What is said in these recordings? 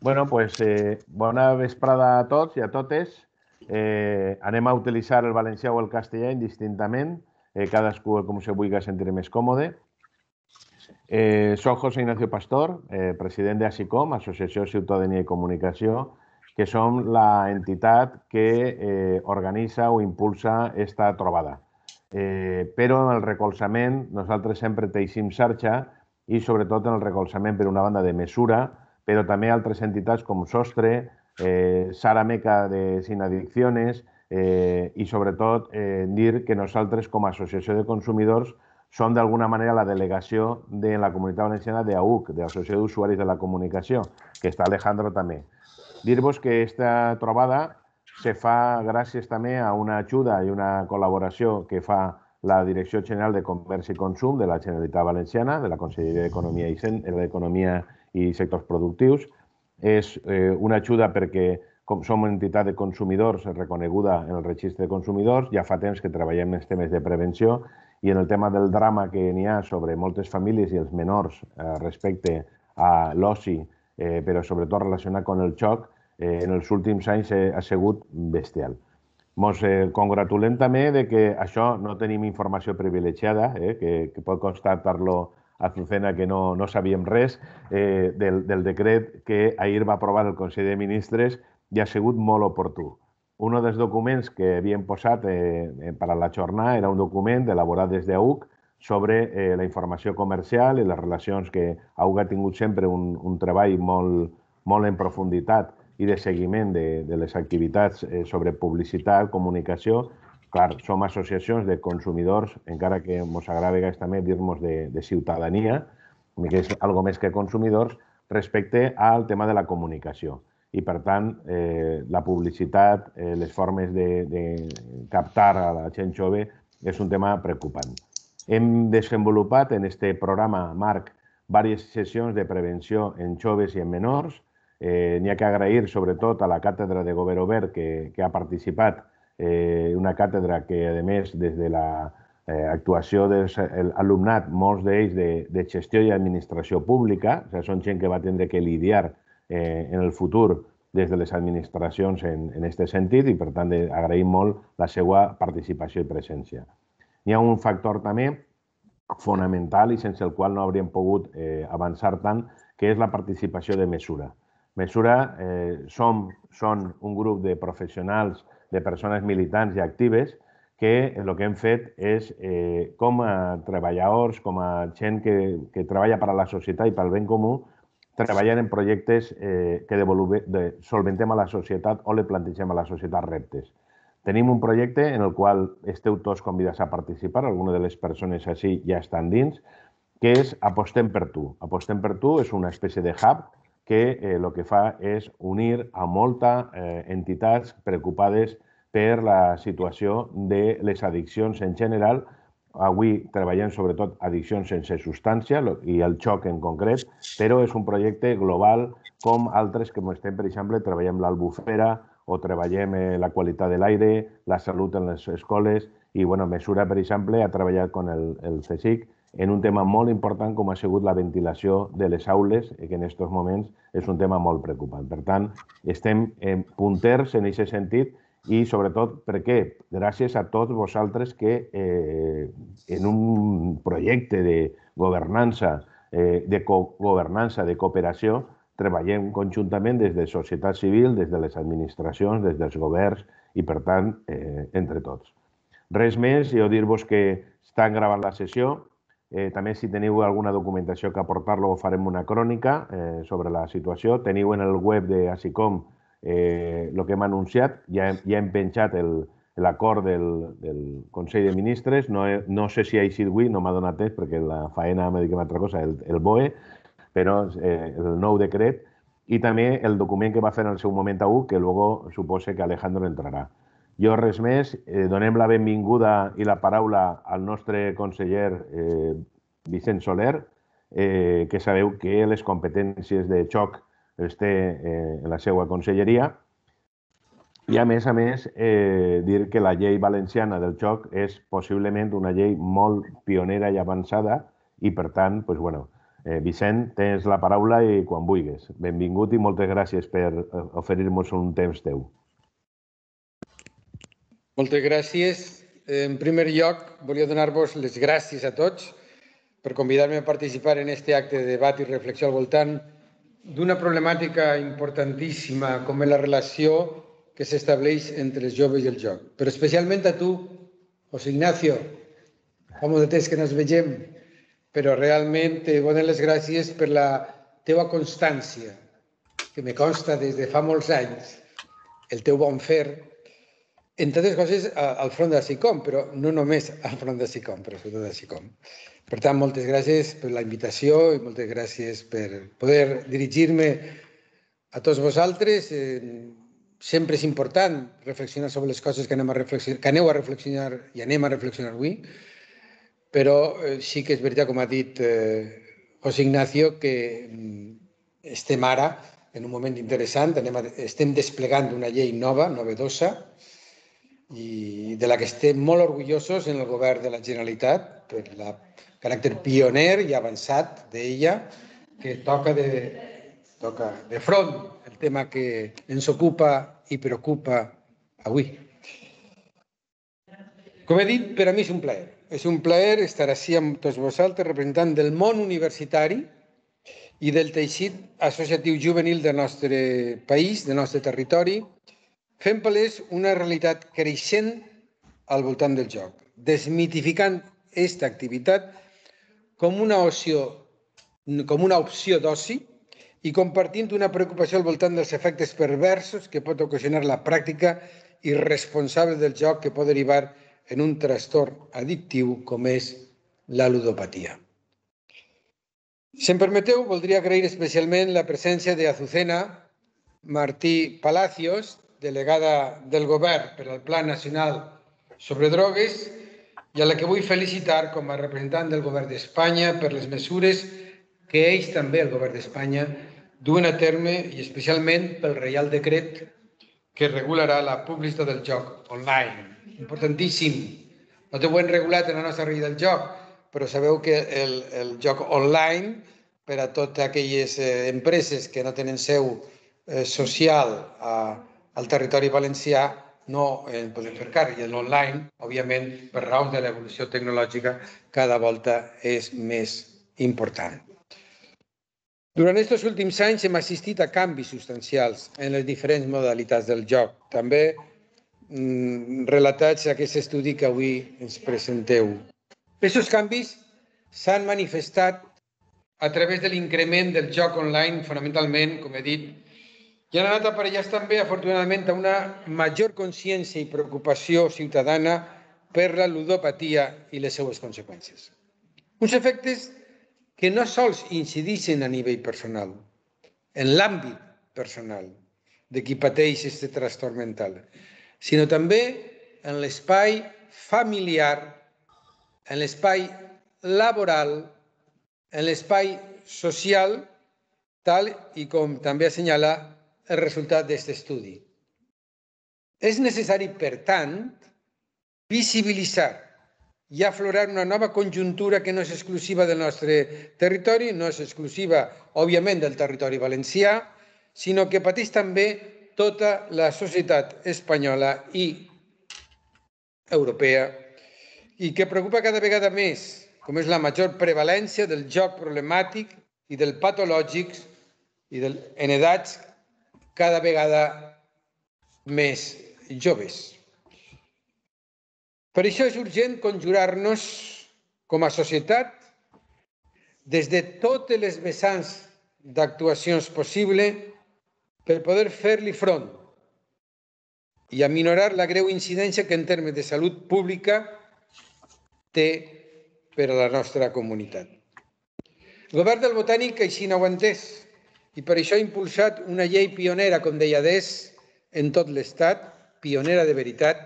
Bueno, pues eh, bona vesprada a tots i a totes. Eh, anem a utilitzar el valencià o el castellà indistintament. Eh, cadascú, com se vulgui, sentir més còmode. Eh, soc José Ignacio Pastor, eh, president de ASICOM, Associació Ciutadania i Comunicació, que som la entitat que eh, organitza o impulsa esta trobada. Eh, però en el recolzament, nosaltres sempre teixim xarxa i sobretot en el recolzament, per una banda, de mesura, però també altres entitats com Sostre, eh, Sara Meca de Sin Adicciones eh, i sobretot eh, dir que nosaltres com a associació de consumidors som d'alguna manera la delegació de la comunitat valenciana d'AUC, de l'Associació d'Usuaris de la Comunicació, que està Alejandro també. Dir-vos que aquesta trobada se fa gràcies també a una ajuda i una col·laboració que fa la Direcció General de Comerç i Consum de la Generalitat Valenciana, de la Conselleria d'Economia i, d'Economia i Sectors Productius. És eh, una ajuda perquè com som una entitat de consumidors reconeguda en el registre de consumidors, ja fa temps que treballem en temes de prevenció i en el tema del drama que n'hi ha sobre moltes famílies i els menors eh, respecte a l'oci, eh, però sobretot relacionat amb el xoc, eh, en els últims anys eh, ha sigut bestial. Ens eh, congratulem també de que això no tenim informació privilegiada, eh, que, que pot constatar-lo Azucena que no, no sabíem res eh, del, del decret que ahir va aprovar el Consell de Ministres i ha sigut molt oportú. Un dels documents que havíem posat eh, eh per a la jornada era un document elaborat des d'AUC sobre eh, la informació comercial i les relacions que AUC ha tingut sempre un, un treball molt, molt en profunditat i de seguiment de, de les activitats eh, sobre publicitat, comunicació, clar, som associacions de consumidors, encara que ens agrada també dir-nos de, de ciutadania, que és algo més que consumidors, respecte al tema de la comunicació. I, per tant, eh, la publicitat, eh, les formes de, de captar a la gent jove és un tema preocupant. Hem desenvolupat en este programa, Marc, diverses sessions de prevenció en joves i en menors. Eh, N'hi ha que agrair, sobretot, a la càtedra de Govern Obert que, que ha participat eh, una càtedra que, a més, des de la eh, actuació de l'alumnat, molts d'ells de, de gestió i administració pública, o sigui, són gent que va tindre que lidiar eh, en el futur des de les administracions en, aquest sentit i, per tant, agraïm molt la seva participació i presència. Hi ha un factor també fonamental i sense el qual no hauríem pogut eh, avançar tant, que és la participació de Mesura. Mesura eh, som, són un grup de professionals de persones militants i actives que el que hem fet és, eh, com a treballadors, com a gent que, que treballa per a la societat i pel ben comú, treballar en projectes eh, que de, solventem a la societat o li plantegem a la societat reptes. Tenim un projecte en el qual esteu tots convidats a participar, algunes de les persones així ja estan dins, que és Apostem per tu. Apostem per tu és una espècie de hub que eh, el que fa és unir a molta eh, entitats preocupades per la situació de les addiccions en general. Avui treballem sobretot addiccions sense substància i el xoc en concret, però és un projecte global com altres que estem, per exemple, treballem l'albufera o treballem eh, la qualitat de l'aire, la salut en les escoles i, bueno, Mesura, per exemple, ha treballat amb el, el CSIC en un tema molt important com ha sigut la ventilació de les aules, que en aquests moments és un tema molt preocupant. Per tant, estem en punters en aquest sentit i sobretot per què? Gràcies a tots vosaltres que eh, en un projecte de governança, eh, de cogovernança, de cooperació, treballem conjuntament des de societat civil, des de les administracions, des dels governs i, per tant, eh, entre tots. Res més, jo dir-vos que estan gravant la sessió, Eh, també, si teniu alguna documentació que aportar-lo, farem una crònica eh, sobre la situació. Teniu en el web de ASICOM eh, que hem anunciat. Ja, ja hem penjat l'acord del, del Consell de Ministres. No, he, no sé si ha eixit avui, no m'ha donat temps perquè la faena m'ha dit una altra cosa, el, el BOE, però eh, el nou decret i també el document que va fer en el seu moment a U, que luego supose que Alejandro entrarà. Jo res més, eh, donem la benvinguda i la paraula al nostre conseller eh, Vicent Soler, eh, que sabeu que les competències de xoc les té eh, en la seva conselleria. I a més a més, eh, dir que la llei valenciana del xoc és possiblement una llei molt pionera i avançada i per tant, pues, bueno, Eh, Vicent, tens la paraula i quan vulguis. Benvingut i moltes gràcies per eh, oferir-nos un temps teu. Moltes gràcies. En primer lloc, volia donar-vos les gràcies a tots per convidar-me a participar en este acte de debat i reflexió al voltant d'una problemàtica importantíssima com és la relació que s'estableix entre els joves i el joc. Però especialment a tu, José Ignacio, fa molt de temps que no ens vegem, però realment te dono les gràcies per la teva constància, que me consta des de fa molts anys, el teu bon fer, en totes coses al front de SICOM, però no només al front de SICOM, però sobretot de SICOM. Per tant, moltes gràcies per la invitació i moltes gràcies per poder dirigir-me a tots vosaltres. Sempre és important reflexionar sobre les coses que, anem a reflexionar, que aneu a reflexionar i anem a reflexionar avui, però eh, sí que és veritat, com ha dit eh, José Ignacio, que mm, estem ara en un moment interessant, anem a, estem desplegant una llei nova, novedosa, i de la que estem molt orgullosos en el govern de la Generalitat per el caràcter pioner i avançat d'ella, que toca de, toca de front el tema que ens ocupa i preocupa avui. Com he dit, per a mi és un plaer. És un plaer estar així amb tots vosaltres, representant del món universitari i del teixit associatiu juvenil del nostre país, del nostre territori, fent palès una realitat creixent al voltant del joc, desmitificant aquesta activitat com una, opció, com una opció d'oci i compartint una preocupació al voltant dels efectes perversos que pot ocasionar la pràctica irresponsable del joc que pot derivar en un trastorn addictiu com és la ludopatia. Si em permeteu, voldria agrair especialment la presència de Azucena Martí Palacios, delegada del govern per al Pla Nacional sobre Drogues i a la que vull felicitar com a representant del govern d'Espanya per les mesures que ells també, el govern d'Espanya, duen a terme i especialment pel Reial Decret que regularà la publicitat del joc online. Importantíssim. No té ben regulat en la nostra llei del joc, però sabeu que el, el joc online per a totes aquelles eh, empreses que no tenen seu eh, social a, al territori valencià no en podem fer càrrec. I l'online, òbviament, per raó de l'evolució tecnològica, cada volta és més important. Durant aquests últims anys hem assistit a canvis substancials en les diferents modalitats del joc, també mm, relatats a aquest estudi que avui ens presenteu. Aquests canvis s'han manifestat a través de l'increment del joc online, fonamentalment, com he dit, i han anat aparellats també, afortunadament, a una major consciència i preocupació ciutadana per la ludopatia i les seues conseqüències. Uns efectes que no sols incideixen a nivell personal, en l'àmbit personal de qui pateix aquest trastorn mental, sinó també en l'espai familiar, en l'espai laboral, en l'espai social, tal i com també assenyala el resultat d'aquest estudi. És necessari, per tant, visibilitzar i aflorar una nova conjuntura que no és exclusiva del nostre territori, no és exclusiva, òbviament, del territori valencià, sinó que pateix també tota la societat espanyola i europea i que preocupa cada vegada més, com és la major prevalència del joc problemàtic i del patològic i del, en edats cada vegada més joves. Per això és urgent conjurar-nos com a societat des de totes les vessants d'actuacions possibles per poder fer-li front i aminorar la greu incidència que en termes de salut pública té per a la nostra comunitat. El govern del Botànic així no ho ha entès i per això ha impulsat una llei pionera, com deia Des, en tot l'Estat, pionera de veritat,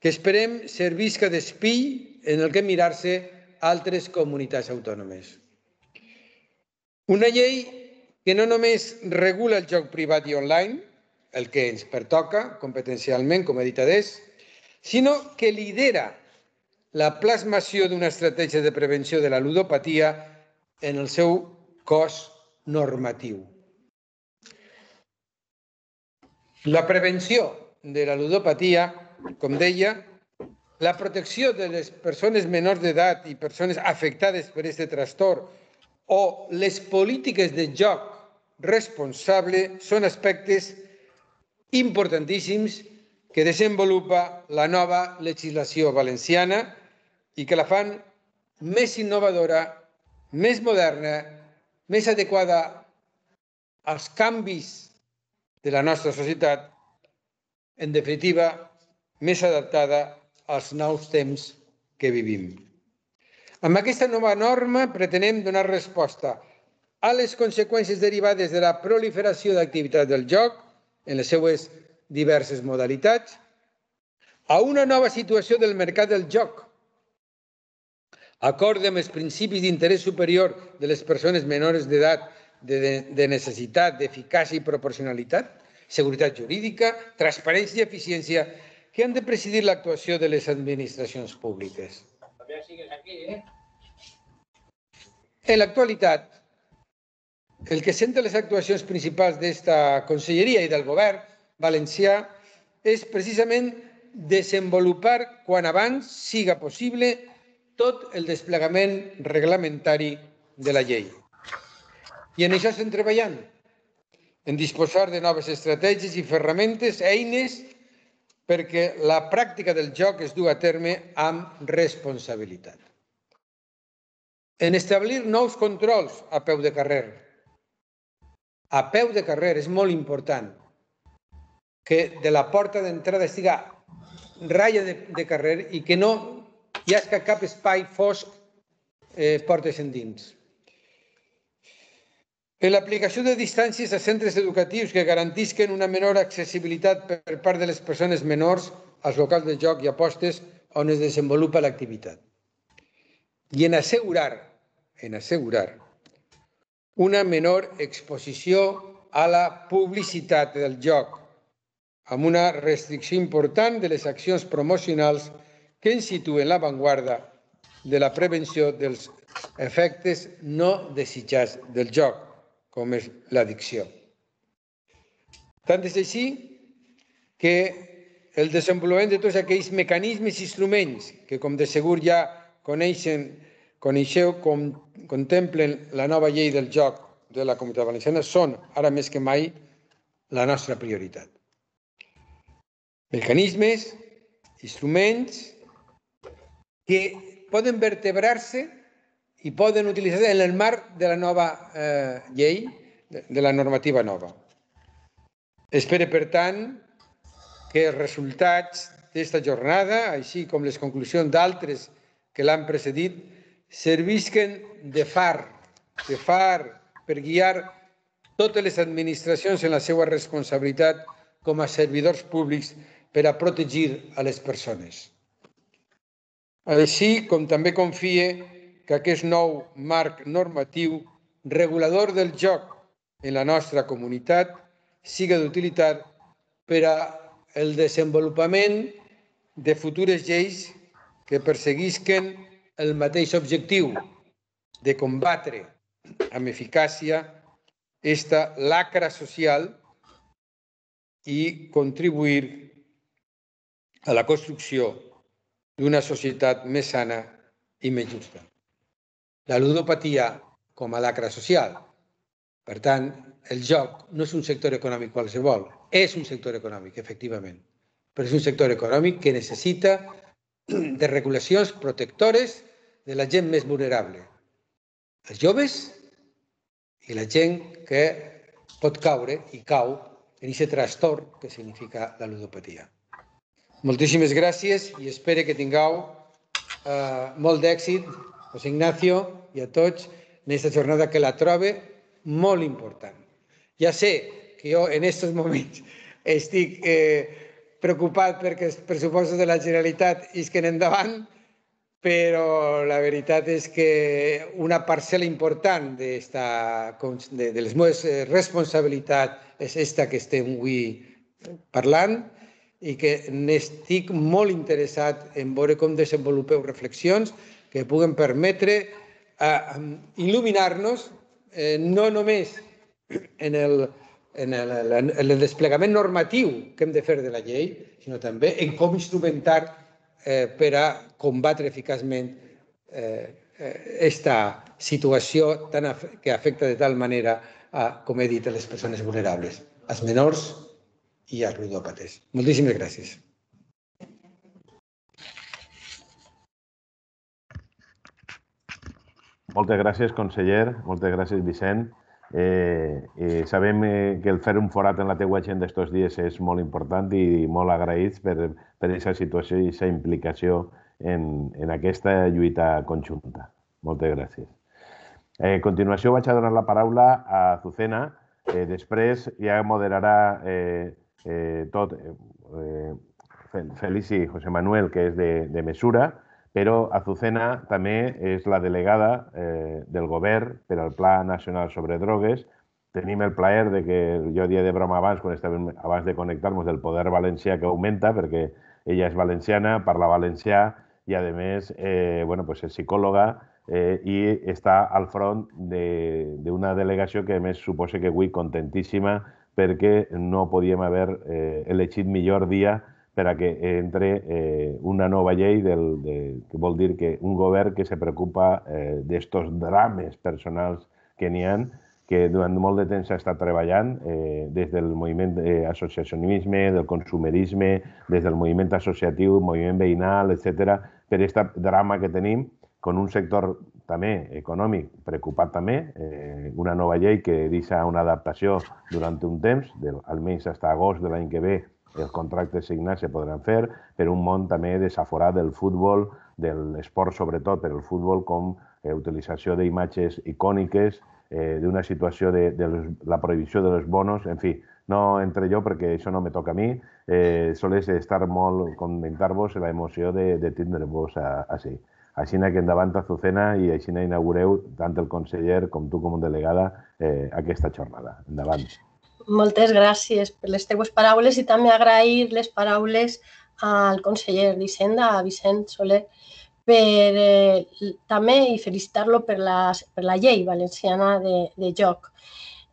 que esperem servisca d'espill en el que mirar-se altres comunitats autònomes. Una llei que no només regula el joc privat i online, el que ens pertoca competencialment, com ha dit Adés, sinó que lidera la plasmació d'una estratègia de prevenció de la ludopatia en el seu cos normatiu. La prevenció de la ludopatia, com deia, la protecció de les persones menors d'edat i persones afectades per aquest trastorn o les polítiques de joc responsable són aspectes importantíssims que desenvolupa la nova legislació valenciana i que la fan més innovadora, més moderna, més adequada als canvis de la nostra societat, en definitiva, més adaptada als nous temps que vivim. Amb aquesta nova norma pretenem donar resposta a les conseqüències derivades de la proliferació d'activitats del joc en les seues diverses modalitats, a una nova situació del mercat del joc, acord amb els principis d'interès superior de les persones menors d'edat de, de necessitat, d'eficàcia i proporcionalitat, seguretat jurídica, transparència i eficiència que han de presidir l'actuació de les administracions públiques. En l'actualitat, el que senta les actuacions principals d'esta conselleria i del govern valencià és precisament desenvolupar quan abans siga possible tot el desplegament reglamentari de la llei. I en això estem treballant, en disposar de noves estratègies i ferramentes, eines, perquè la pràctica del joc es du a terme amb responsabilitat. En establir nous controls a peu de carrer. A peu de carrer és molt important que de la porta d'entrada estiga ratlla de, de carrer i que no hi hagi cap espai fosc eh, portes endins. En l'aplicació de distàncies a centres educatius que garantisquen una menor accessibilitat per part de les persones menors als locals de joc i apostes on es desenvolupa l'activitat. I en assegurar, en assegurar una menor exposició a la publicitat del joc, amb una restricció important de les accions promocionals que ens situen l'avantguarda de la prevenció dels efectes no desitjats del joc com és l'addicció. Tant és així que el desenvolupament de tots aquells mecanismes i instruments que, com de segur ja coneixen, coneixeu, com contemplen la nova llei del joc de la Comunitat Valenciana, són, ara més que mai, la nostra prioritat. Mecanismes, instruments que poden vertebrar-se i poden utilitzar en el marc de la nova eh, llei, de la normativa nova. Espero, per tant, que els resultats d'aquesta jornada, així com les conclusions d'altres que l'han precedit, servisquen de far, de far per guiar totes les administracions en la seva responsabilitat com a servidors públics per a protegir a les persones. Així com també confie que aquest nou marc normatiu regulador del joc en la nostra comunitat siga d'utilitat per a el desenvolupament de futures lleis que perseguisquen el mateix objectiu de combatre amb eficàcia esta lacra social i contribuir a la construcció d'una societat més sana i més justa la ludopatia com a lacra social. Per tant, el joc no és un sector econòmic qualsevol, és un sector econòmic, efectivament, però és un sector econòmic que necessita de regulacions protectores de la gent més vulnerable, els joves i la gent que pot caure i cau en aquest trastorn que significa la ludopatia. Moltíssimes gràcies i espero que tingueu eh, molt d'èxit José Ignacio i a tots en aquesta jornada que la trobe molt important. Ja sé que jo en aquests moments estic eh, preocupat perquè els pressupostos de la Generalitat isquen endavant, però la veritat és que una parcel·la important de, de, de les meves eh, responsabilitats és esta que estem avui parlant i que n'estic molt interessat en veure com desenvolupeu reflexions que puguen permetre a il·luminar-nos eh, no només en el, en el, en el desplegament normatiu que hem de fer de la llei, sinó també en com instrumentar eh, per a combatre eficaçment eh, esta situació tan que afecta de tal manera a, com he dit, a les persones vulnerables, als menors i als ludòpates. Moltíssimes gràcies. Moltes gràcies, conseller. Moltes gràcies, Vicent. Eh, eh, sabem eh, que el fer un forat en la teua gent d'estos dies és molt important i molt agraïts per, per aquesta situació i aquesta implicació en, en aquesta lluita conjunta. Moltes gràcies. Eh, a continuació vaig a donar la paraula a Azucena. Eh, després ja moderarà eh, eh, tot eh, Felici José Manuel, que és de, de Mesura, però Azucena també és la delegada eh, del govern per al Pla Nacional sobre Drogues. Tenim el plaer de que jo dia de broma abans, quan estàvem abans de connectar-nos, del poder valencià que augmenta, perquè ella és valenciana, parla valencià i, a més, eh, bueno, pues és psicòloga eh, i està al front d'una de, delegació que, a més, suposa que avui contentíssima perquè no podíem haver eh, elegit millor dia per a que entre eh, una nova llei del, de, que vol dir que un govern que se preocupa eh, d'estos drames personals que n'hi han, que durant molt de temps ha estat treballant eh, des del moviment d'associacionisme, del consumerisme, des del moviment associatiu, moviment veïnal, etc, per aquest drama que tenim, con un sector també econòmic preocupat també, eh, una nova llei que deixa una adaptació durant un temps, del, almenys fins a agost de l'any que ve, els contractes signats se podran fer per un món també desaforat del futbol, de l'esport sobretot, per el futbol com eh, utilització d'imatges icòniques, eh, d'una situació de, de les, la prohibició de les bonos, en fi, no entre jo perquè això no me toca a mi, eh, sols estar molt, comentar-vos la emoció de, de tindre-vos així. Així que endavant Azucena i així inaugureu tant el conseller com tu com a delegada eh, aquesta jornada. Endavant moltes gràcies per les teues paraules i també agrair les paraules al conseller d'Hisenda, a Vicent Soler, per eh, també i felicitar-lo per, la, per la llei valenciana de, de joc.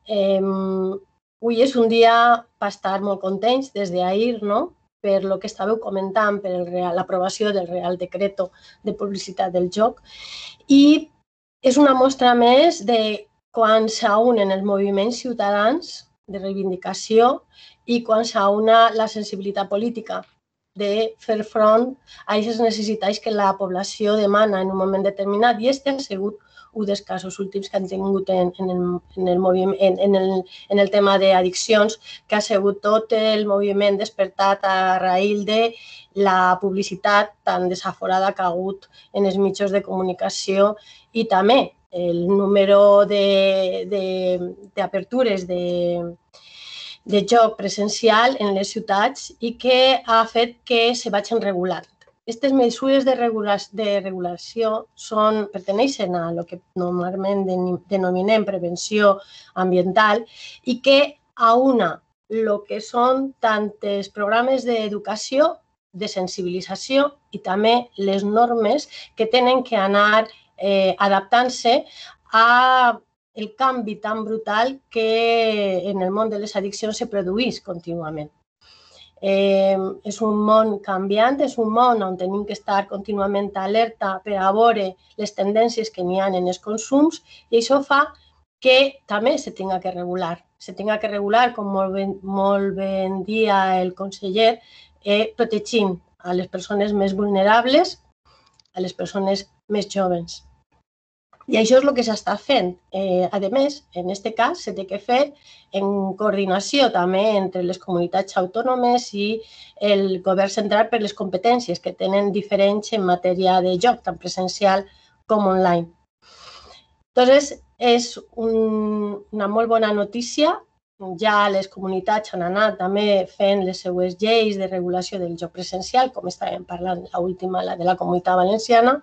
Eh, avui és un dia per estar molt contents des d'ahir, no? Per lo que estàveu comentant, per l'aprovació del Real Decreto de Publicitat del Joc. I és una mostra més de quan s'unen els moviments ciutadans de reivindicació i quan s'auna la sensibilitat política de fer front a aquestes necessitats que la població demana en un moment determinat i este ha sigut un dels casos últims que han tingut en, en, el, en, el, moviment, en, en, el, en el tema d'addiccions, que ha sigut tot el moviment despertat a raïl de la publicitat tan desaforada que ha hagut en els mitjans de comunicació i també el número d'apertures de, de, de joc presencial en les ciutats i que ha fet que se vagin regulant. Aquestes mesures de, regula de regulació són, perteneixen a el que normalment denominem prevenció ambiental i que a una el que són tant els programes d'educació, de sensibilització i també les normes que tenen que anar eh, adaptant-se a el canvi tan brutal que en el món de les addiccions se produeix contínuament. Eh, és un món canviant, és un món on tenim que estar contínuament alerta per a veure les tendències que n'hi ha en els consums i això fa que també se tinga que regular. Se tinga que regular, com molt ben, molt ben dia el conseller, eh, protegint a les persones més vulnerables, a les persones més joves. I això és el que s'està fent. Eh, a més, en aquest cas, s'ha de fer en coordinació també entre les comunitats autònomes i el govern central per les competències que tenen diferents en matèria de joc, tant presencial com online. Entonces, és un, una molt bona notícia. Ja les comunitats han anat també fent les seues lleis de regulació del joc presencial, com estàvem parlant l'última, la de la comunitat valenciana,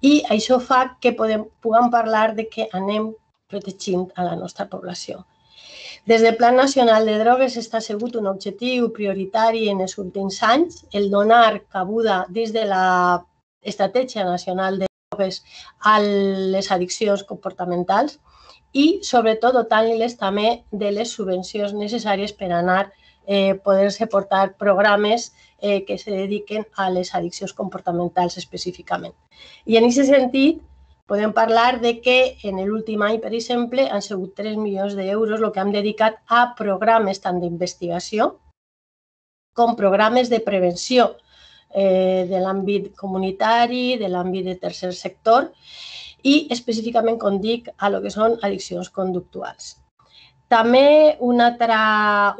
i això fa que podem, puguem parlar de que anem protegint a la nostra població. Des del Plan Nacional de Drogues està sigut un objectiu prioritari en els últims anys el donar cabuda des de la Estratègia Nacional de drogues a les addiccions comportamentals i, sobretot, dotant-les també de les subvencions necessàries per anar eh, poder-se portar programes eh, que se dediquen a les addiccions comportamentals específicament. I en aquest sentit, podem parlar de que en l'últim any, per exemple, han sigut 3 milions d'euros el que hem dedicat a programes tant d'investigació com programes de prevenció eh, de l'àmbit comunitari, de l'àmbit de tercer sector i específicament, com dic, a lo que són addiccions conductuals. També una altra,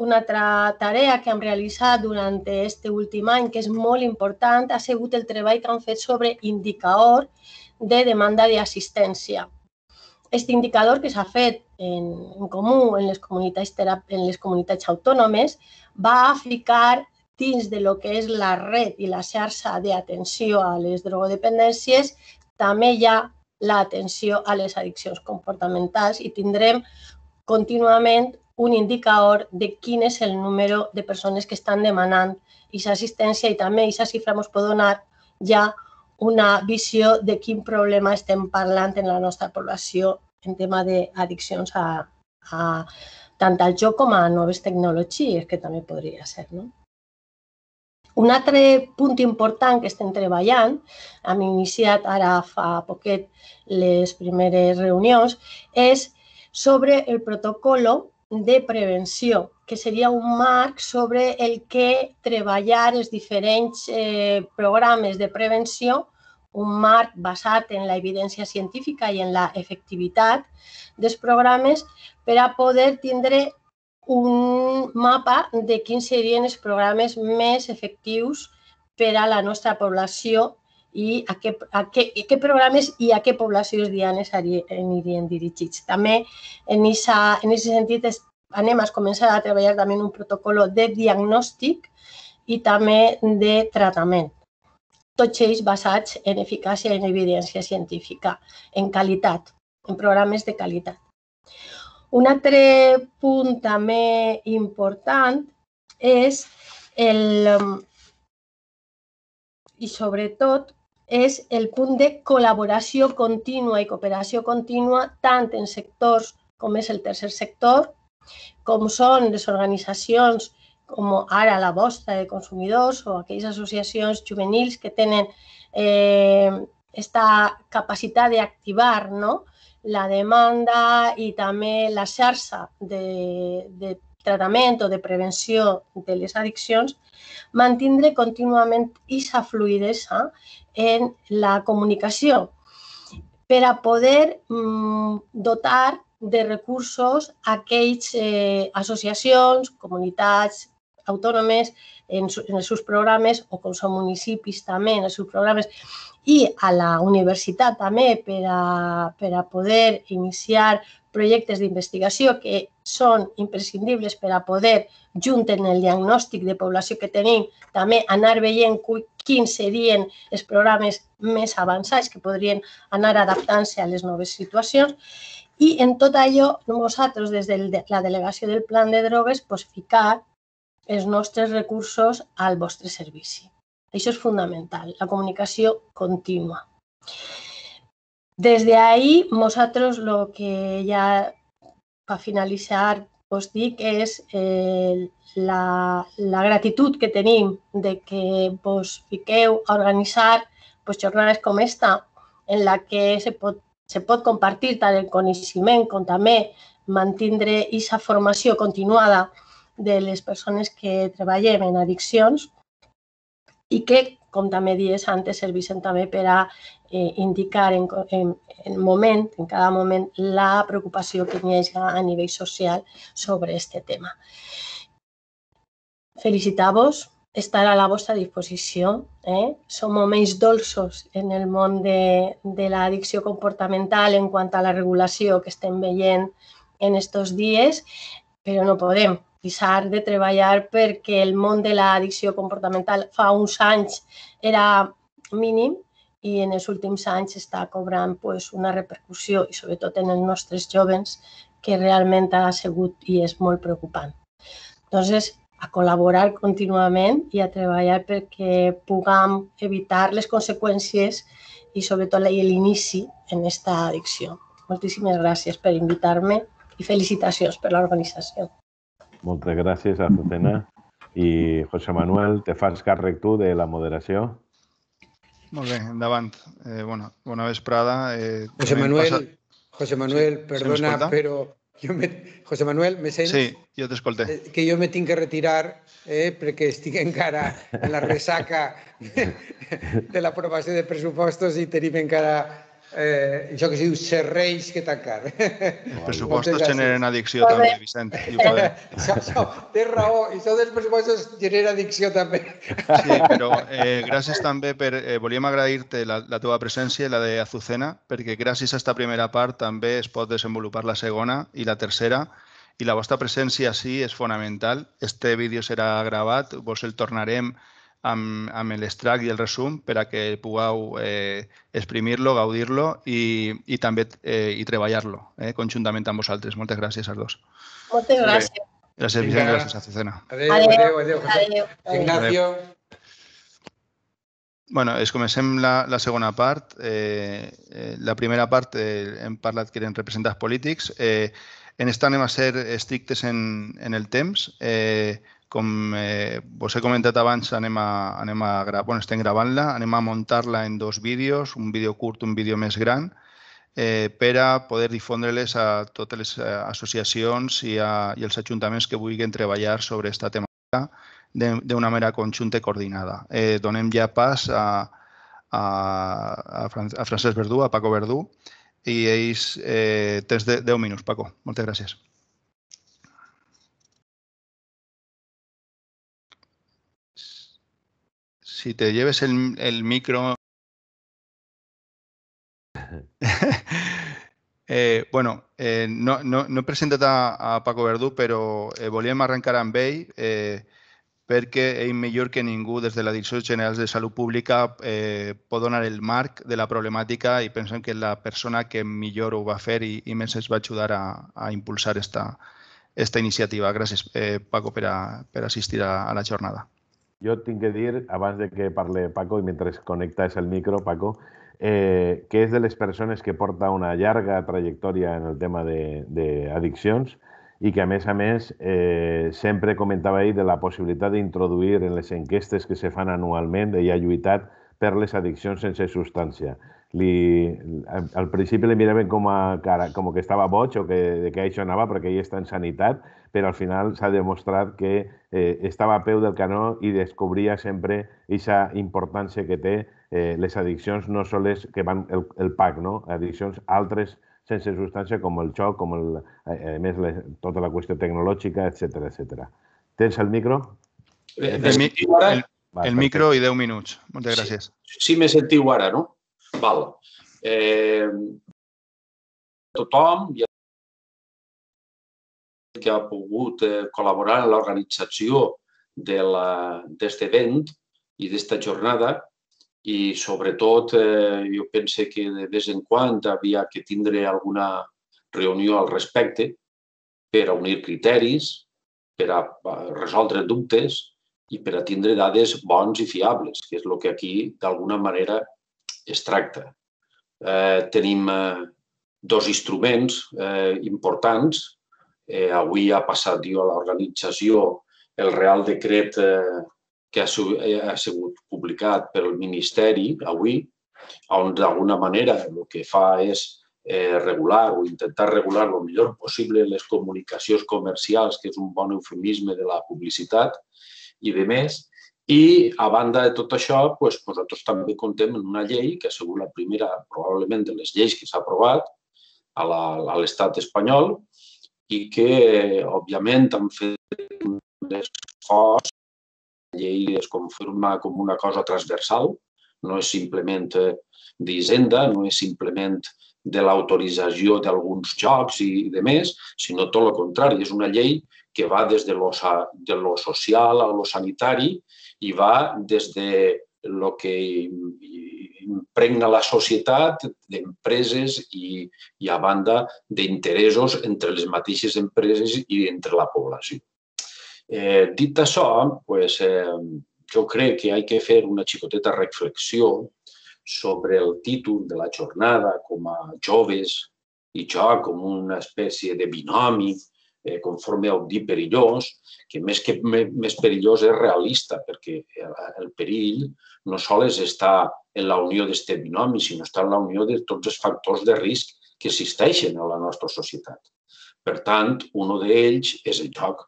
una altra tarea que hem realitzat durant aquest últim any, que és molt important, ha sigut el treball que han fet sobre indicador de demanda d'assistència. Aquest indicador que s'ha fet en, en comú en les, comunitats, en les comunitats autònomes va a ficar dins de lo que és la red i la xarxa d'atenció a les drogodependències, també hi ha l'atenció a les addiccions comportamentals i tindrem contínuament un indicador de quin és el número de persones que estan demanant aquesta assistència i també aquesta xifra ens pot donar ja una visió de quin problema estem parlant en la nostra població en tema d'addiccions a, a tant al joc com a noves tecnologies, que també podria ser. No? Un altre punt important que estem treballant, hem iniciat ara fa poquet les primeres reunions, és sobre el protocolo de prevenció, que seria un marc sobre el que treballar els diferents eh, programes de prevenció, un marc basat en la evidència científica i en la efectivitat dels programes per a poder tindre un mapa de quins serien els programes més efectius per a la nostra població i a què, a què, a què programes i a què poblacions dianes anirien dirigits. També en aquest en sentit es, anem a començar a treballar també en un protocol de diagnòstic i també de tractament. Tots ells basats en eficàcia i en evidència científica, en qualitat, en programes de qualitat. Un altre punt també important és el, i sobretot és el punt de col·laboració contínua i cooperació contínua tant en sectors com és el tercer sector, com són les organitzacions com ara la vostra de consumidors o aquelles associacions juvenils que tenen eh, esta capacitat d'activar no? la demanda i també la xarxa de, de tractament o de prevenció de les addiccions, mantindre contínuament aquesta fluidesa en la comunicació per a poder mm, dotar de recursos aquells eh, associacions, comunitats autònomes en, en els seus programes o com són municipis també en els seus programes i a la universitat també per a, per a poder iniciar projectes d'investigació que són imprescindibles per a poder, junt en el diagnòstic de població que tenim, també anar veient quins serien els programes més avançats que podrien anar adaptant-se a les noves situacions. I en tot allò, nosaltres, des de la delegació del Plan de Drogues, pues, ficar els nostres recursos al vostre servici. Això és fundamental, la comunicació contínua. Des d'ahí, nosaltres el que ja per finalitzar us dic és eh, la, la gratitud que tenim de que vos fiqueu a organitzar pues, jornades com esta en la que se pot, se pot compartir tant el coneixement com també mantindre aquesta formació continuada de les persones que treballem en addiccions. I que, com també dies antes, serveixen també per a eh, indicar en, en, en moment, en cada moment, la preocupació que hi ha a nivell social sobre aquest tema. Felicitar-vos, estar a la vostra disposició. Eh? Són moments dolços en el món de, de l'addicció comportamental en quant a la regulació que estem veient en aquests dies, però no podem deixar de treballar perquè el món de l'addicció comportamental fa uns anys era mínim i en els últims anys està cobrant pues, una repercussió i sobretot en els nostres jovens que realment ha sigut i és molt preocupant. Entonces, a col·laborar contínuament i a treballar perquè puguem evitar les conseqüències i sobretot l'inici en aquesta adicció. Moltíssimes gràcies per invitar-me i felicitacions per l'organització. Moltes gràcies, Azucena. I José Manuel, te fas càrrec tu de la moderació? Molt bé, endavant. Eh, bona, bona vesprada. Eh, José Manuel, passat... José Manuel, sí, perdona, però jo me... José Manuel, me sents? Sí, jo t'escolté. Eh, que jo me tinc que retirar eh, perquè estic encara en la ressaca de, de l'aprovació de pressupostos i tenim encara eh, això que es diu serreis que tancar. Els pressupostos generen addicció també, Vicent. I ho podem. això, això, tens raó, això dels pressupostos genera addicció també. Sí, però eh, gràcies també per... Eh, volíem agrair-te la, la teva presència i la de Azucena, perquè gràcies a aquesta primera part també es pot desenvolupar la segona i la tercera, i la vostra presència sí és fonamental. Este vídeo serà gravat, vos el tornarem amb, amb l'extract i el resum per a que pugueu eh, exprimir-lo, gaudir-lo i, i també eh, i treballar-lo eh, conjuntament amb vosaltres. Moltes gràcies als dos. Moltes gràcies. Gràcies, Vicent. Gràcies, Azucena. Adéu, adéu, adéu. adéu. Ignacio. Bueno, es comencem la, la segona part. Eh, eh, la primera part eh, hem parlat que eren representants polítics. Eh, en esta anem a ser estrictes en, en el temps. Eh, com eh, vos he comentat abans, anem a, anem a gra bueno, estem gravant-la, anem a muntar-la en dos vídeos, un vídeo curt, un vídeo més gran, eh, per a poder difondre-les a totes les eh, associacions i, a, i els ajuntaments que vulguin treballar sobre aquesta temàtica d'una manera conjunta i coordinada. Eh, donem ja pas a, a, a, a Francesc Verdú, a Paco Verdú, i ells eh, tens de 10 minuts, Paco. Moltes gràcies. Si te lleves el, el micro... eh, bueno, eh, no, no, no he presentat a, a Paco Verdú, però eh, volíem arrencar amb ell eh, perquè ell millor que ningú des de la Direcció General de Salut Pública eh, pot donar el marc de la problemàtica i pensem que la persona que millor ho va fer i, i més ens va ajudar a, a impulsar esta, esta iniciativa. Gràcies, eh, Paco, per, a, per assistir a, a la jornada. Jo tinc que dir, abans de que parle Paco, i mentre connectes el micro, Paco, eh, que és de les persones que porta una llarga trajectòria en el tema d'addiccions i que, a més a més, eh, sempre comentava ell de la possibilitat d'introduir en les enquestes que se fan anualment, ell ha lluitat per les addiccions sense substància. Li, al principi li miraven com, a cara, com que estava boig o que, de què això anava perquè ell està en sanitat, però al final s'ha demostrat que eh, estava a peu del canó i descobria sempre aquesta importància que té eh, les addiccions no soles que van el, el PAC, no? addiccions altres sense substància com el xoc, com el, eh, a més les, tota la qüestió tecnològica, etc etc. Tens el micro? Eh, el, el, el, el micro i 10 minuts. Moltes gràcies. Sí, sí me sentiu ara, no? Val. Eh, tothom i que ha pogut eh, col·laborar en l'organització d'aquest event i d'esta jornada i sobretot eh, jo pense que de vez en quan havia que tindre alguna reunió al respecte per a unir criteris, per a resoldre dubtes i per a tindre dades bons i fiables, que és el que aquí d'alguna manera es tracta. Eh, tenim eh, dos instruments eh, importants Eh, avui ha passat a l'organització el Real Decret eh, que ha, eh, ha sigut publicat pel Ministeri avui, on d'alguna manera el que fa és eh, regular o intentar regular el millor possible les comunicacions comercials, que és un bon eufemisme de la publicitat i de més. I, a banda de tot això, doncs, nosaltres també contem en una llei que ha sigut la primera, probablement, de les lleis que s'ha aprovat a l'estat espanyol, i que, òbviament, han fet un esforç. La llei es conforma com una cosa transversal, no és simplement eh, d'Hisenda, no és simplement de l'autorització d'alguns jocs i de més, sinó tot el contrari. És una llei que va des de lo, de lo social a lo sanitari i va des de lo que impregna la societat d'empreses i, i a banda d'interessos entre les mateixes empreses i entre la població. Eh, dit això, pues, eh, jo crec que hi ha que fer una xicoteta reflexió sobre el títol de la jornada com a joves i jo com una espècie de binomi, eh, conforme a dir perillós, que més que més perillós és realista, perquè el perill no sols està en la unió d'aquest binomi, sinó està en la unió de tots els factors de risc que existeixen a la nostra societat. Per tant, un d'ells és el joc.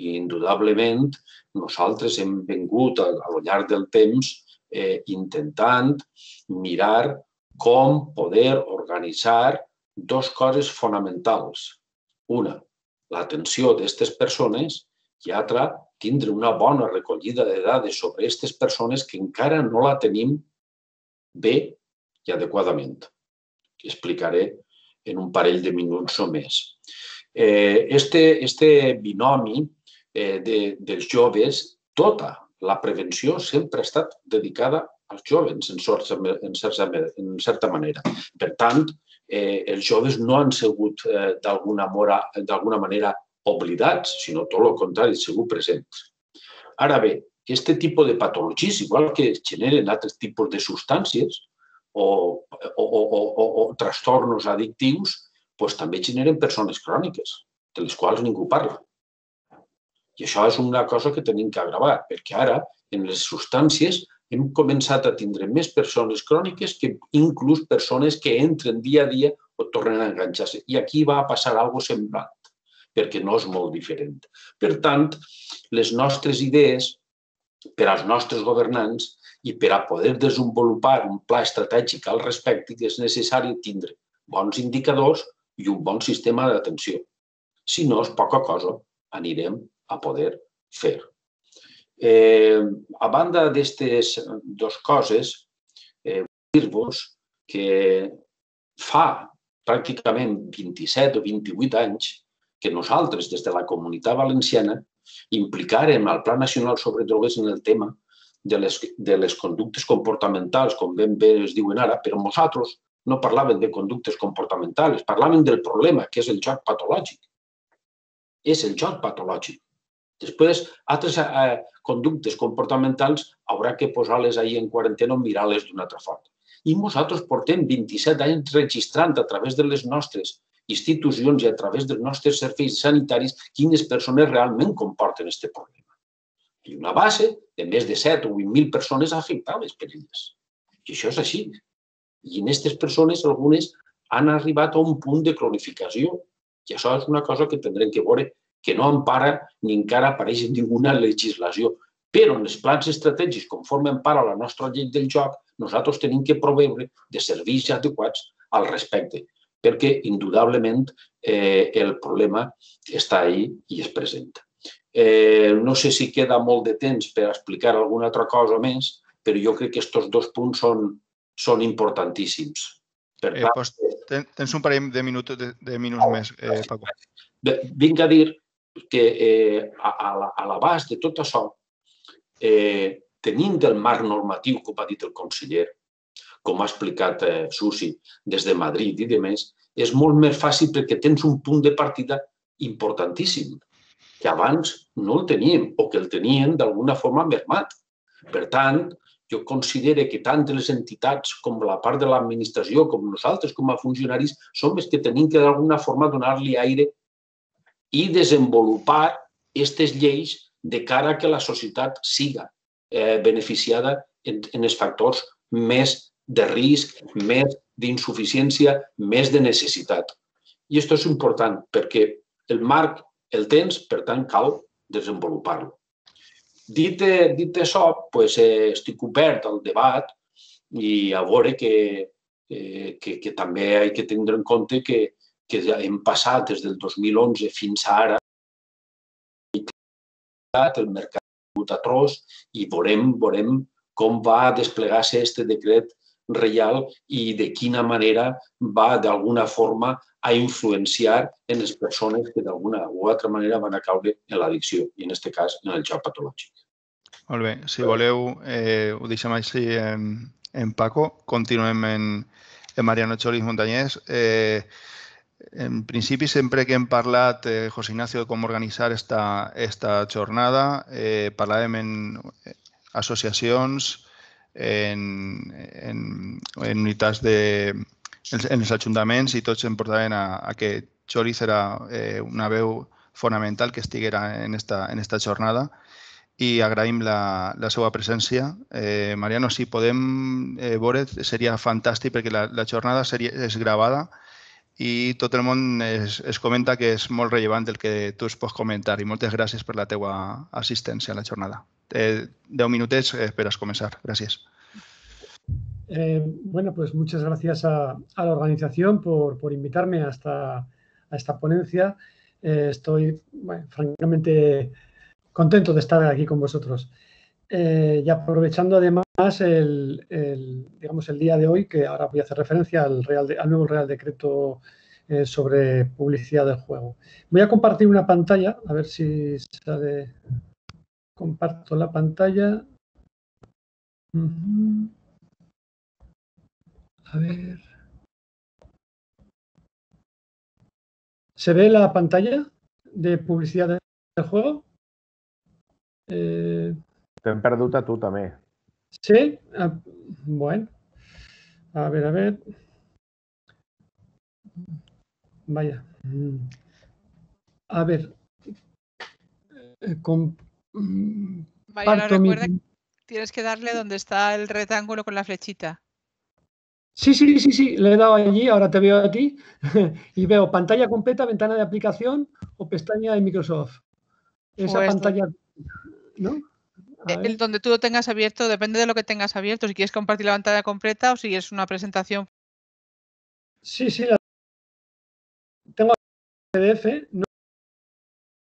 I, indudablement, nosaltres hem vingut a, a lo llarg del temps eh, intentant mirar com poder organitzar dos coses fonamentals. Una, l'atenció d'aquestes persones i altra, tindre una bona recollida de dades sobre aquestes persones que encara no la tenim bé i adequadament. Explicaré en un parell de minuts o més. Eh, este, este binomi eh, de, dels joves, tota la prevenció sempre ha estat dedicada als joves, en, sorts, en, certa, en certa manera. Per tant, eh, els joves no han sigut eh, d'alguna manera oblidats, sinó tot el contrari, segur presents. Ara bé, aquest tipus de patologies, igual que generen altres tipus de substàncies o, o, o, o, o trastornos addictius, pues, també generen persones cròniques, de les quals ningú parla. I això és una cosa que tenim que agravar, perquè ara, en les substàncies, hem començat a tindre més persones cròniques que inclús persones que entren dia a dia o tornen a enganxar-se. I aquí va passar alguna semblant, perquè no és molt diferent. Per tant, les nostres idees per als nostres governants i per a poder desenvolupar un pla estratègic al respecte és necessari tindre bons indicadors i un bon sistema d'atenció. Si no, és poca cosa anirem a poder fer. Eh, a banda d'aquestes dues coses, eh, dir-vos que fa pràcticament 27 o 28 anys que nosaltres, des de la comunitat valenciana, implicarem al Pla Nacional sobre Drogues en el tema de les, de les conductes comportamentals, com ben bé es diuen ara, però nosaltres no parlaven de conductes comportamentals, parlaven del problema, que és el joc patològic. És el joc patològic. Després, altres eh, conductes comportamentals haurà que posar-les ahir en quarantena o mirar-les d'una altra forma. I nosaltres portem 27 anys registrant a través de les nostres institucions i a través dels nostres serveis sanitaris quines persones realment comporten aquest problema. Hi una base de més de 7 o 8.000 persones afectades per elles. I això és així. I en aquestes persones, algunes han arribat a un punt de cronificació. I això és una cosa que tindrem que veure que no empara ni encara apareix en ninguna legislació. Però en els plans estratègics, conforme empara la nostra llei del joc, nosaltres tenim que proveure de serveis adequats al respecte, perquè indudablement eh, el problema està ahí i es presenta. Eh, no sé si queda molt de temps per explicar alguna altra cosa més, però jo crec que aquests dos punts són, són importantíssims. Per eh, tant, eh, pues, tens un parell de minuts, de, de minuts més, eh, Paco. Vinc a dir que eh, a, a l'abast de tot això, eh, tenint el marc normatiu, com ha dit el conseller, com ha explicat eh, Susi des de Madrid i de més, és molt més fàcil perquè tens un punt de partida importantíssim, que abans no el teníem o que el tenien d'alguna forma mermat. Per tant, jo considero que tant les entitats com la part de l'administració, com nosaltres com a funcionaris, som els que tenim que d'alguna forma donar-li aire i desenvolupar aquestes lleis de cara a que la societat siga eh, beneficiada en, en els factors més de risc, més d'insuficiència, més de necessitat. I això és important perquè el marc el tens, per tant, cal desenvolupar-lo. Dit, dit això, pues, eh, estic obert al debat i a veure que, eh, que, que també hi que tindre en compte que que hem passat des del 2011 fins ara, el mercat atroç i veurem, veurem com va desplegar-se aquest decret reial i de quina manera va d'alguna forma a influenciar en les persones que d'alguna o altra manera van a caure en l'addicció i en aquest cas en el joc patològic. Molt bé, si voleu eh, ho deixem així en, en Paco, continuem en, en Mariano Cholis Montañés. Eh, En principi, sempre que hem parlat, eh, José Ignacio, de com organitzar esta, esta jornada, eh, parlàvem en eh, associacions, en, en, en unitats de, en, en els ajuntaments i tots em portaven a, a que Choriz era eh, una veu fonamental que estiguera en esta, en esta jornada i agraïm la, la seva presència. Eh, Mariano, si podem eh, veure, seria fantàstic perquè la, la jornada seria, és gravada i tot es, es comenta que és molt rellevant el que tu es pots comentar i moltes gràcies per la teua assistència a la jornada. Eh, deu minutets eh, per començar. Gràcies. Eh, bueno, pues muchas gracias a, a la organización por, por invitarme a esta, a esta ponencia. Eh, estoy bueno, francamente contento de estar aquí con vosotros. Eh, y aprovechando además el, el, digamos, el día de hoy, que ahora voy a hacer referencia al, Real de, al nuevo Real Decreto eh, sobre publicidad del juego. Voy a compartir una pantalla, a ver si sale. Comparto la pantalla. A ver. ¿Se ve la pantalla de publicidad del juego? Eh... T'hem perdut a tu també. Sí? Ah, bueno. A ver, a ver. Vaya. A ver. Eh, con... Vaya, recuerda mi... tienes que darle donde está el rectángulo con la flechita. Sí, sí, sí, sí, le he dado allí, ahora te veo a ti y veo pantalla completa, ventana de aplicación o pestaña de Microsoft. Esa pantalla, ¿no? El donde tú lo tengas abierto, depende de lo que tengas abierto, si quieres compartir la pantalla completa o si es una presentación. Sí, sí, la tengo PDF. No,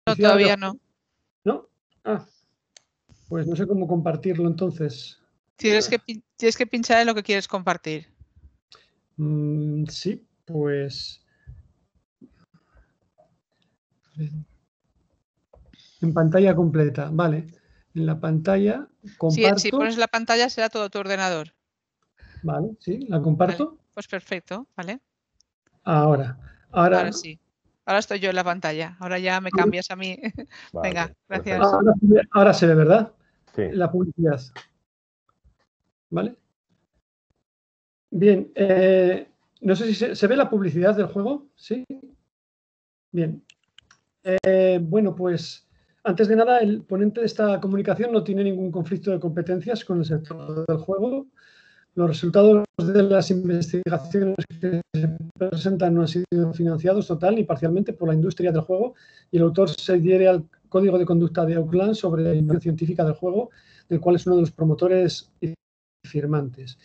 no todavía no. ¿No? Ah, pues no sé cómo compartirlo entonces. Tienes que, tienes que pinchar en lo que quieres compartir. Mm, sí, pues... En pantalla completa, vale. En la pantalla comparto... Sí, si pones la pantalla será todo tu ordenador. Vale, sí, la comparto. Vale, pues perfecto, vale. Ahora, ahora... Ahora sí. Ahora estoy yo en la pantalla. Ahora ya me cambias a mí. Vale, Venga, gracias. Ahora, ahora, se ve, ¿verdad? Sí. La publicidad. ¿Vale? Bien, eh, no sé si se, se, ve la publicidad del juego, ¿sí? Bien. Eh, bueno, pues antes de nada, el ponente de esta comunicación no tiene ningún conflicto de competencias con el sector del juego. Los resultados de las investigaciones que se presentan no han sido financiados total ni parcialmente por la industria del juego y el autor se adhiere al código de conducta de Auckland sobre la innovación científica del juego, del cual es uno de los promotores y firmantes.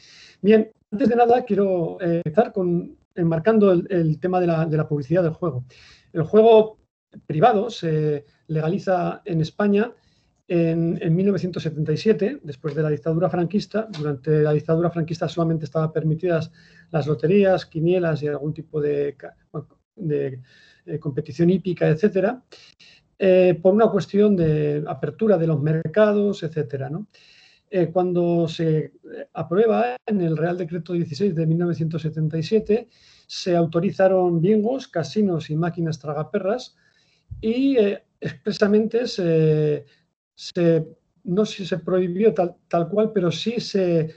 Bien, antes de nada quiero eh, empezar con enmarcando el, tema de la, de la, publicidad del juego. El juego privado se legaliza en España en, en, 1977, después de la dictadura franquista. Durante la dictadura franquista solamente estaban permitidas las loterías, quinielas y algún tipo de, de competición hípica, etcétera, eh, por una cuestión de apertura de los mercados, etcétera, ¿no? eh, cuando se aprueba en el Real Decreto 16 de 1977, se autorizaron bingos, casinos y máquinas tragaperras y eh, expresamente se, no sé se prohibió tal, tal cual, pero sí se,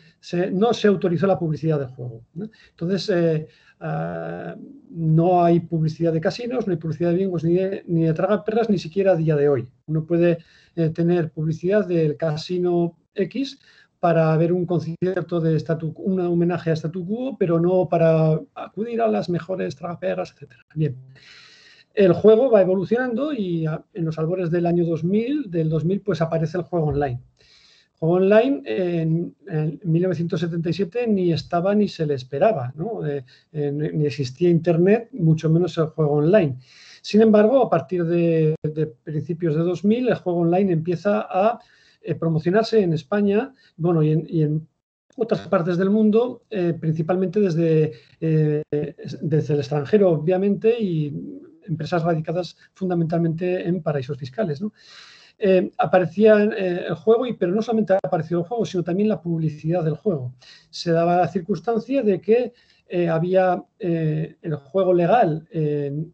no se autorizó la publicidad del juego. Entonces, eh, uh, no hay publicidad de casinos, no hay publicidad de bingos ni de, ni de tragaperras, ni siquiera a día de hoy. Uno puede eh, tener publicidad del casino X para ver un concierto de statu, un homenaje a statu quo, pero no para acudir a las mejores tragaperras, etc. Bien. El juego va evolucionando y en los albores del año 2000, del 2000, pues aparece el juego online. El juego online en, en 1977 ni estaba ni se le esperaba, ¿no? eh, eh, ni existía internet, mucho menos el juego online. Sin embargo, a partir de, principios de 2000, el juego online empieza a eh, promocionarse en España bueno, y, en, y en otras partes del mundo, principalmente desde, desde el extranjero, obviamente, y empresas radicadas fundamentalmente en paraísos fiscales. ¿no? Eh, aparecía el juego, y, pero no solamente apareció el juego, sino también la publicidad del juego. Se daba la circunstancia de que había el juego legal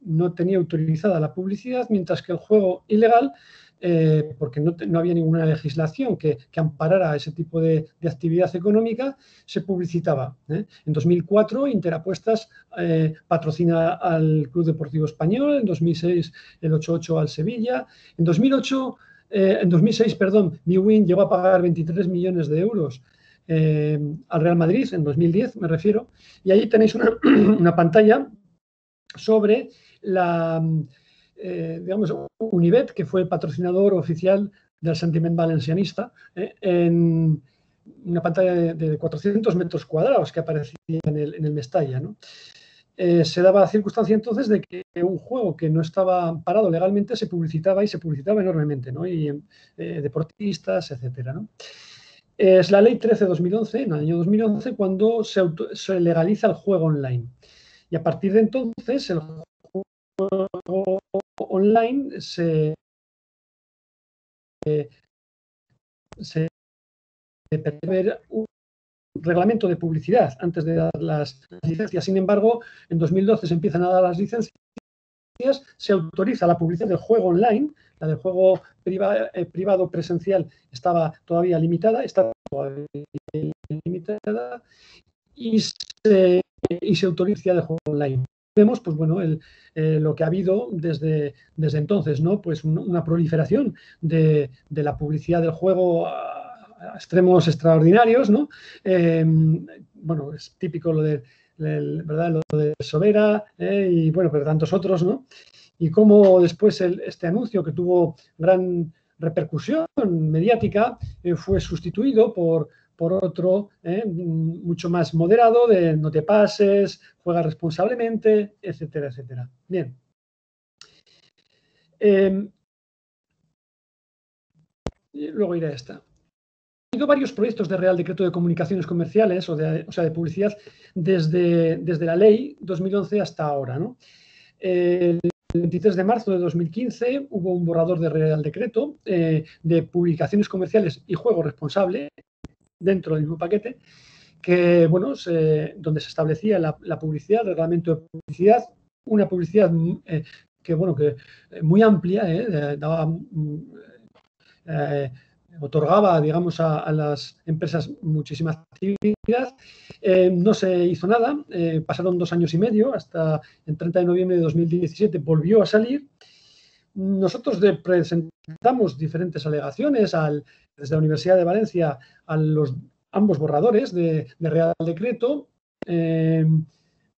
no tenía autorizada la publicidad, mientras que el juego ilegal eh, porque no, había ninguna legislación que, amparara ese tipo de, actividad económica, se publicitaba. ¿eh? En 2004, Interapuestas eh, patrocina al Club Deportivo Español, en 2006 el 8-8 al Sevilla, en 2008, en 2006, perdón, Miwin llegó a pagar 23 millones de euros al Real Madrid, en 2010 me refiero, y ahí tenéis una pantalla sobre la eh, digamos, Univet, que fue el patrocinador oficial del Sentiment Valencianista, eh, en una pantalla de, 400 metros cuadrados que aparecía en el, en Mestalla. Eh, se daba la circunstancia entonces de que un juego que no estaba parado legalmente se publicitaba y se publicitaba enormemente, ¿no? y deportistas, etc. Es la ley 13-2011, en el año 2011, cuando se, se legaliza el juego online. Y a partir de entonces el online se, se ver un reglamento de publicidad antes de dar las licencias. Sin embargo, en 2012 se empiezan a dar las licencias, se autoriza la publicidad del juego online, la del juego eh, privado presencial estaba todavía limitada, está todavía limitada, y se, y se autoriza el juego online vemos, pues bueno, el, eh, lo que ha habido desde, desde entonces, ¿no? Pues una proliferación de, la publicidad del juego a, extremos extraordinarios, ¿no? Em, bueno, es típico lo de, ¿verdad? Lo de Sobera ¿eh? y, bueno, pero tantos otros, ¿no? Y cómo después este anuncio que tuvo gran repercusión mediática eh, fue sustituido por por otro ¿eh? mucho más moderado de no te pases, juega responsablemente, etcétera, etcétera. Bien. Em, luego iré a esta. Ha habido varios proyectos de Real Decreto de Comunicaciones Comerciales, o, de, sea, de publicidad, desde, desde la ley 2011 hasta ahora. El 23 de marzo de 2015 hubo un borrador de Real Decreto eh, de Publicaciones Comerciales y Juego Responsable, dentro del mismo paquete, que, bueno, donde se establecía la, publicidad, el reglamento de publicidad, una publicidad eh, que, bueno, que eh, muy amplia, eh, mm, otorgaba, digamos, a, las empresas muchísima actividad. no se hizo nada, pasaron dos años y medio, hasta el 30 de noviembre de 2017 volvió a salir. Nosotros presentamos diferentes alegaciones al, desde la Universidad de Valencia a los ambos borradores de, Real Decreto, eh,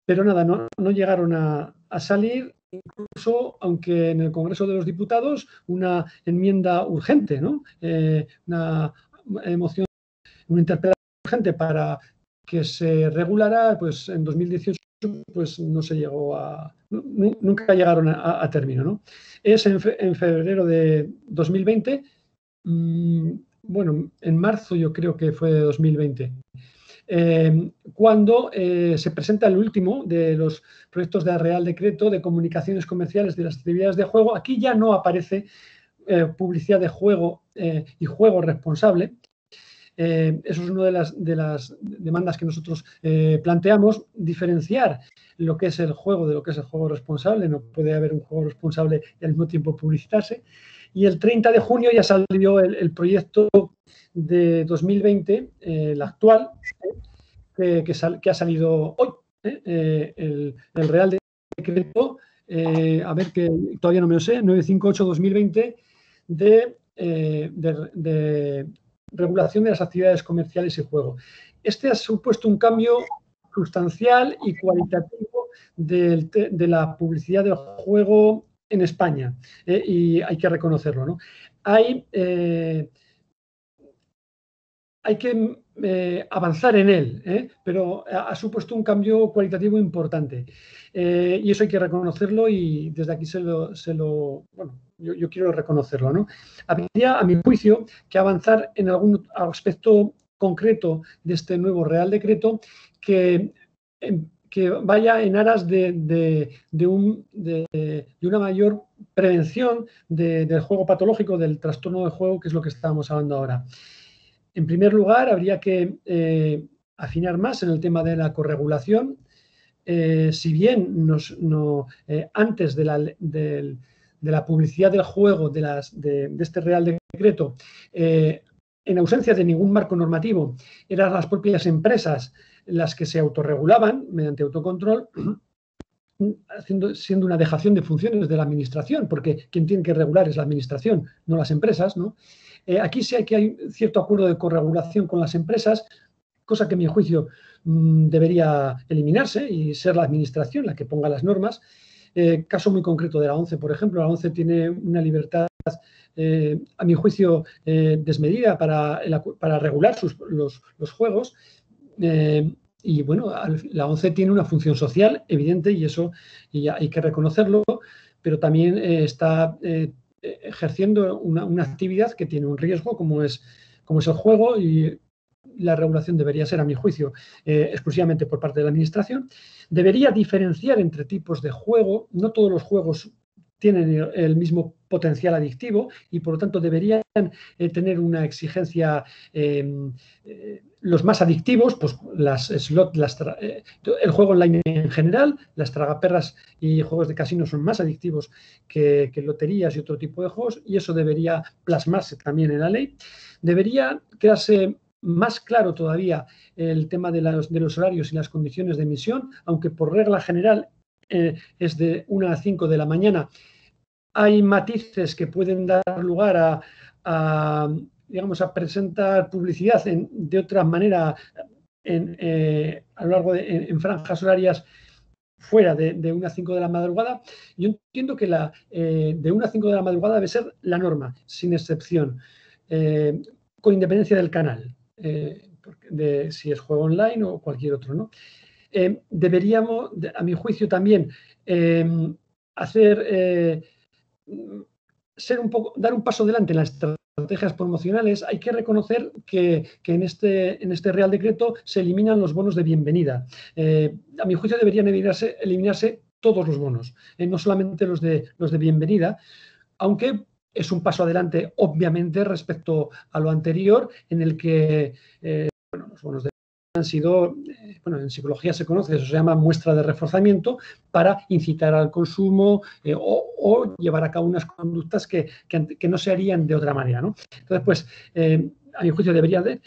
pero nada, no, llegaron a, salir, incluso aunque en el Congreso de los Diputados una enmienda urgente, ¿no? Eh, una emoción, una interpelación urgente para que se regulara, pues en 2018 pues no se llegó a, nunca llegaron a, término, ¿no? Es en, febrero de 2020 bueno, en marzo yo creo que fue de 2020, eh, cuando eh, se presenta el último de los proyectos de Real Decreto de comunicaciones comerciales de las actividades de juego. Aquí ya no aparece eh, publicidad de juego y juego responsable. Eso es una de las, de demandas que nosotros planteamos, diferenciar lo que es el juego de lo que es el juego responsable. No puede haber un juego responsable y al mismo tiempo publicitarse. Y el 30 de junio ya salió el, proyecto de 2020, eh, el actual, eh, que, ha salido hoy, eh, el, Real Decreto, a ver que todavía no me lo sé, 958-2020 de, de, regulación de las actividades comerciales y juego. Este ha supuesto un cambio sustancial y cualitativo de la publicidad del juego en España eh, y hay que reconocerlo. ¿no? Hay, eh, hay que eh, avanzar en él, pero ha, supuesto un cambio cualitativo importante y eso hay que reconocerlo y desde aquí se lo, se lo bueno, yo, quiero reconocerlo. ¿no? Habría, a mi juicio, que avanzar en algún aspecto concreto de este nuevo Real Decreto que em, vaya en aras de, un, de una mayor prevención del juego patológico, del trastorno de juego, que es lo que estábamos hablando ahora. En primer lugar, habría que eh, afinar más en el tema de la corregulación, si bien nos, no, antes de la, de la, publicidad del juego, de, las, de, este Real Decreto, en ausencia de ningún marco normativo, eran las propias empresas las que se autorregulaban mediante autocontrol, siendo una dejación de funciones de la administración, porque quien tiene que regular es la administración, no las empresas. ¿no? Eh, aquí sí hay que hay cierto acuerdo de corregulación con las empresas, cosa que a mi juicio mm, debería eliminarse y ser la administración la que ponga las normas. Eh, caso muy concreto de la ONCE, por ejemplo, la ONCE tiene una libertad, eh, a mi juicio, desmedida para, para regular los, los, juegos y bueno, la ONCE tiene una función social evidente y eso y hay que reconocerlo, pero también eh, está eh, ejerciendo una, actividad que tiene un riesgo como es, como es el juego y la regulación debería ser, a mi juicio, eh, exclusivamente por parte de la Administración. Debería diferenciar entre tipos de juego. No todos los juegos tienen el mismo potencial adictivo y por lo tanto deberían eh, tener una exigencia eh, los más adictivos, pues las slot, eh, el juego online en general, las tragaperras y juegos de casino son más adictivos que, loterías y otro tipo de juegos y eso debería plasmarse también en la ley. Debería quedarse más claro todavía el tema de los, horarios y las condiciones de emisión, aunque por regla general es de 1 a 5 de la mañana hay matices que pueden dar lugar a, digamos, a presentar publicidad de otra manera eh, a lo largo de en, franjas horarias fuera de, de 1 a 5 de la madrugada. Yo entiendo que la, eh, de 1 a 5 de la madrugada debe ser la norma, sin excepción, eh, con independencia del canal, de si es juego online o cualquier otro. ¿no? deberíamos, a mi juicio, también hacer ser un poco, dar un paso adelante en las estrategias promocionales, hay que reconocer que, en, este, en este Real Decreto se eliminan los bonos de bienvenida. Eh, a mi juicio deberían eliminarse, eliminarse todos los bonos, eh, no solamente los de, los de bienvenida, aunque es un paso adelante, obviamente, respecto a lo anterior, en el que eh, los bonos de han sido, eh, bueno, en psicología se conoce, eso se llama muestra de reforzamiento para incitar al consumo eh, o, llevar a cabo unas conductas que, no se harían de otra manera. ¿no? Entonces, pues, a mi juicio debería de...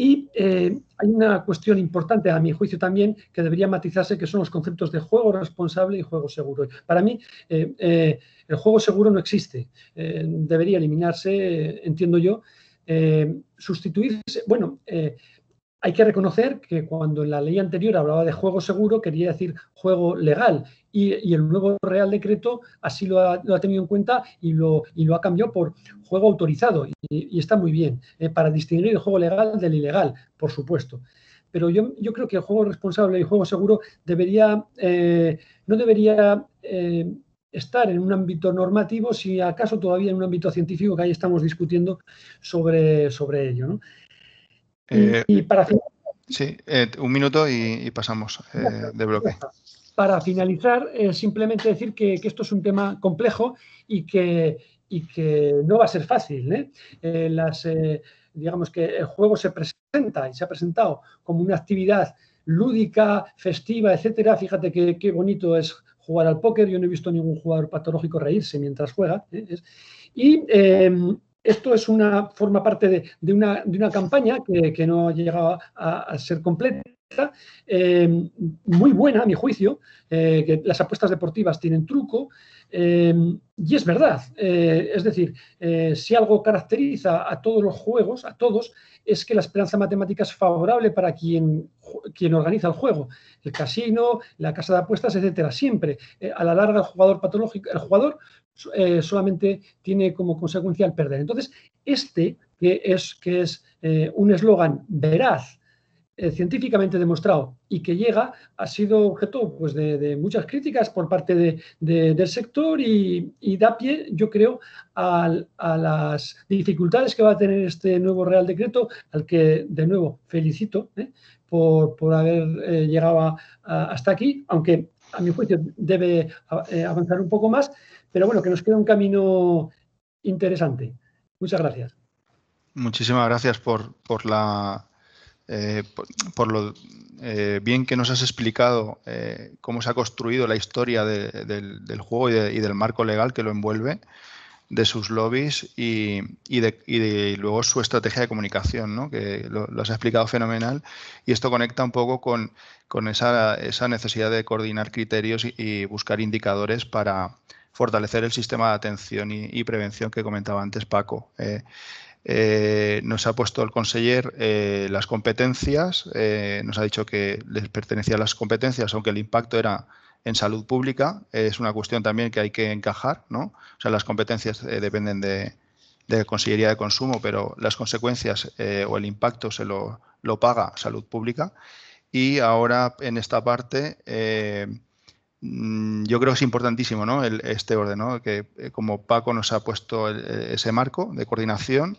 Y hay una cuestión importante, a mi juicio también, que debería matizarse, que son los conceptos de juego responsable y juego seguro. Para mí, el juego seguro no existe. debería eliminarse, entiendo yo, sustituirse, bueno, hay que reconocer que cuando en la ley anterior hablaba de juego seguro, quería decir juego legal. Y, el nuevo Real Decreto así lo ha, tenido en cuenta y lo, lo, ha cambiado por juego autorizado. Y, está muy bien, eh, para distinguir el juego legal del ilegal, por supuesto. Pero yo, yo creo que el juego responsable y juego seguro debería, eh, no debería eh, estar en un ámbito normativo, si acaso todavía en un ámbito científico, que ahí estamos discutiendo sobre, sobre ello. ¿no? y, eh, para Sí, eh, un minuto y, pasamos eh, de bloque. Para finalizar, simplemente decir que, esto es un tema complejo y que, no va a ser fácil. las, digamos que el juego se presenta y se ha presentado como una actividad lúdica, festiva, etcétera. Fíjate qué, bonito es jugar al póker. Yo no he visto ningún jugador patológico reírse mientras juega. Y esto es una, forma parte de, una, campaña que, no ha llegado a, ser completa, eh, muy buena a mi juicio, eh, que las apuestas deportivas tienen truco, eh, y es verdad, es decir, si algo caracteriza a todos los juegos, a todos, es que la esperanza matemática es favorable para quien, quien organiza el juego. El casino, la casa de apuestas, etcétera. Siempre, a la larga, el jugador patológico, el jugador solamente tiene como consecuencia el perder. Entonces, este, que es, que es un eslogan veraz, eh, científicamente demostrado y que llega, ha sido objeto pues, de, muchas críticas por parte del sector y, da pie, yo creo, a, las dificultades que va a tener este nuevo Real Decreto, al que de nuevo felicito por, haber llegado hasta aquí, aunque a mi juicio debe avanzar un poco más pero bueno, que nos queda un camino interesante. Muchas gracias. Muchísimas gracias por, la, eh, por, lo eh, bien que nos has explicado eh, cómo se ha construido la historia del, juego y, del marco legal que lo envuelve, de sus lobbies y, de, luego su estrategia de comunicación, ¿no? que lo, has explicado fenomenal. Y esto conecta un poco con, esa, necesidad de coordinar criterios y, buscar indicadores para fortalecer el sistema de atención y, prevención que comentaba antes Paco. Nos ha puesto el conseller eh, las competencias, eh, nos ha dicho que les pertenecían las competencias, aunque el impacto era en salud pública. Es una cuestión también que hay que encajar, ¿no? O sea, las competencias dependen de, de, Consellería de Consumo, pero las consecuencias o el impacto se lo, lo, paga salud pública. Y ahora, en esta parte, mm, yo creo que es importantísimo ¿no? este orden, ¿no? que como Paco nos ha puesto ese marco de coordinación,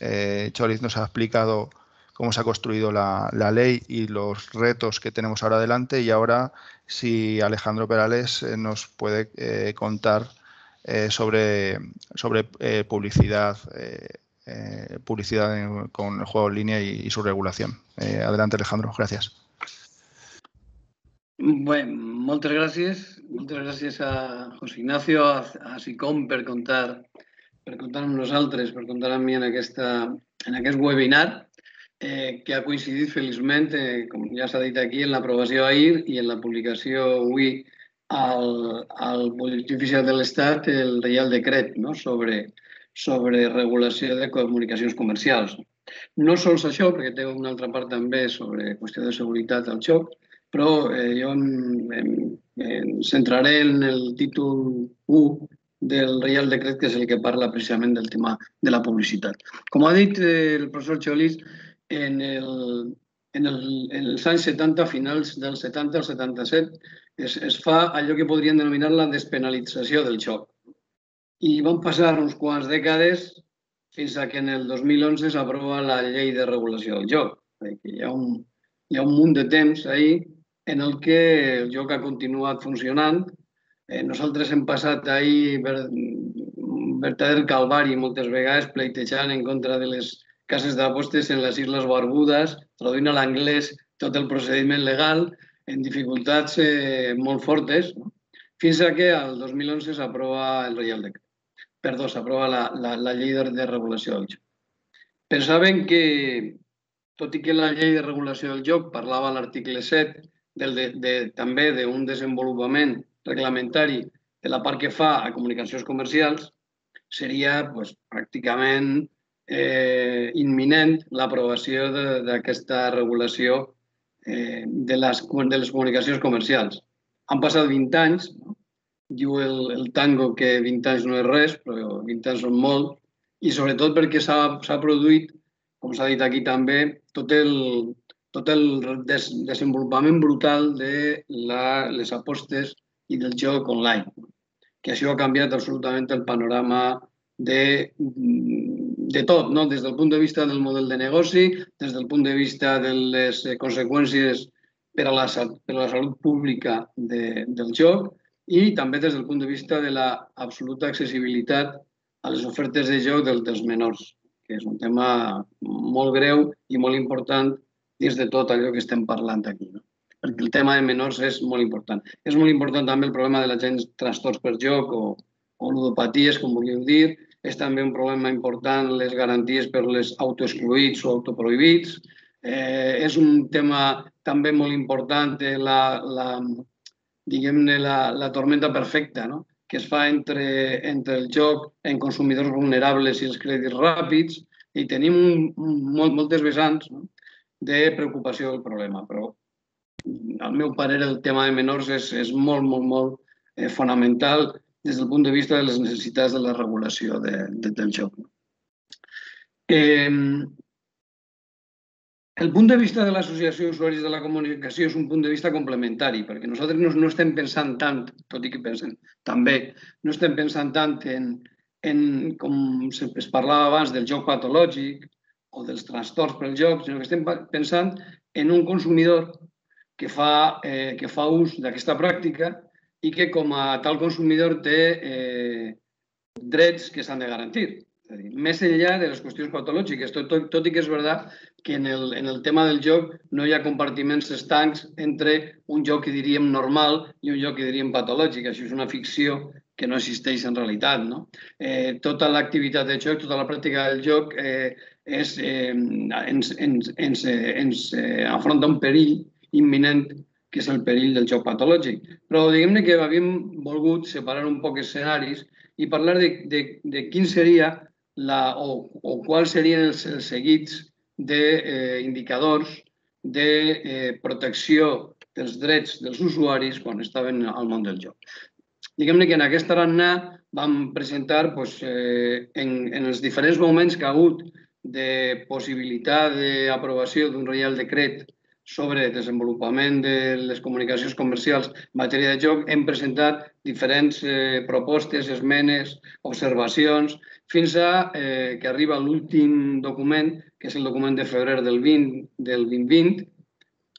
eh, Choriz nos ha explicado cómo se ha construido la, ley y los retos que tenemos ahora adelante y ahora si Alejandro Perales eh, nos puede eh, contar sobre, sobre publicidad, publicidad con el juego en línea y, su regulación. adelante Alejandro, gracias. Bueno, muchas gracias. Muchas gracias a José Ignacio, a, a SICOM per contar per contar amb nosaltres, per contar amb mi en, aquesta, en aquest webinar, eh, que ha coincidit feliçment, eh, com ja s'ha dit aquí, en l'aprovació ahir i en la publicació avui al, al Boletí Oficial de l'Estat el Reial Decret no? sobre, sobre regulació de comunicacions comercials. No sols això, perquè té una altra part també sobre qüestió de seguretat al xoc, però eh, jo em, em, em centraré en el títol 1 del Reial Decret, que és el que parla precisament del tema de la publicitat. Com ha dit eh, el professor Xolis, en, el, en, el, en els anys 70, finals dels 70 al 77, es, es fa allò que podrien denominar la despenalització del joc. I van passar uns quants dècades fins a que en el 2011 s'aprova la llei de regulació del joc. Hi ha un, hi ha un munt de temps ahí en el que el joc ha continuat funcionant, Eh, nosaltres hem passat ahir per un verdader calvari moltes vegades pleitejant en contra de les cases d'apostes en les Isles Barbudes, traduint a l'anglès tot el procediment legal, en dificultats eh, molt fortes, no? fins a que al 2011 s'aprova el Reial Decret. Perdó, s'aprova la, la, la llei de, de regulació del joc. Pensaven que, tot i que la llei de regulació del joc parlava a l'article 7 del de, de, també d'un desenvolupament reglamentari de la part que fa a comunicacions comercials seria pues, pràcticament eh, imminent l'aprovació d'aquesta regulació eh, de, les, de les comunicacions comercials. Han passat 20 anys, no? diu el, el tango que 20 anys no és res, però 20 anys són molt, i sobretot perquè s'ha produït, com s'ha dit aquí també, tot el, tot el des, desenvolupament brutal de la, les apostes i del joc online, que això ha canviat absolutament el panorama de, de tot, no? des del punt de vista del model de negoci, des del punt de vista de les conseqüències per a la, per a la salut pública de, del joc i també des del punt de vista de la absoluta accessibilitat a les ofertes de joc del, dels menors, que és un tema molt greu i molt important dins de tot allò que estem parlant aquí. No? Perquè el tema de menors és molt important. És molt important també el problema de la gent trastorns per joc o, o ludopaties, com vulgueu dir. És també un problema important les garanties per les autoexcluïts o autoprohibits. Eh, és un tema també molt important eh, la, la, diguem-ne, la, la tormenta perfecta, no? que es fa entre, entre el joc en consumidors vulnerables i els crèdits ràpids, i tenim molt, moltes vessants no? de preocupació del problema. Però al meu parer, el tema de menors és, és molt, molt, molt eh, fonamental des del punt de vista de les necessitats de la regulació de, de, del joc. Eh, el punt de vista de l'Associació d'Usuaris de la Comunicació és un punt de vista complementari, perquè nosaltres no, no estem pensant tant, tot i que pensem també, no estem pensant tant en, en com es parlava abans, del joc patològic o dels trastorns pel joc, sinó que estem pensant en un consumidor que fa, eh, que fa ús d'aquesta pràctica i que com a tal consumidor té eh, drets que s'han de garantir. més enllà de les qüestions patològiques, tot, tot, tot i que és veritat que en el, en el tema del joc no hi ha compartiments estancs entre un joc que diríem normal i un joc que diríem patològic. Això és una ficció que no existeix en realitat. No? Eh, tota l'activitat de joc, tota la pràctica del joc eh, és, eh, ens, ens, ens, eh, ens eh, afronta un perill imminent que és el perill del joc patològic. Però diguem-ne que havíem volgut separar un poc escenaris i parlar de, de, de quin seria la, o, o quals serien els, els seguits d'indicadors de, eh, de eh, protecció dels drets dels usuaris quan estaven al món del joc. Diguem-ne que en aquesta ranna vam presentar pues, eh, en, en els diferents moments que ha hagut de possibilitat d'aprovació d'un reial decret sobre desenvolupament de les comunicacions comercials en matèria de joc, hem presentat diferents eh, propostes, esmenes, observacions, fins a eh, que arriba l'últim document, que és el document de febrer del 20, del 2020.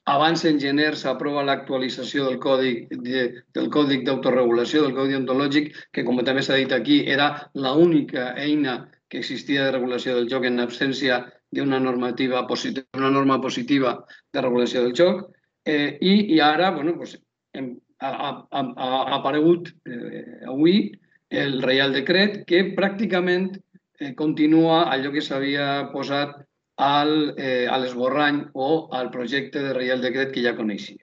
Abans, en gener, s'aprova l'actualització del còdic de, del còdic d'autoregulació, del codi ontològic, que, com també s'ha dit aquí, era l'única eina que existia de regulació del joc en absència d'una normativa positiva, una norma positiva de regulació del joc. Eh, i, I ara, bueno, pues, hem, ha, ha, ha aparegut eh, avui el Reial Decret, que pràcticament eh, continua allò que s'havia posat al, eh, a l'esborrany o al projecte de Reial Decret que ja coneixia.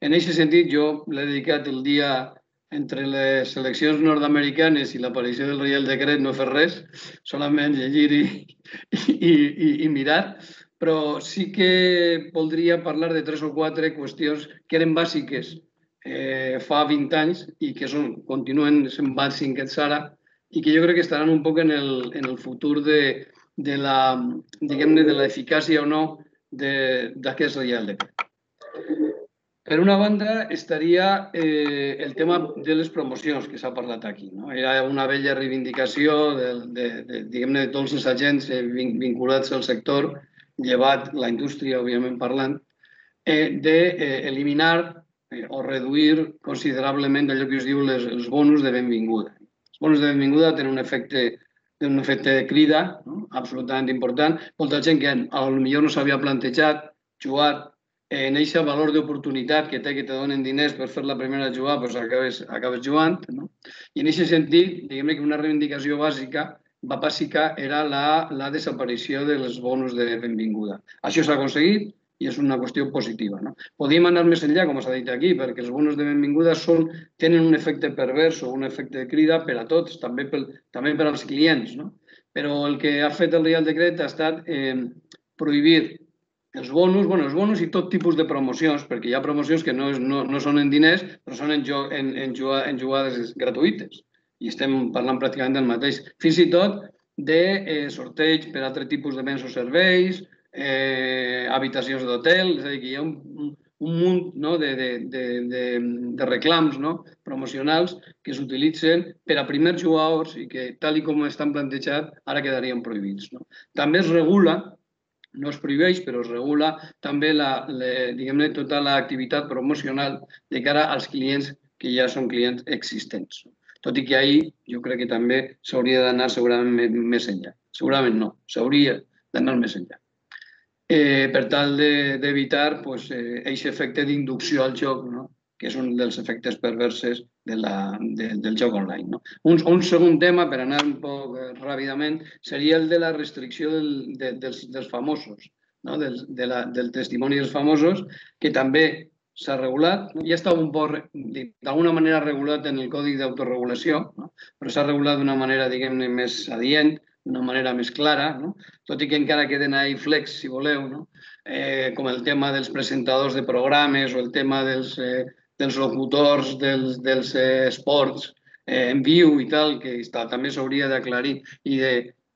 En aquest sentit, jo l'he dedicat el dia entre les eleccions nord-americanes i l'aparició del Reial Decret no fer res, solament llegir i, i, i, i mirar, però sí que voldria parlar de tres o quatre qüestions que eren bàsiques eh, fa 20 anys i que són, continuen sent bàsiques ara i que jo crec que estaran un poc en el, en el futur de, de la, diguem-ne, de l'eficàcia o no d'aquest reial decret. Per una banda, estaria eh, el tema de les promocions que s'ha parlat aquí. No? Era una vella reivindicació de, de, de, de tots els agents eh, vinculats al sector, llevat la indústria, òbviament parlant, eh, d'eliminar eh, Eh, o reduir considerablement allò que es diu les, els bonus de benvinguda. Els bonus de benvinguda tenen un efecte, un efecte de crida no? absolutament important. Molta gent que millor no s'havia plantejat jugar en aquest valor d'oportunitat que té que te donen diners per fer la primera jugada, doncs acabes, acabes jugant. No? I en aquest sentit, diguem que una reivindicació bàsica bàsica era la, la desaparició dels bonus de benvinguda. Això s'ha aconseguit, i és una qüestió positiva. No? Podríem anar més enllà, com s'ha dit aquí, perquè els bonus de benvinguda són, tenen un efecte pervers o un efecte de crida per a tots, també, per, també per als clients. No? Però el que ha fet el Real Decret ha estat eh, prohibir els bonus, bueno, els bonus i tot tipus de promocions, perquè hi ha promocions que no, és, no, no són en diners, però són en, en, en, jugades, en jugades gratuïtes. I estem parlant pràcticament del mateix. Fins i tot de eh, sorteig per altre tipus de béns o serveis, eh, habitacions d'hotel, és a dir, que hi ha un, un munt no, de, de, de, de, de reclams no, promocionals que s'utilitzen per a primers jugadors i que, tal i com estan plantejats, ara quedarien prohibits. No? També es regula, no es prohibeix, però es regula també la, la, diguem tota l'activitat promocional de cara als clients que ja són clients existents. Tot i que ahir jo crec que també s'hauria d'anar segurament més enllà. Segurament no, s'hauria d'anar més enllà eh, per tal d'evitar de, pues, eh, efecte d'inducció al joc, no? Que és un dels efectes perverses de la, de, del joc online. No? Un, un segon tema, per anar un poc eh, ràpidament, seria el de la restricció del, de, dels, dels famosos, no? del, de la, del testimoni dels famosos, que també s'ha regulat, ja estava un poc, d'alguna manera regulat en el Codi d'Autoregulació, no? però s'ha regulat d'una manera, diguem-ne, més adient, d'una manera més clara, no? tot i que encara queden ahí flex, si voleu, no? eh, com el tema dels presentadors de programes o el tema dels, eh, dels locutors dels, dels esports eh, en viu i tal, que està, també s'hauria d'aclarir i, de,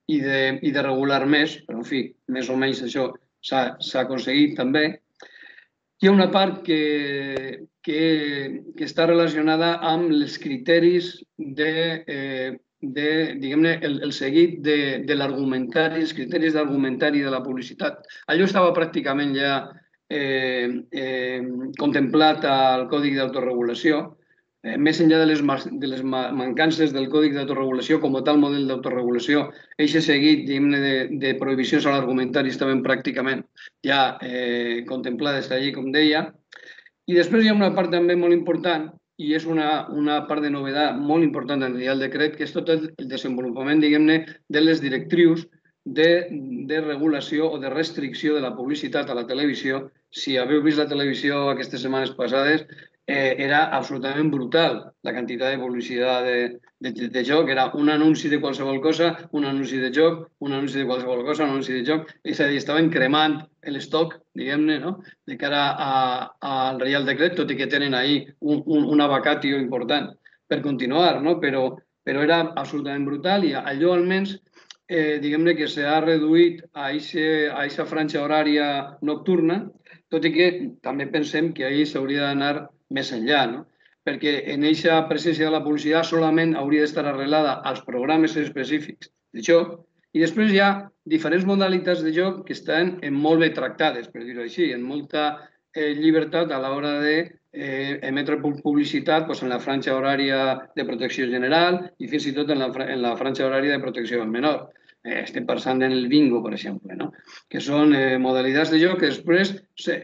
i, de, i de regular més, però en fi, més o menys això s'ha aconseguit també. Hi ha una part que, que, que està relacionada amb els criteris de eh, de, diguem-ne, el, el seguit de, de l'argumentari, els criteris d'argumentari de la publicitat. Allò estava pràcticament ja eh, eh, contemplat al Codi d'Autoregulació. eh, més enllà de les, de les mancances del Còdic d'autoregulació com a tal model d'autoregulació, eixe seguit de, de prohibicions a l'argumentari estaven pràcticament ja eh, contemplades allí, com deia. I després hi ha una part també molt important, i és una, una part de novedat molt important en el Decret, que és tot el desenvolupament, diguem-ne, de les directrius de, de regulació o de restricció de la publicitat a la televisió. Si haveu vist la televisió aquestes setmanes passades, eh, era absolutament brutal la quantitat de publicitat de, de, de joc. Era un anunci de qualsevol cosa, un anunci de joc, un anunci de qualsevol cosa, un anunci de joc. És a dir, estaven cremant l'estoc, diguem-ne, no? de cara al Reial Decret, tot i que tenen ahí un, un, una vacatio important per continuar, no? però, però era absolutament brutal i allò almenys eh, diguem-ne que s'ha reduït a aquesta franja horària nocturna, tot i que també pensem que ahir s'hauria d'anar més enllà, no? perquè en aquesta presència de la publicitat solament hauria d'estar arrelada als programes específics de joc i després hi ha diferents modalitats de joc que estan en molt bé tractades, per dir-ho així, en molta eh, llibertat a l'hora de eh, emetre publicitat pues, en la franja horària de protecció general i fins i tot en la, en la franja horària de protecció menor. Eh, estem pensant en el bingo, per exemple, no? que són eh, modalitats de joc que després se,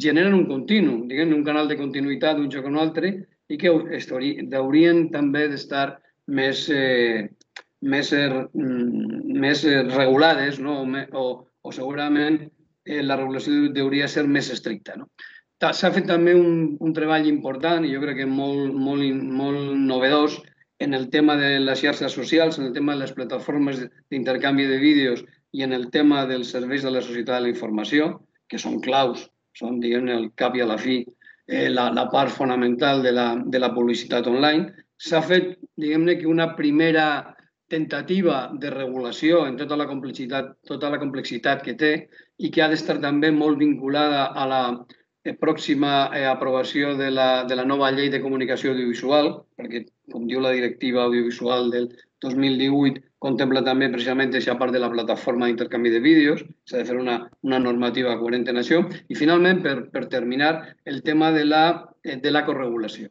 generen un continu, diguem un canal de continuïtat d'un joc a un altre i que haurien també d'estar més, eh, més, eh, més regulades no? o, o segurament eh, la regulació hauria ser més estricta. No? S'ha fet també un, un treball important i jo crec que molt, molt, molt novedós en el tema de les xarxes socials, en el tema de les plataformes d'intercanvi de vídeos i en el tema dels serveis de la societat de la informació, que són claus són, diguem el cap i a la fi, eh, la, la part fonamental de la, de la publicitat online. S'ha fet, diguem-ne, que una primera tentativa de regulació en tota la complexitat, tota la complexitat que té i que ha d'estar també molt vinculada a la pròxima eh, aprovació de la, de la nova llei de comunicació audiovisual, perquè, com diu la directiva audiovisual del 2018, contempla també precisament aquesta part de la plataforma d'intercanvi de vídeos, s'ha de fer una, una normativa coherent en això, i finalment, per, per terminar, el tema de la, de la corregulació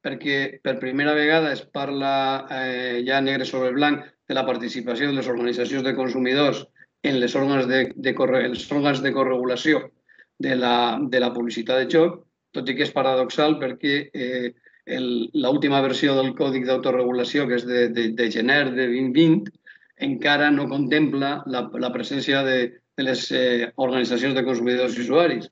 perquè per primera vegada es parla eh, ja negre sobre blanc de la participació de les organitzacions de consumidors en les òrgans de, de, corre, els òrgans de corregulació de la, de la publicitat de joc, tot i que és paradoxal perquè eh, l'última versió del Còdic d'Autoregulació, que és de, de, de gener de 2020, encara no contempla la, la presència de, de les eh, organitzacions de consumidors i usuaris.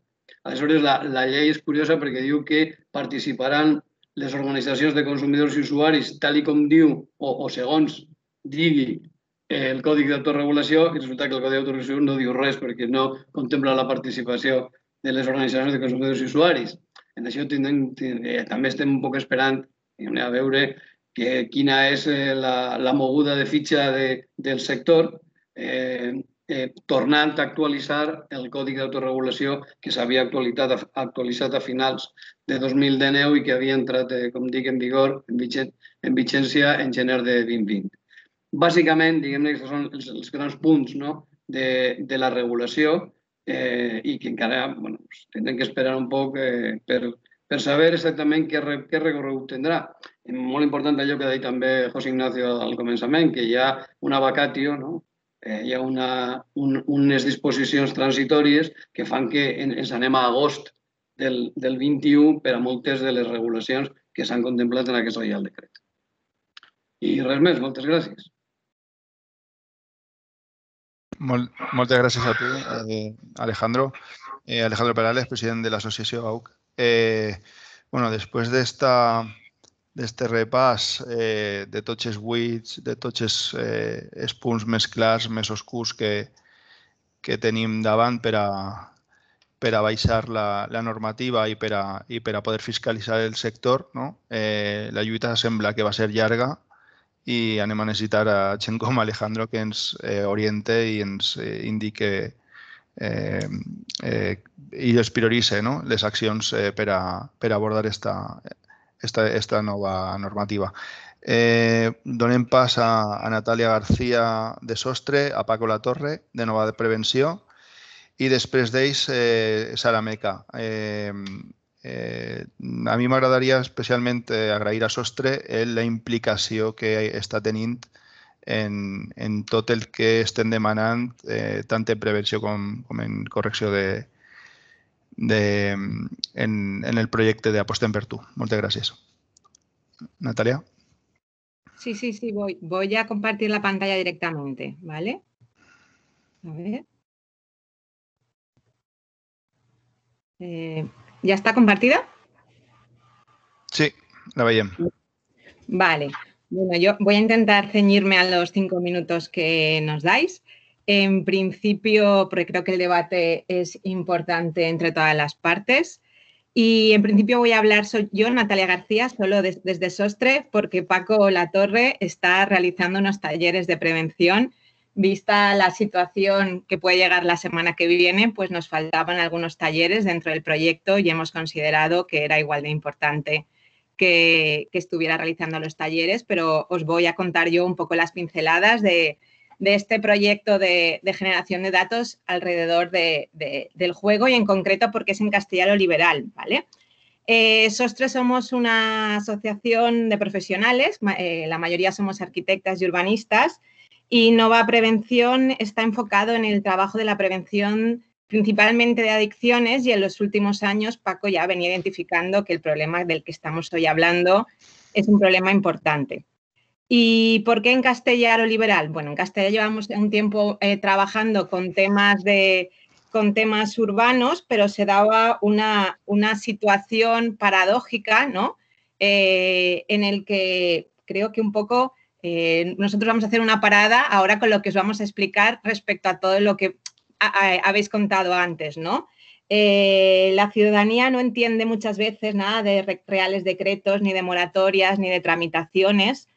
Aleshores, la, la llei és curiosa perquè diu que participaran les organitzacions de consumidors i usuaris, tal i com diu, o, o segons digui el Còdic d'Autoregulació, i resulta que el Còdic d'Autoregulació no diu res perquè no contempla la participació de les organitzacions de consumidors i usuaris. En això tindrem, eh, també estem un poc esperant a veure que, quina és eh, la, la moguda de fitxa de, del sector, eh, eh, tornant a actualitzar el Còdic d'Autoregulació que s'havia actualitzat, actualitzat a finals de 2019 i que havia entrat, eh, com dic, en vigor, en, en vigència en gener de 2020. Bàsicament, diguem-ne que són els, els grans punts no? de, de la regulació eh, i que encara bueno, tindrem que esperar un poc eh, per, per saber exactament què, què recorregut tindrà. És molt important allò que ha dit també José Ignacio al començament, que hi ha una vacatio, no? eh, hi ha una, un, unes disposicions transitòries que fan que ens anem a agost del, del 21 per a moltes de les regulacions que s'han contemplat en aquest Reial Decret. I res més, moltes gràcies. Molt, moltes gràcies a tu, eh, Alejandro. Eh, Alejandro Perales, president de l'associació AUC. Eh, bueno, després d'esta d'este repàs eh, de tots els de tots els, eh, els punts més clars, més oscurs que, que tenim davant per a, per a baixar la, la normativa i per, a, i per a poder fiscalitzar el sector. No? Eh, la lluita sembla que va ser llarga, i anem a necessitar a gent Alejandro que ens eh, oriente i ens eh, indique eh, eh, no? les accions eh, per, a, abordar esta, esta, esta normativa. Eh, pas a, a Natàlia García de Sostre, a Paco La Torre, de Nova de Prevenció, i després d'ells, eh, Sara Meca, eh, eh, a mi m'agradaria especialment agrair a Sostre eh, la implicació que està tenint en, en el que estem demanant, eh, tant en prevenció com, com en correcció de, de, en, en el projecte d'Apostem per tu. Moltes gràcies. Natalia. Sí, sí, sí, voy, voy a compartir la pantalla directamente, ¿vale? A ver. Eh, ¿Ya está compartida? Sí, la veiem. Vale. Bueno, yo voy a intentar ceñirme a los cinco minutos que nos dais. En principio, porque creo que el debate es importante entre todas las partes. Y en principio voy a hablar soy yo, Natalia García, solo desde Sostre, porque Paco Latorre está realizando unos talleres de prevención. Vista la situación que puede llegar la semana que viene, pues nos faltaban algunos talleres dentro del proyecto y hemos considerado que era igual de importante que, que estuviera realizando los talleres, pero os voy a contar yo un poco las pinceladas de, de este proyecto de, generación de datos alrededor del juego y en concreto porque es en castellano liberal, ¿vale? Eh, Sostre somos una asociación de profesionales, eh, la mayoría somos arquitectas y urbanistas y Nova Prevención está enfocado en el trabajo de la prevención principalmente de adicciones y en los últimos años Paco ya venía identificando que el problema del que estamos hoy hablando es un problema importante. ¿Y por qué en Castellar o liberal? Bueno, en Castellar llevamos un tiempo eh, trabajando con temas, de, con temas urbanos, pero se daba una, una situación paradójica, ¿no? Eh, en el que creo que un poco eh, nosotros vamos a hacer una parada ahora con lo que os vamos a explicar respecto a todo lo que habéis contado antes, ¿no? la ciudadanía no entiende muchas veces nada de reales decretos, ni de moratorias, ni de tramitaciones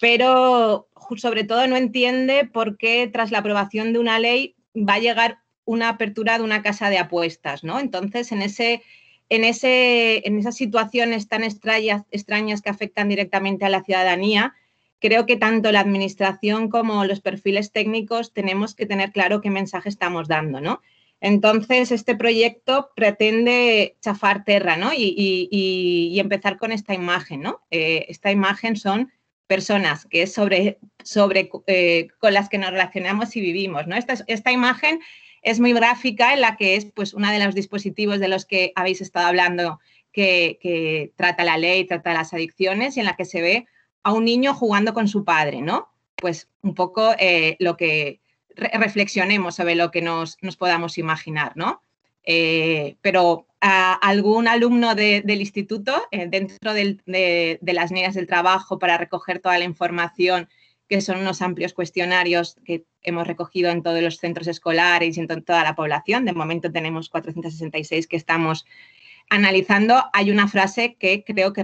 pero sobre todo no entiende por qué tras la aprobación de una ley va a llegar una apertura de una casa de apuestas, ¿no? Entonces, en esas situaciones tan extrañas, extrañas que afectan directamente a la ciudadanía, creo que tanto la administración como los perfiles técnicos tenemos que tener claro qué mensaje estamos dando, ¿no? Entonces, este proyecto pretende chafar terra, ¿no? Y, empezar con esta imagen, ¿no? Eh, esta imagen son personas, que es sobre, sobre eh, con las que nos relacionamos y vivimos. ¿no? Esta, esta imagen es muy gráfica en la que es pues, uno de los dispositivos de los que habéis estado hablando que, trata la ley, trata las adicciones y en la que se ve a un niño jugando con su padre, ¿no? Pues un poco eh, lo que reflexionemos sobre lo que nos, nos podamos imaginar, ¿no? Eh, pero a algún alumno del instituto, eh, dentro de, las líneas del trabajo para recoger toda la información, que son unos amplios cuestionarios que hemos recogido en todos los centros escolares y en toda la población. De momento tenemos 466 que estamos analizando. Hay una frase que creo que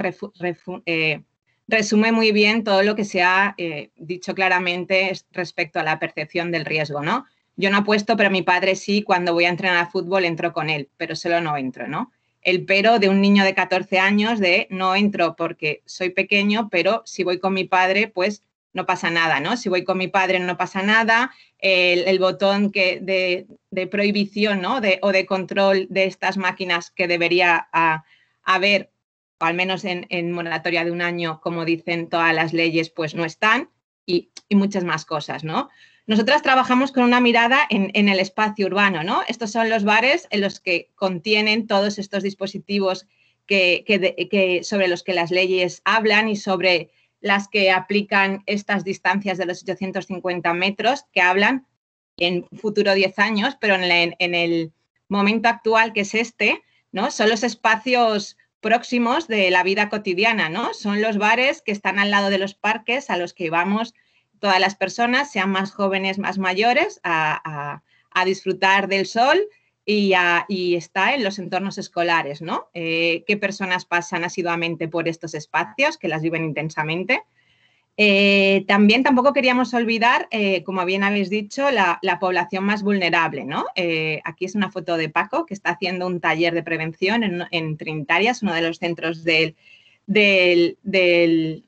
resume muy bien todo lo que se ha dicho claramente respecto a la percepción del riesgo, ¿no? Yo no apuesto, pero mi padre sí, cuando voy a entrenar a fútbol entro con él, pero solo no entro, ¿no? El pero de un niño de 14 años de no entro porque soy pequeño, pero si voy con mi padre, pues no pasa nada, ¿no? Si voy con mi padre no pasa nada, el, botón que de, prohibición, ¿no? De, o de control de estas máquinas que debería haber, al menos en, moratoria de un año, como dicen todas las leyes, pues no están, y, y muchas más cosas, ¿no? Nosotras trabajamos con una mirada en, el espacio urbano, ¿no? Estos son los bares en los que contienen todos estos dispositivos que, sobre los que las leyes hablan y sobre las que aplican estas distancias de los 850 metros, que hablan en futuro 10 años, pero en, en el momento actual, que es este, ¿no? Son los espacios próximos de la vida cotidiana, ¿no? Son los bares que están al lado de los parques a los que vamos todas las personas, sean más jóvenes, más mayores, a, disfrutar del sol y, está en los entornos escolares, ¿no? Eh, ¿Qué personas pasan asiduamente por estos espacios, que las viven intensamente? Eh, también tampoco queríamos olvidar, eh, como bien habéis dicho, la, población más vulnerable, ¿no? aquí es una foto de Paco, que está haciendo un taller de prevención en, Trinitarias, uno de los centros del, del,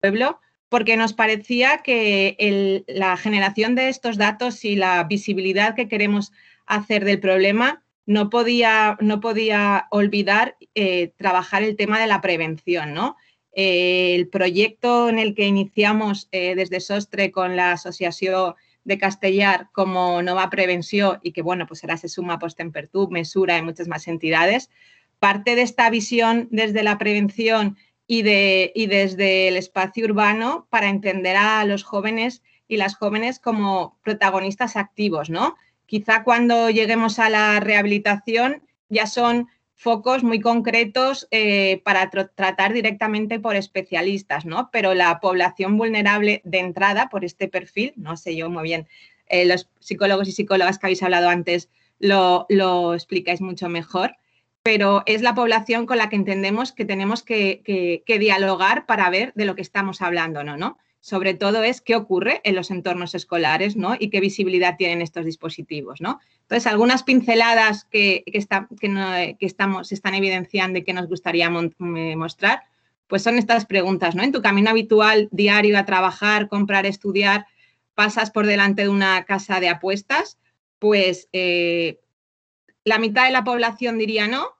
pueblo, porque nos parecía que la generación de estos datos y la visibilidad que queremos hacer del problema no podía, no podía olvidar eh, trabajar el tema de la prevención, ¿no? El proyecto en el que iniciamos desde SOSTRE con la Asociación de Castellar como Nova Prevención y que, bueno, pues ahora se suma Postempertub, Mesura y muchas más entidades, parte de esta visión desde la prevención y, y desde el espacio urbano para entender a los jóvenes y las jóvenes como protagonistas activos, ¿no? Quizá cuando lleguemos a la rehabilitación ya son focos muy concretos eh, para tratar directamente por especialistas, ¿no? Pero la población vulnerable de entrada por este perfil, no sé yo muy bien, eh, los psicólogos y psicólogas que habéis hablado antes lo, lo, explicáis mucho mejor, pero es la población con la que entendemos que tenemos que, que dialogar para ver de lo que estamos hablando, ¿no? ¿no? Sobre todo es qué ocurre en los entornos escolares ¿no? y qué visibilidad tienen estos dispositivos. ¿no? Entonces, algunas pinceladas que, que, estamos, se están evidenciando y que nos gustaría mostrar, pues son estas preguntas. ¿no? En tu camino habitual, diario a trabajar, comprar, estudiar, pasas por delante de una casa de apuestas, pues eh, la mitad de la población diría no,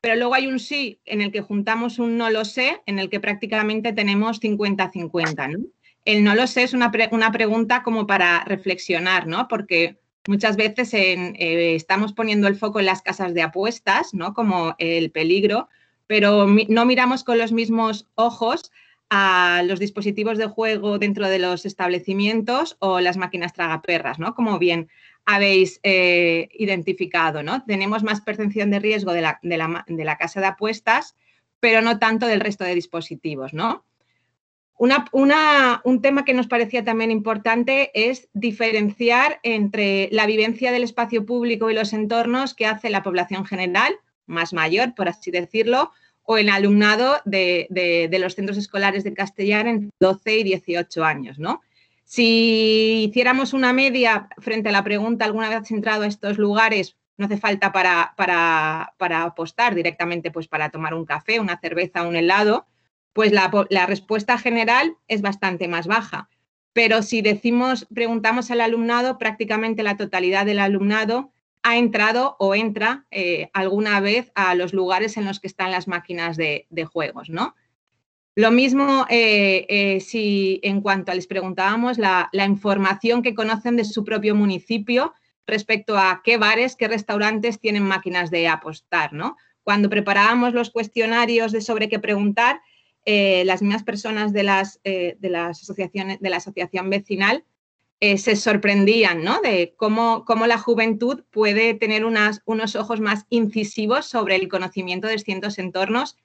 pero luego hay un sí en el que juntamos un no lo sé, en el que prácticamente tenemos 50-50. ¿no? El no lo sé es una, pregunta como para reflexionar, ¿no? Porque muchas veces eh, estamos poniendo el foco en las casas de apuestas, ¿no? Como el peligro, pero no miramos con los mismos ojos a los dispositivos de juego dentro de los establecimientos o las máquinas tragaperras, ¿no? Como bien habéis eh, identificado, ¿no? Tenemos más percepción de riesgo de la, de la, casa de apuestas, pero no tanto del resto de dispositivos, ¿no? Un tema que nos parecía también importante es diferenciar entre la vivencia del espacio público y los entornos que hace la población general, más mayor, por así decirlo, o el alumnado de, los centros escolares de castellano en 12 y 18 años. ¿no? Si hiciéramos una media frente a la pregunta, ¿alguna vez has entrado a estos lugares? No hace falta para, para, para apostar directamente, pues para tomar un café, una cerveza, un helado pues la, respuesta general es bastante más baja. Pero si decimos, preguntamos al alumnado, prácticamente la totalidad del alumnado ha entrado o entra eh, alguna vez a los lugares en los que están las máquinas de, juegos, ¿no? Lo mismo eh, eh, si en cuanto les preguntábamos la, la, información que conocen de su propio municipio respecto a qué bares, qué restaurantes tienen máquinas de apostar, ¿no? Cuando preparábamos los cuestionarios de sobre qué preguntar, eh, las mismas personas de, las, eh, de, las asociaciones, de la asociación vecinal eh, se sorprendían ¿no? de cómo, cómo, la juventud puede tener unas, unos ojos más incisivos sobre el conocimiento de distintos entornos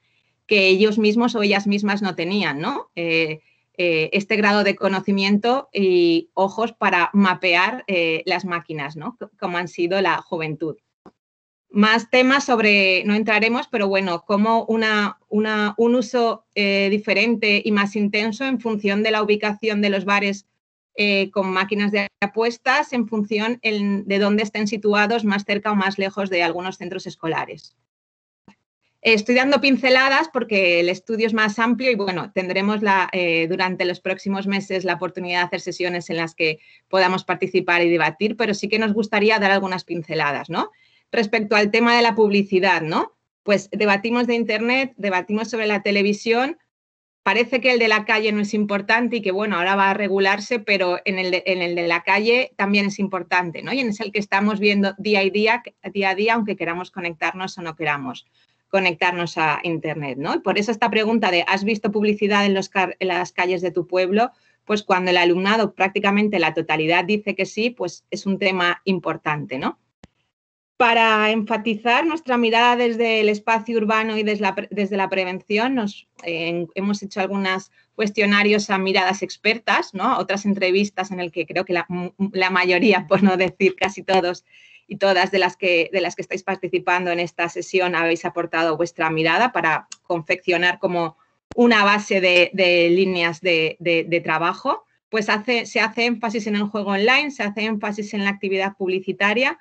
que ellos mismos o ellas mismas no tenían. ¿no? este grado de conocimiento y ojos para mapear las máquinas, ¿no? como han sido la juventud más temas sobre, no entraremos, pero bueno, como una, un uso eh, diferente y más intenso en función de la ubicación de los bares eh, con máquinas de apuestas, en función de dónde estén situados más cerca o más lejos de algunos centros escolares. Estoy dando pinceladas porque el estudio es más amplio y bueno, tendremos eh, durante los próximos meses la oportunidad de hacer sesiones en las que podamos participar y debatir, pero sí que nos gustaría dar algunas pinceladas, ¿no? Respecto al tema de la publicidad, ¿no? Pues debatimos de Internet, debatimos sobre la televisión. Parece que el de la calle no es importante y que, bueno, ahora va a regularse, pero en el de, en el de la calle también es importante, ¿no? Y en es el que estamos viendo día a día, día a día, aunque queramos conectarnos o no queramos conectarnos a Internet, ¿no? Y por eso esta pregunta de ¿has visto publicidad en, los, en las calles de tu pueblo? Pues cuando el alumnado prácticamente la totalidad dice que sí, pues es un tema importante, ¿no? Para enfatizar nuestra mirada desde el espacio urbano y desde la, desde la prevención, nos, hemos hecho algunos cuestionarios a miradas expertas, ¿no? otras entrevistas en el que creo que la, mayoría, por no decir casi todos y todas de las, que, de las que estáis participando en esta sesión habéis aportado vuestra mirada para confeccionar como una base de, líneas de, de, trabajo, pues se hace énfasis en el juego online, se hace énfasis en la actividad publicitaria,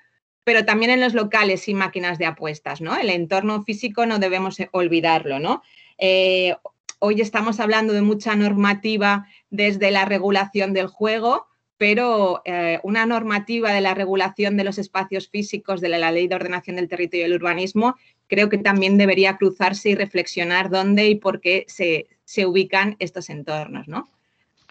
pero también en los locales y máquinas de apuestas, ¿no? El entorno físico no debemos olvidarlo, ¿no? Eh, hoy estamos hablando de mucha normativa desde la regulación del juego, pero eh, una normativa de la regulación de los espacios físicos de la Ley de Ordenación del Territorio y el Urbanismo creo que también debería cruzarse y reflexionar dónde y por qué se, ubican estos entornos. ¿no?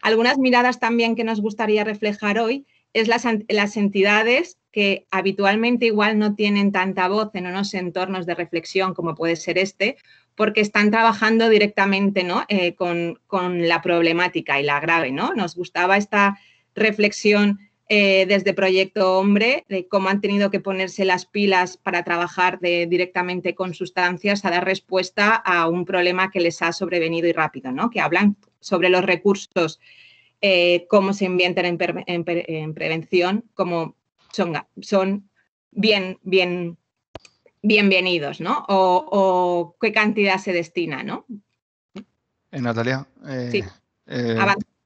Algunas miradas también que nos gustaría reflejar hoy es las, las, entidades que habitualmente igual no tienen tanta voz en unos entornos de reflexión como puede ser este, porque están trabajando directamente ¿no? Eh, con, con, la problemática y la grave. ¿no? Nos gustaba esta reflexión eh, desde Proyecto Hombre, de cómo han tenido que ponerse las pilas para trabajar directamente con sustancias a dar respuesta a un problema que les ha sobrevenido y rápido, ¿no? que hablan sobre los recursos, eh, cómo se invierten en, prevención, cómo son, son bien, bien, bienvenidos, ¿no? O, qué cantidad se destina, ¿no? Natalia. sí.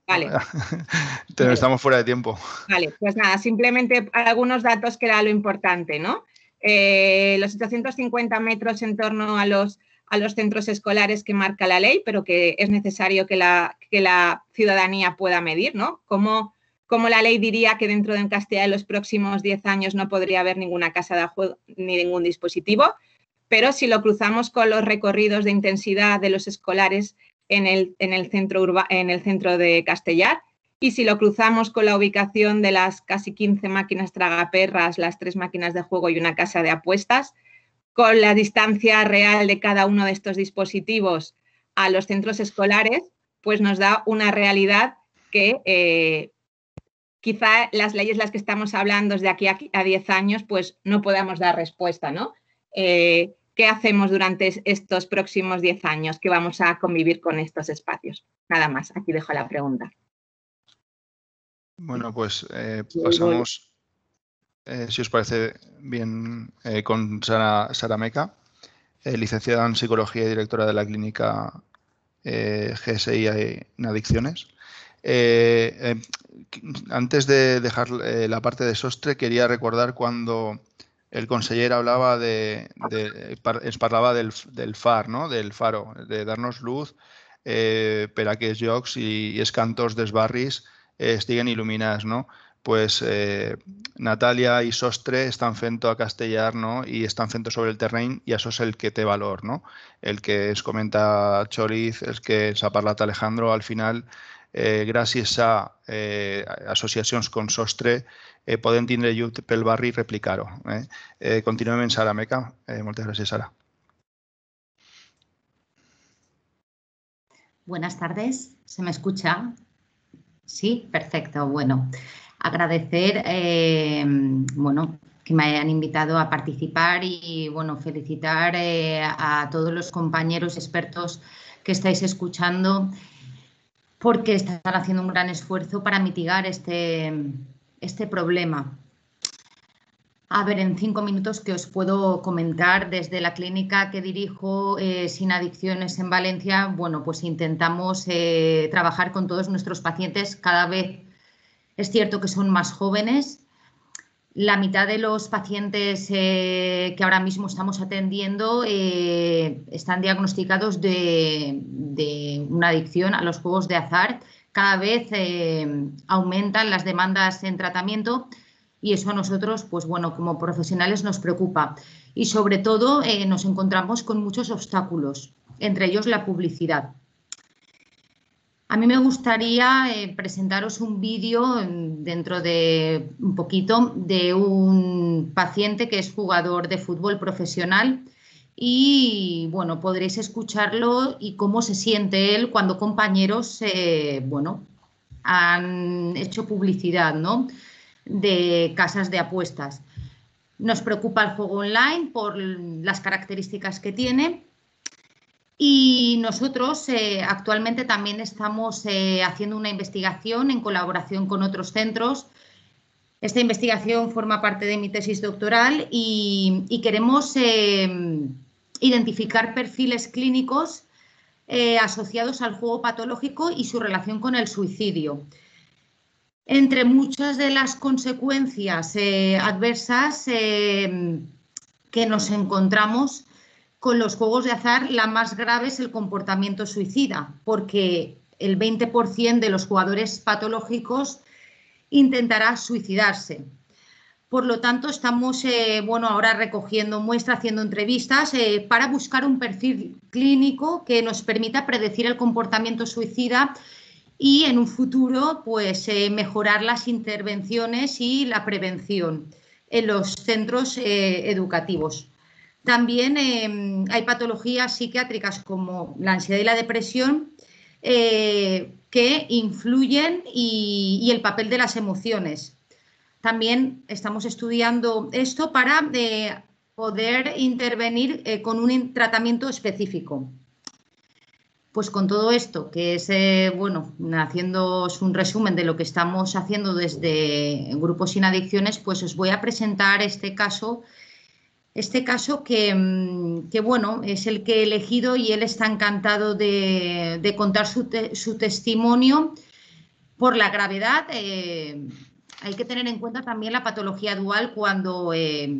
Vale. Pero estamos fuera de tiempo. Vale, pues nada, simplemente algunos datos que era lo importante, ¿no? Eh, los 850 metros en torno a los, a los centros escolares que marca la ley, pero que es necesario que la, que la ciudadanía pueda medir, ¿no? Como, como la ley diría que dentro de Castilla en los próximos 10 años no podría haber ninguna casa de juego ni ningún dispositivo, pero si lo cruzamos con los recorridos de intensidad de los escolares en el, en el, centro, en el centro de Castellar. Y si lo cruzamos con la ubicación de las casi 15 máquinas tragaperras, las tres máquinas de juego y una casa de apuestas, con la distancia real de cada uno de estos dispositivos a los centros escolares, pues nos da una realidad que eh, quizá las leyes las que estamos hablando de aquí a 10 años, pues no podamos dar respuesta, ¿no? Eh, ¿Qué hacemos durante estos próximos 10 años que vamos a convivir con estos espacios? Nada más, aquí dejo la pregunta. Bueno, pues eh, pasamos, eh, si os parece bien, eh, con Sara, Sara Meca, licenciada en Psicología y directora de la clínica GSI en Adicciones. antes de dejar la parte de Sostre, quería recordar cuando el conseller hablaba de, parlava del, del no? del faro, de darnos luz eh, que els llocs i, i els cantors eh. No? Pues, eh, Natàlia i Sostre estan fent a castellar no? i estan fent sobre el terreny i això és el que té valor. No? El que es comenta Choriz, el que s'ha parlat Alejandro, al final, eh, gràcies a eh, com Sostre, eh, podem tindre pel barri replicar-ho. Eh? Eh, Sara Meca. Eh, moltes gràcies, Sara. Buenas tardes, ¿se me escucha? Sí, perfecto. Bueno, agradecer eh, bueno, que me hayan invitado a participar y bueno, felicitar eh, a todos los compañeros expertos que estáis escuchando porque están haciendo un gran esfuerzo para mitigar este, este problema. A ver, en cinco minutos que os puedo comentar desde la clínica que dirijo eh, sin adicciones en Valencia, bueno, pues intentamos trabajar con todos nuestros pacientes. Cada vez es cierto que son más jóvenes. La mitad de los pacientes eh, que ahora mismo estamos atendiendo están diagnosticados de, una adicción a los juegos de azar cada vez eh, aumentan las demandas en tratamiento y eso a nosotros, pues bueno, como profesionales nos preocupa. Y sobre todo eh, nos encontramos con muchos obstáculos, entre ellos la publicidad. A mí me gustaría eh, presentaros un vídeo mm, dentro de un poquito de un paciente que es jugador de fútbol profesional y bueno, podréis escucharlo y cómo se siente él cuando compañeros, bueno, han hecho publicidad, ¿no? De casas de apuestas. Nos preocupa el juego online por las características que tiene y nosotros eh, actualmente también estamos eh, haciendo una investigación en colaboración con otros centros. Esta investigación forma parte de mi tesis doctoral y, queremos identificar perfiles clínicos eh, asociados al juego patológico y su relación con el suicidio. Entre muchas de las consecuencias adversas eh, que nos encontramos con los juegos de azar, la más grave es el comportamiento suicida, porque el 20% de los jugadores patológicos intentará suicidarse. Por lo tanto, estamos eh, bueno, ahora recogiendo muestras, haciendo entrevistas eh, para buscar un perfil clínico que nos permita predecir el comportamiento suicida y en un futuro pues, eh, mejorar las intervenciones y la prevención en los centros educativos. También hay patologías psiquiátricas como la ansiedad y la depresión que influyen y el papel de las emociones también estamos estudiando esto para eh, poder intervenir eh, con un tratamiento específico. Pues con todo esto, que es, eh, bueno, haciendo un resumen de lo que estamos haciendo desde Grupos Sin Adicciones, pues os voy a presentar este caso, este caso que, mm, bueno, es el que he elegido y él está encantado de, contar su, testimonio por la gravedad. Hay que tener en cuenta también la patología dual cuando eh,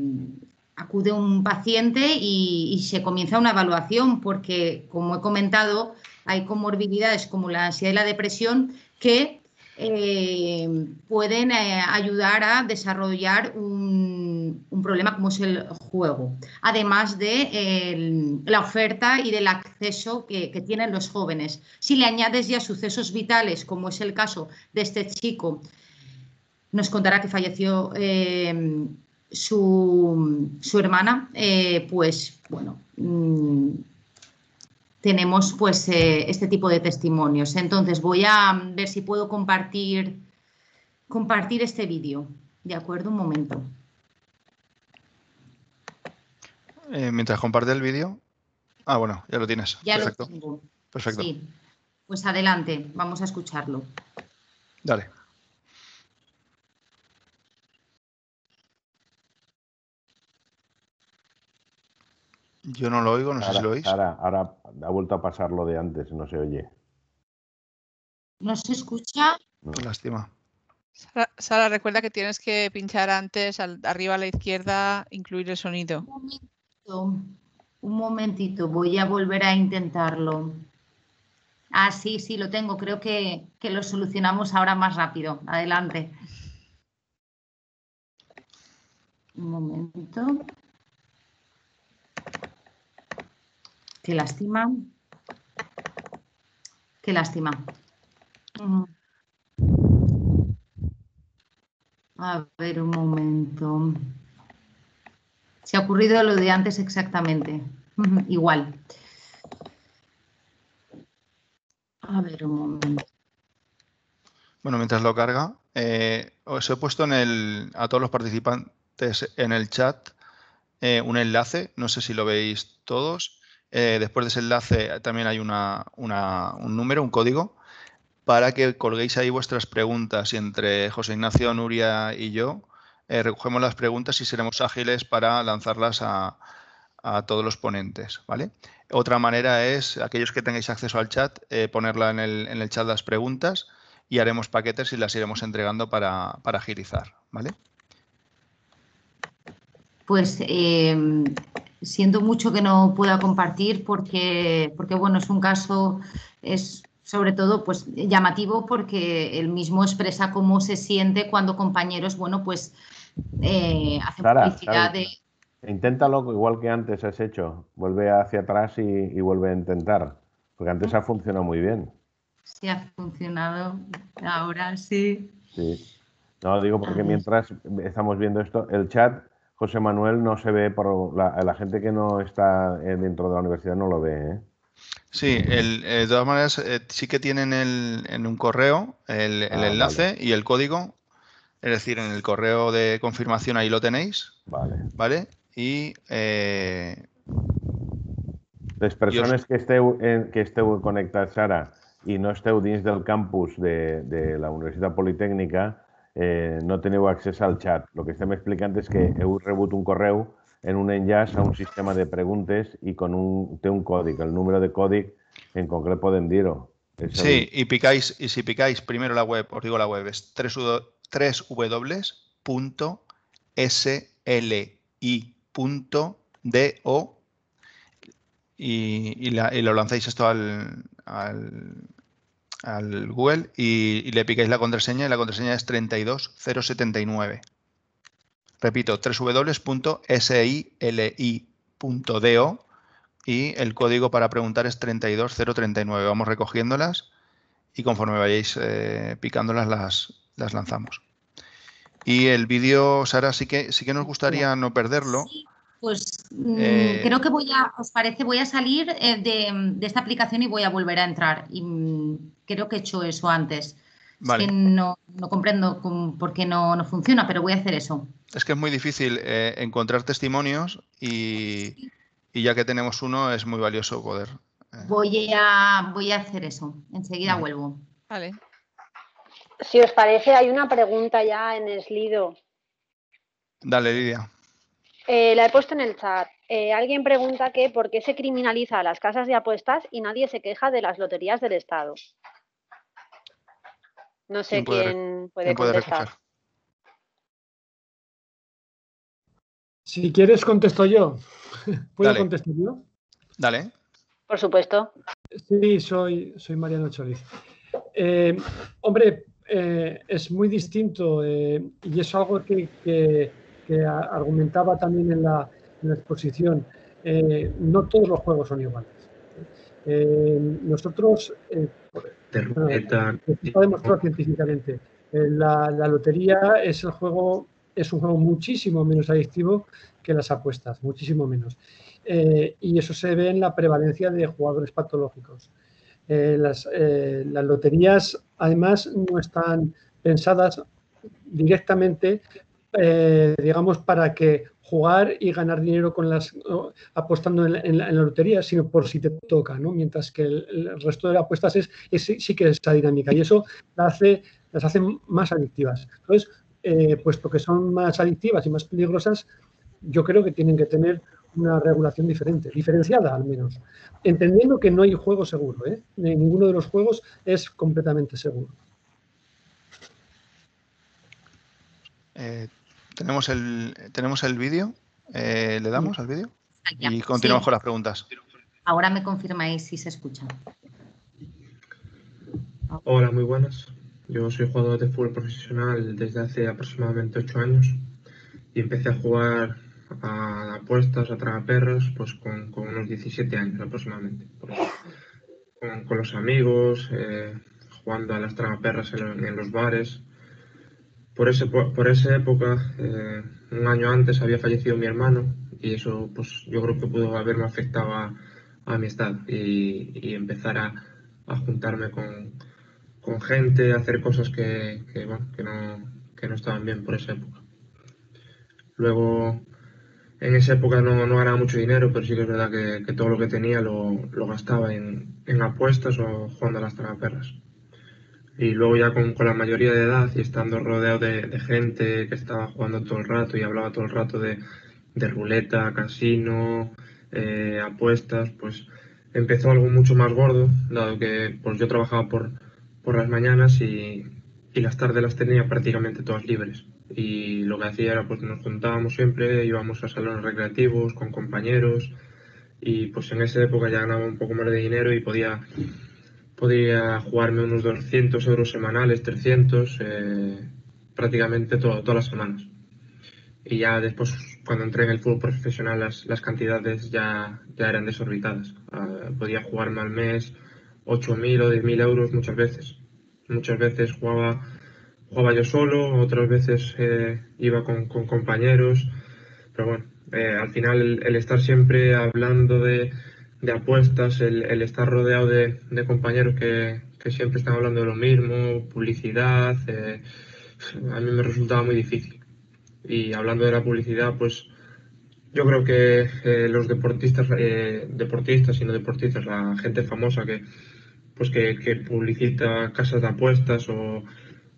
acude un paciente y, se comienza una evaluación, porque, como he comentado, hay comorbilidades como la ansiedad y la depresión que eh, pueden eh, ayudar a desarrollar un, problema como es el juego, además de la oferta y del acceso que, tienen los jóvenes. Si le añades ya sucesos vitales, como es el caso de este chico nos contará que falleció eh, su, hermana, eh, pues bueno, mm, tenemos pues eh, este tipo de testimonios. Entonces voy a ver si puedo compartir, compartir este vídeo. De acuerdo, un momento. mientras comparte el vídeo. Ah, bueno, ya lo tienes. Ya Perfecto. lo tengo. Perfecto. Sí. Pues adelante, vamos a escucharlo. Dale. Yo no lo oigo, no sé si lo oís. Ahora, ahora ha vuelto a pasar lo de antes, no se oye. ¿No se escucha? Lástima. Sara, recuerda que tienes que pinchar antes, arriba a la izquierda, incluir el sonido. Un momentito, un momentito, voy a volver a intentarlo. Ah, sí, sí, lo tengo. Creo que, que lo solucionamos ahora más rápido. Adelante. Un momento. Qué lástima. Qué lástima. Mm. A ver, un momento. Se ha ocurrido lo de antes exactamente. Igual. A ver, un momento. Bueno, mientras lo carga, eh, os he puesto en el, a todos los participantes en el chat eh, un enlace, no sé si lo veis todos. Eh, después de ese enlace también hay un número, un código, para que colguéis ahí vuestras preguntas y entre José Ignacio, Nuria y yo eh, recogemos las preguntas y seremos ágiles para lanzarlas a, todos los ponentes. ¿vale? Otra manera es, aquellos que tengáis acceso al chat, ponerla en el, chat las preguntas y haremos paquetes y las iremos entregando para, agilizar. ¿vale? pues eh, siento mucho que no pueda compartir porque, porque, bueno, es un caso, es sobre todo pues llamativo porque él mismo expresa cómo se siente cuando compañeros, bueno, pues eh, hacen publicidad de... Inténtalo igual que antes has hecho, vuelve hacia atrás y, vuelve a intentar, porque antes ha funcionado muy bien. Sí, ha funcionado, ahora sí. Sí. No, digo porque mientras estamos viendo esto, el chat José Manuel no se ve, por la, gente que no está eh, dentro de la universidad no lo ve. ¿eh? Sí, el, eh, de todas maneras sí que tienen en un correo el, ah, enlace y el código. Es decir, en el correo de confirmación ahí lo tenéis. Vale. ¿Vale? Y... Las personas que esteu, que esteu connectats ara y no esteu dins del campus de, de la Universidad Politécnica, eh, no teniu accés al chat. El que estem explicant és que heu rebut un correu en un enllaç a un sistema de preguntes i con un, té un còdic. El número de còdic en concret podem dir-ho. Sí, y picáis, y si picáis primero la web, os digo la web, es www.sli.do y, y, la, y, lo lanzáis esto al, al, al Google y, le picáis la contraseña y la contraseña es 32079. Repito, www.sili.do y el código para preguntar es 32039. Vamos recogiéndolas y conforme vayáis eh, picándolas las, las lanzamos. Y el vídeo, Sara, sí que, sí que nos gustaría no perderlo. Pues mm, eh, creo que voy a, ¿os parece? Voy a salir eh, de, esta aplicación y voy a volver a entrar. Y mm, creo que he hecho eso antes. no, comprendo por qué no, funciona, pero voy a hacer eso. Es que es muy difícil eh, encontrar testimonios y, ya que tenemos uno es muy valioso poder. Voy, a, voy a hacer eso. Enseguida vuelvo. Vale. Si os parece, hay una pregunta ya en Slido. Dale, Lidia. Eh, la he puesto en el chat. Eh, alguien pregunta que por qué se criminaliza a las casas de apuestas y nadie se queja de las loterías del Estado. No sé quién puede, contestar. si quieres, contesto yo. ¿Puedo contestar yo? Dale. Por supuesto. Sí, soy, soy Mariano Choliz. Eh, hombre, eh, es muy distinto eh, y es algo que, argumentaba también en la, exposición. Eh, no todos los juegos son iguales. nosotros, está demostrado científicamente, la, la, lotería es el juego es un juego muchísimo menos adictivo que las apuestas, muchísimo menos. y eso se ve en la prevalencia de jugadores patológicos. Eh, las, eh, las, loterías, además, no están pensadas directamente, eh, digamos, para que jugar y ganar dinero con las apostando en la, lotería, sino por si te toca, ¿no? Mientras que el, resto de apuestas es, sí que es esa dinámica y eso las hace, las hace más adictivas. Entonces, puesto que son más adictivas y más peligrosas, yo creo que tienen que tener una regulación diferente, diferenciada al menos, entendiendo que no hay juego seguro, ¿eh? ninguno de los juegos es completamente seguro. Eh, tenemos el, tenemos el vídeo, eh, le damos al vídeo y continuamos con las preguntas. Ahora me confirmáis si se escucha. Hola, muy buenas. Yo soy jugador de fútbol profesional desde hace aproximadamente ocho años y empecé a jugar a apuestas, a tragaperros, pues con, con, unos 17 años aproximadamente. Pues, con, los amigos, eh, jugando a las tragaperras en, en, los bares. Por, ese, por esa época, eh, un año antes había fallecido mi hermano y eso pues yo creo que pudo haberme afectado a, mi estado y, empezar a, juntarme con, gente, a hacer cosas que, que, bueno, que, no, estaban bien por esa época. Luego en esa época no, no ganaba mucho dinero, pero sí que es verdad que, todo lo que tenía lo, lo gastaba en, en, apuestas o jugando a las tragaperras. Y luego ya con, con, la mayoría de edad y estando rodeado de, gente que estaba jugando todo el rato y hablaba todo el rato de, de ruleta, casino, eh, apuestas, pues empezó algo mucho más gordo, dado que pues yo trabajaba por, por las mañanas y, y las tardes las tenía prácticamente todas libres. Y lo que hacía era pues nos juntábamos siempre, íbamos a salones recreativos con compañeros y pues en esa época ya ganaba un poco más de dinero y podía, podía jugarme unos 200 euros semanales, 300, eh, prácticamente todas las semanas. Y ya después, cuando entré en el fútbol profesional, las, las cantidades ya, ya eran desorbitadas. Uh, podía jugarme al mes 8.000 o 10.000 euros muchas veces. Muchas veces jugaba jugaba yo solo, otras veces eh, iba con, con, compañeros, pero bueno, eh, al final el, estar siempre hablando de, de apuestas, el, el, estar rodeado de, de compañeros que, que, siempre están hablando de lo mismo, publicidad, eh, a mí me resultaba muy difícil. Y hablando de la publicidad, pues yo creo que los deportistas, deportistas y no deportistas, la gente famosa que, pues que, que publicita casas de apuestas o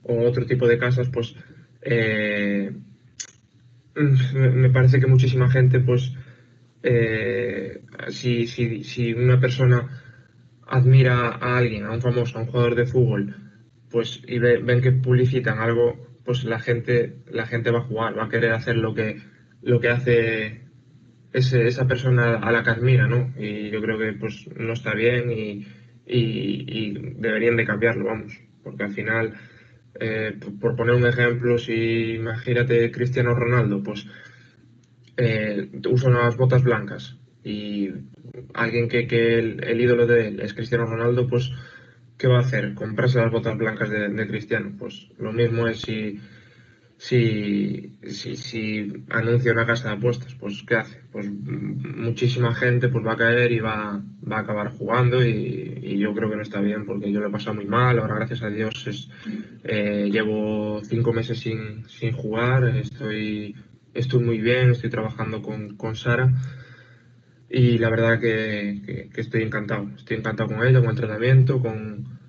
o otro tipo de casas, pues eh, me parece que muchísima gente, pues eh, si, una persona admira a alguien, a un famoso, a un jugador de fútbol, pues y ven que publicitan algo, pues la gente, la gente va a jugar, va a querer hacer lo que, lo que hace esa persona a la que admira, ¿no? Y yo creo que pues no está bien y, y, deberían de cambiarlo, vamos, porque al final, eh, por poner un ejemplo, si imagínate Cristiano Ronaldo, pues eh, usa unas botas blancas y alguien que, el, ídolo de él es Cristiano Ronaldo, pues ¿qué va a hacer? ¿Comprarse las botas blancas de, de Cristiano? Pues lo mismo es si si, si, si, anuncia una casa de apuestas, pues ¿qué hace? Pues muchísima gente pues va a caer y va, va a acabar jugando y, yo creo que no está bien porque yo lo he pasado muy mal, ahora gracias a Dios es, eh, llevo cinco meses sin, sin, jugar, estoy, estoy muy bien, estoy trabajando con, con Sara y la verdad que, que estoy encantado, estoy encantado con ella, con el tratamiento, con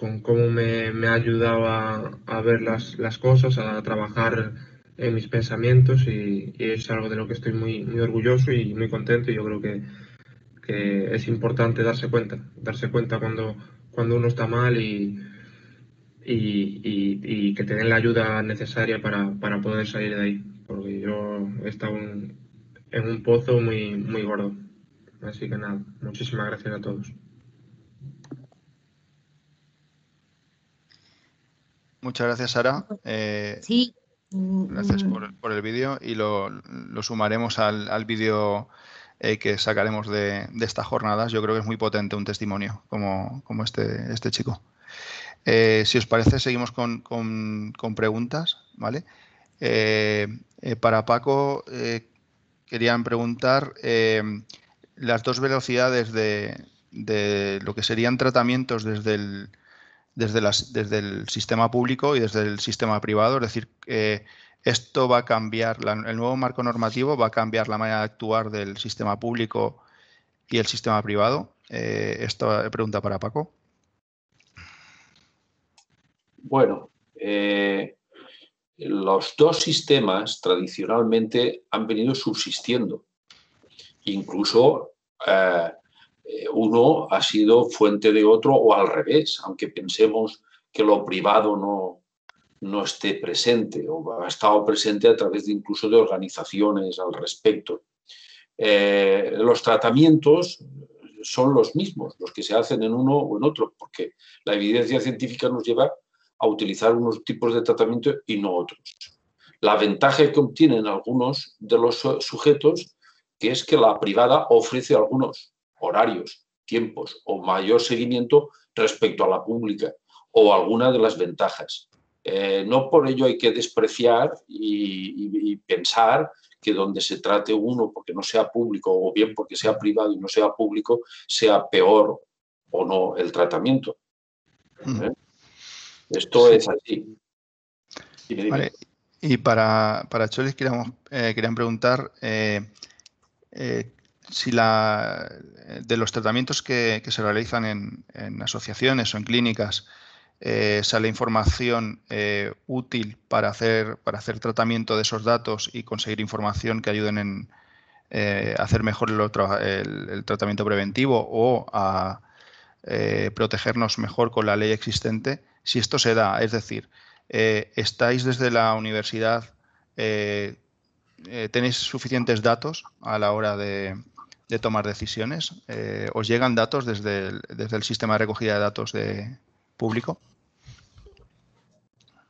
con cómo me, me ha ayudado a, ver las, las, cosas, a trabajar en mis pensamientos y, es algo de lo que estoy muy, muy orgulloso y muy contento y yo creo que, que, es importante darse cuenta, darse cuenta cuando, cuando uno está mal y, y, y que tener la ayuda necesaria para, para, poder salir de ahí, porque yo he estado en, en un pozo muy, muy gordo. Así que nada, muchísimas gracias a todos. Muchas gracias, Sara. Eh, sí. Gracias por, el vídeo y lo, sumaremos al, vídeo eh, que sacaremos de, estas jornadas. Yo creo que es muy potente un testimonio como, este, este chico. Eh, si os parece, seguimos con, preguntas. ¿vale? Para Paco, querían preguntar las dos velocidades de, lo que serían tratamientos desde el desde, el sistema público y desde el sistema privado. Es decir, esto va a cambiar, el nuevo marco normativo va a cambiar la manera de actuar del sistema público y el sistema privado. Eh, esta pregunta para Paco. Bueno, eh, los dos sistemas tradicionalmente han venido subsistiendo. Incluso eh, eh, uno ha sido fuente de otro o al revés, aunque pensemos que lo privado no, no esté presente o ha estado presente a través de incluso de organizaciones al respecto. Eh, los tratamientos son los mismos, los que se hacen en uno o en otro, porque la evidencia científica nos lleva a utilizar unos tipos de tratamiento y no otros. La ventaja que obtienen algunos de los sujetos que es que la privada ofrece algunos horarios, tiempos o mayor seguimiento respecto a la pública o alguna de las ventajas. Eh, no por ello hay que despreciar y, pensar que donde se trate uno porque no sea público o bien porque sea privado y no sea público, sea peor o no el tratamiento. ¿Eh? Esto es así. Y para, para Cholis queríamos, eh, querían preguntar si la, de los tratamientos que, se realizan en, asociaciones o en clínicas eh, sale información eh, útil para hacer, para hacer tratamiento de esos datos y conseguir información que ayuden en eh, hacer mejor el, tratamiento preventivo o a protegernos mejor con la ley existente, si esto se da, es decir, estáis desde la universidad tenéis suficientes datos a la hora de, tomar decisiones? Eh, ¿Os llegan datos desde el, desde el sistema de recogida de datos de público?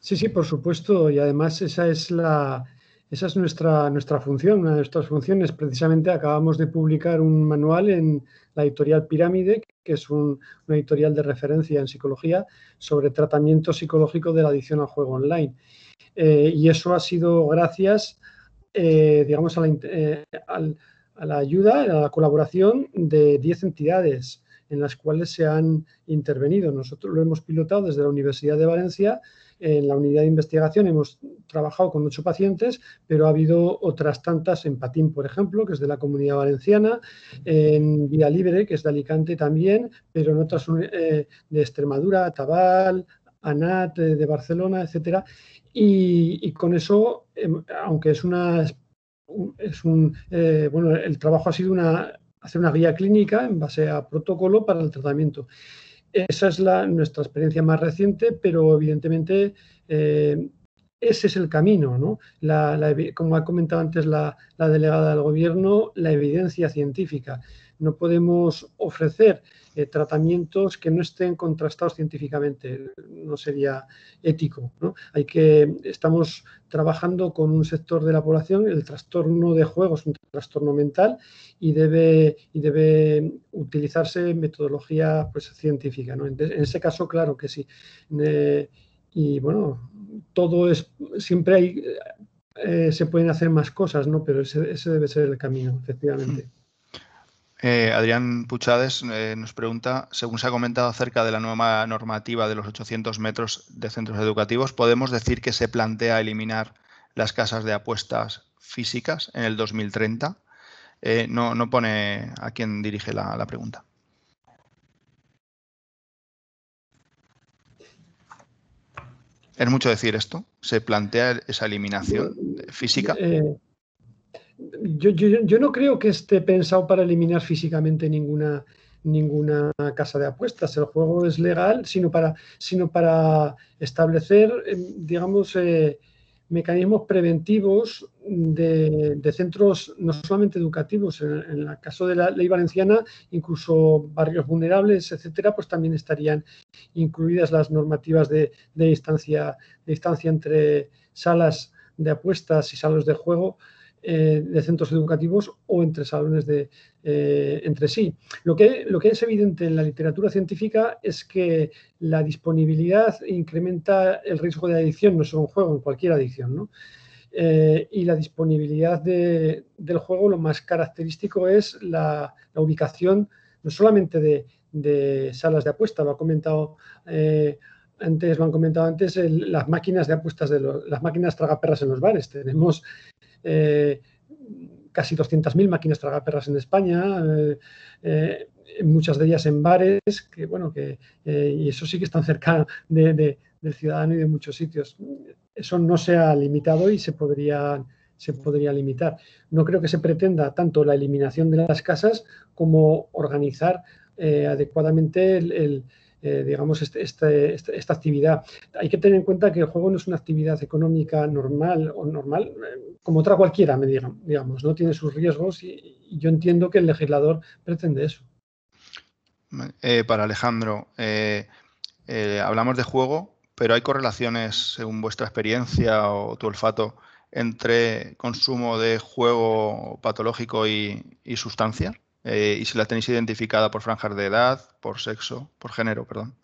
Sí, sí, por supuesto. Y además esa es la, esa es nuestra, nuestra función, una de nuestras funciones. Precisamente acabamos de publicar un manual en la editorial Pirámide, que es un, una editorial de referencia en psicología, sobre tratamiento psicológico de la adicción al juego online. Eh, y eso ha sido gracias, eh, digamos, a la, al, a la ayuda, a la colaboración de 10 entidades en las cuales se han intervenido. Nosotros lo hemos pilotado desde la Universidad de Valencia. En la unidad de investigación hemos trabajado con ocho pacientes, pero ha habido otras tantas en Patín, por ejemplo, que es de la comunidad valenciana, en Vía Libre, que es de Alicante también, pero en otras eh, de Extremadura, Tabal, ANAT eh, de Barcelona, etcétera. Y, con eso, em, aunque es una es un, eh, bueno, el trabajo ha sido una, hacer una guía clínica en base a protocolo para el tratamiento. Esa es la, nuestra experiencia más reciente, pero evidentemente eh, ese es el camino, ¿no? como ha comentado antes la, delegada del gobierno, la evidencia científica. No podemos ofrecer eh, tratamientos que no estén contrastados científicamente. No sería ético. Hay que, estamos trabajando con un sector de la población, el trastorno de juego es un trastorno mental y debe, y debe utilizarse metodología pues, científica. En, ese caso, claro que sí. Eh, y bueno, todo es, siempre hay, eh, se pueden hacer más cosas, ¿no? Pero ese, debe ser el camino, efectivamente. Eh, Adrián Puchades eh, nos pregunta, según se ha comentado acerca de la nueva normativa de los 800 metros de centros educativos, ¿podemos decir que se plantea eliminar las casas de apuestas físicas en el 2030? no, no, pone a quién dirige la pregunta. ¿Es mucho decir esto? ¿Se plantea esa eliminación física? Eh, yo, no creo que esté pensado para eliminar físicamente ninguna, ninguna casa de apuestas. El juego es legal, sino para, sino para establecer, eh, digamos, eh, mecanismos preventivos de, centros no solamente educativos, en, el caso de la ley valenciana, incluso barrios vulnerables, etcétera, pues también estarían incluidas las normativas de, distancia, de distancia entre salas de apuestas y salas de juego eh, de centros educativos o entre salones de, eh, entre sí. Lo que, lo que es evidente en la literatura científica es que la disponibilidad incrementa el riesgo de adicción, no solo en juego, en cualquier adicción. Eh, y la disponibilidad del juego, lo más característico es la, ubicación no solamente de, salas de apuesta, lo ha comentado antes, lo han comentado antes, las máquinas de apuestas de las máquinas tragaperras en los bares. Tenemos eh, casi 200.000 máquinas tragaperras en España, eh, eh, muchas de ellas en bares, que bueno, que, y eso sí que están cerca del ciudadano y de muchos sitios. Eso no se ha limitado y se podría, se podría limitar. No creo que se pretenda tanto la eliminación de las casas como organizar adecuadamente el eh, digamos, este, este, este, esta actividad. Hay que tener en cuenta que el juego no es una actividad económica normal o normal, eh, como otra cualquiera, me digan, digamos, no tiene sus riesgos y, yo entiendo que el legislador pretende eso. Eh, para Alejandro, hablamos de juego, pero ¿hay correlaciones, según vuestra experiencia o tu olfato, entre consumo de juego patológico y, y sustancias? Eh, y si la tenéis identificada por franjas de edad, por sexo, por género, perdón.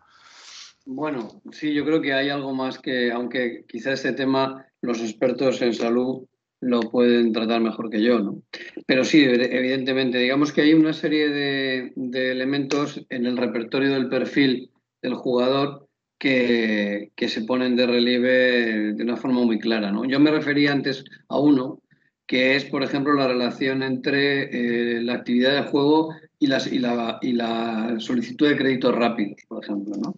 Bueno, sí, yo creo que hay algo más que, aunque quizá este tema los expertos en salud lo pueden tratar mejor que yo, ¿no? Pero sí, evidentemente, digamos que hay una serie de, elementos en el repertorio del perfil del jugador que, que, se ponen de relieve de una forma muy clara, ¿no? Yo me refería antes a uno, que es, por ejemplo, la relación entre eh, la actividad de juego y, la, solicitud de créditos rápidos, por ejemplo, ¿no?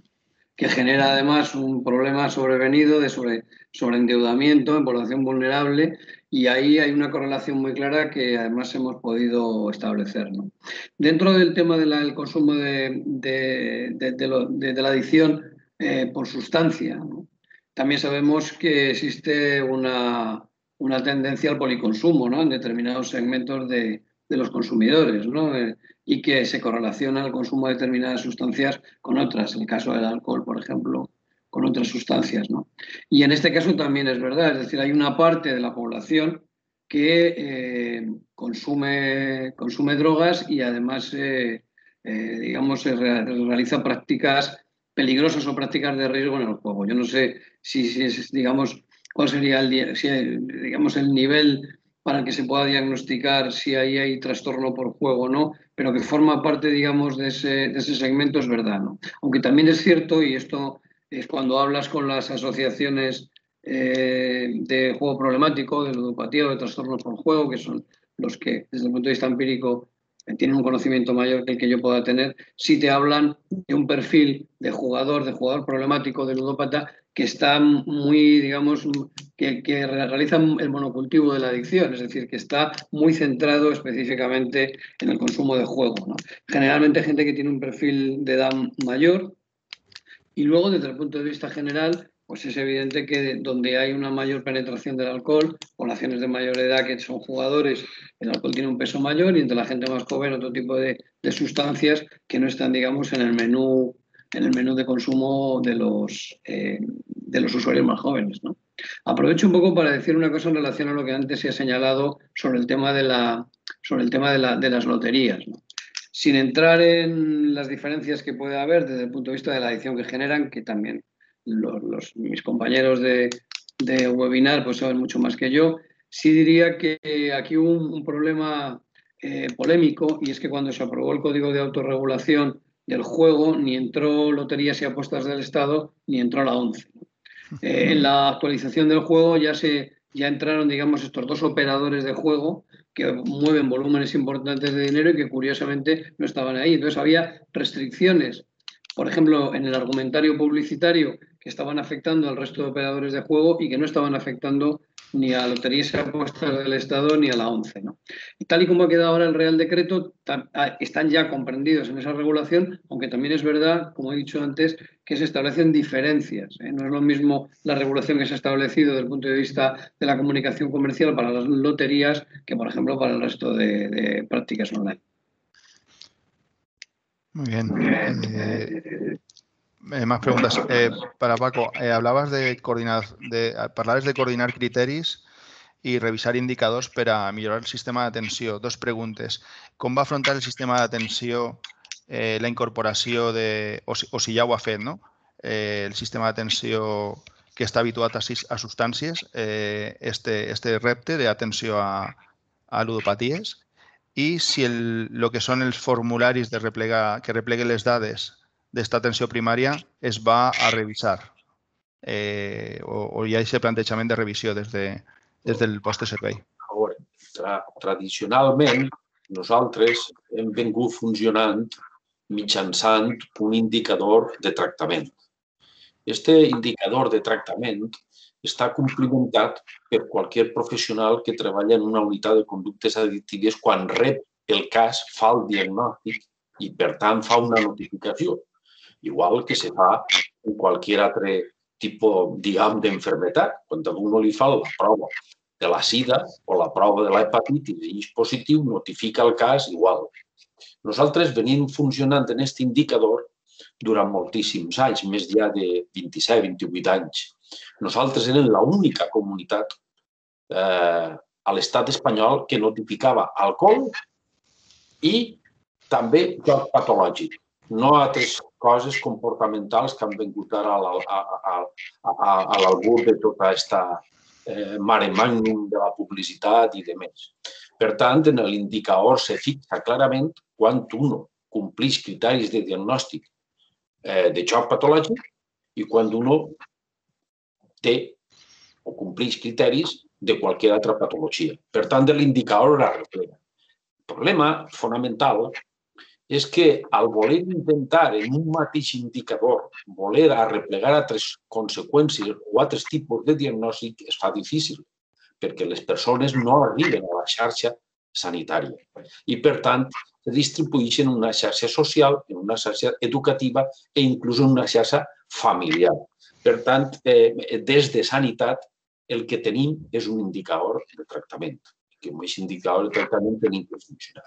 que genera además un problema sobrevenido de sobre, sobreendeudamiento en población vulnerable y ahí hay una correlación muy clara que además hemos podido establecer. ¿no? Dentro del tema del consumo de, de, de, la adicción eh, por sustancia, también sabemos que existe una, una tendencia al policonsumo ¿no? en determinados segmentos de, los consumidores ¿no? Eh, y que se correlaciona el consumo de determinadas sustancias con otras, en el caso del alcohol, por ejemplo, con otras sustancias. ¿no? Y en este caso también es verdad, es decir, hay una parte de la población que eh, consume, consume drogas y además, eh, digamos, realiza prácticas peligrosas o prácticas de riesgo en el juego. Yo no sé si, si es, digamos, cuál sería el, digamos, el nivel para que se pueda diagnosticar si ahí hay trastorno por juego o no, pero que forma parte, digamos, de ese, segmento es verdad, ¿no? Aunque también es cierto, y esto es cuando hablas con las asociaciones eh, de juego problemático, de ludopatía o de trastornos por juego, que son los que desde el punto de vista empírico tienen un conocimiento mayor que el que yo pueda tener, si te hablan de un perfil de jugador, de jugador problemático, de ludópata, que está muy, digamos, que, que realiza el monocultivo de la adicción, es decir, que está muy centrado específicamente en el consumo de juego. Generalmente gente que tiene un perfil de edad mayor y luego, desde el punto de vista general, pues es evidente que donde hay una mayor penetración del alcohol, poblaciones de mayor edad que son jugadores, el alcohol tiene un peso mayor y entre la gente más joven otro tipo de, sustancias que no están, digamos, en el menú, en el menú de consumo de los, eh, de los usuarios más jóvenes. Aprovecho un poco para decir una cosa en relación a lo que antes se ha señalado sobre el tema de, la, sobre el tema de, las loterías. Sin entrar en las diferencias que puede haber desde el punto de vista de la adicción que generan, que también los, mis compañeros de, webinar pues saben mucho más que yo, sí diría que aquí hubo un, problema eh, polémico y es que cuando se aprobó el Código de Autorregulación del juego, ni entró Loterías y Apuestas del Estado, ni entró la ONCE. Eh, en la actualización del juego ya, se, ya entraron, digamos, estos dos operadores de juego que mueven volúmenes importantes de dinero y que curiosamente no estaban ahí. Entonces había restricciones, por ejemplo, en el argumentario publicitario que estaban afectando al resto de operadores de juego y que no estaban afectando ni a Loterías y Apuestas del Estado ni a la ONCE. ¿no? Y tal y como ha quedado ahora el Real Decreto, ah, están ya comprendidos en esa regulación, aunque también es verdad, como he dicho antes, que se establecen diferencias. ¿eh? No es lo mismo la regulación que se ha establecido desde el punto de vista de la comunicación comercial para las loterías que, por ejemplo, para el resto de, prácticas online. Muy bien. Eh, eh, más preguntas. Eh, para Paco, eh, hablabas de coordinar, de, parlaves de coordinar criteris i revisar indicadors per a millorar el sistema d'atenció. Dos preguntes. Com va afrontar el sistema d'atenció eh, la incorporació de, o si, o si ja ho ha fet, no? Eh, el sistema d'atenció que està habituat a, a substàncies, eh, este, este repte d'atenció a, a ludopaties i si el, el que són els formularis de replegar, que repleguen les dades d'esta atenció primària es va a revisar eh, o, o hi ha aquest plantejament de revisió des, de, des del vostre servei? A veure, tra tradicionalment nosaltres hem vingut funcionant mitjançant un indicador de tractament. Este indicador de tractament està complementat per qualsevol professional que treballa en una unitat de conductes addictives quan rep el cas, fa el diagnòstic i, per tant, fa una notificació igual que se fa en cualquier altre tipus, diguem, d'enfermetat. Quan a uno li fa la prova de la sida o la prova de l'hepatitis i és positiu, notifica el cas igual. Nosaltres venim funcionant en aquest indicador durant moltíssims anys, més ja de 27-28 anys. Nosaltres érem l'única comunitat eh, a l'estat espanyol que notificava alcohol i també joc patològic no altres coses comportamentals que han vingut ara a l'albur de tota aquesta eh, mare magnum de la publicitat i de més. Per tant, en l'indicador se fixa clarament quan no complix criteris de diagnòstic eh, de xoc patològic i quan uno té o complix criteris de qualsevol altra patologia. Per tant, de l'indicador la reflega. El problema fonamental és que al voler intentar en un mateix indicador voler arreplegar altres conseqüències o altres tipus de diagnòstic es fa difícil, perquè les persones no arriben a la xarxa sanitària i, per tant, se distribueixen en una xarxa social, en una xarxa educativa i inclús en una xarxa familiar. Per tant, eh, des de sanitat, el que tenim és un indicador de tractament, que amb aquest de tractament tenim que funcionar.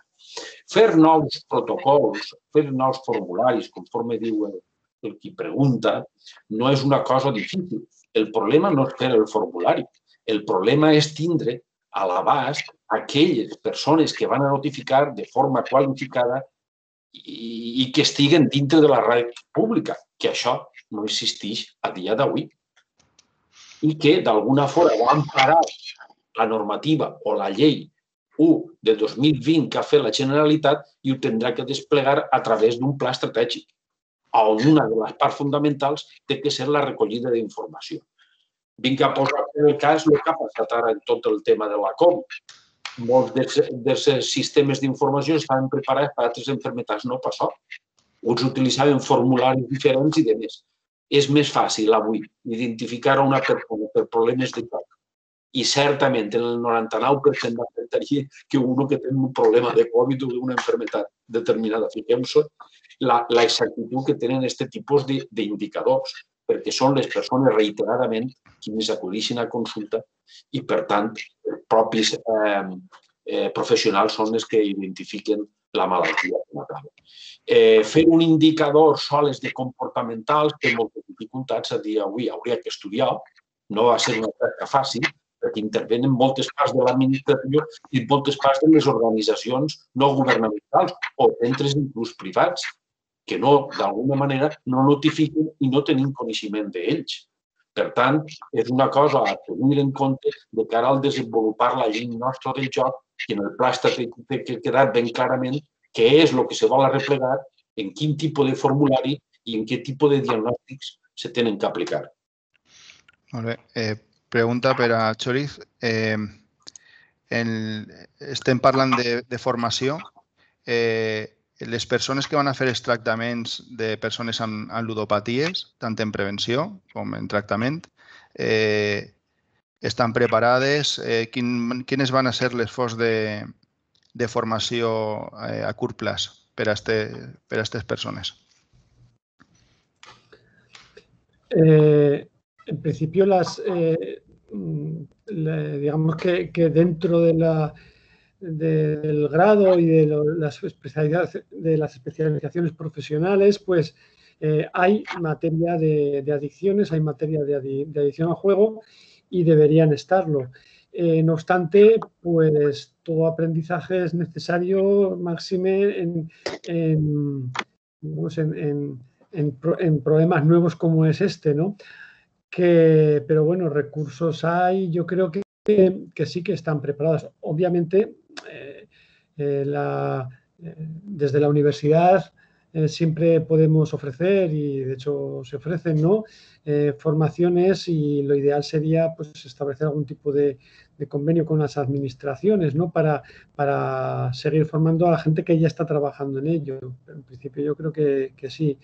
Fer nous protocols, fer nous formularis, conforme diu el, el qui pregunta, no és una cosa difícil. El problema no és fer el formulari. El problema és tindre a l'abast aquelles persones que van a notificar de forma qualificada i, i que estiguen dintre de la red pública, que això no existeix a dia d'avui. I que d'alguna forma han parat la normativa o la llei 1 de 2020 que ha fet la Generalitat i ho tindrà que desplegar a través d'un pla estratègic, on una de les parts fonamentals té que ser la recollida d'informació. Vinc a posar el cas el que ha passat ara en tot el tema de la Covid. Molts dels sistemes d'informació estaven preparats per altres enfermetats, no això. Uns utilitzaven formularis diferents i de més. És més fàcil avui identificar una persona per problemes de joc i certament en el 99% d'acceptaria que uno que té un problema de Covid o d'una enfermedad determinada. Fixem-nos la, la exactitud que tenen aquest tipus d'indicadors. perquè són les persones reiteradament quienes acudeixen a consulta i, per tant, els propis eh, eh, professionals són els que identifiquen la malaltia. Eh, fer un indicador soles de comportamentals té moltes dificultats a dia avui. Hauria que estudiar, no va ser una tasca fàcil, perquè intervenen moltes parts de l'administració i moltes parts de les organitzacions no governamentals o centres inclús privats que no, d'alguna manera, no notifiquen i no tenim coneixement d'ells. Per tant, és una cosa a tenir en compte de cara al desenvolupar la llei nostra del joc i en el pla estratègic que quedar ben clarament què és el que se vol arreplegar, en quin tipus de formulari i en què tipus de diagnòstics se tenen que aplicar. Molt bé. Eh, pregunta per a Choriz. Eh, en, estem parlant de, de formació. Eh, les persones que van a fer els tractaments de persones amb, amb ludopaties, tant en prevenció com en tractament, eh, estan preparades? Eh, quin, quines van a ser les fos de, de formació eh, a curt plaç per a aquestes persones? Eh, en principio, las, eh, la, digamos que, dentro de la, del grado y de las especialidades, de las especializaciones profesionales, pues eh, hay materia de, adicciones, hay materia de, adicción al juego y deberían estarlo. Eh, no obstante, pues todo aprendizaje es necesario, máxime, en, problemas nuevos como es este, ¿no? Que, pero bueno, recursos hay, yo creo que, que, sí que están preparados. Obviamente, eh, eh, la, eh, desde la universidad siempre podemos ofrecer y de hecho se ofrecen ¿no? formaciones y lo ideal sería pues, establecer algún tipo de, de, convenio con las administraciones ¿no? para, para seguir formando a la gente que ya está trabajando en ello. En principio yo creo que, que sí.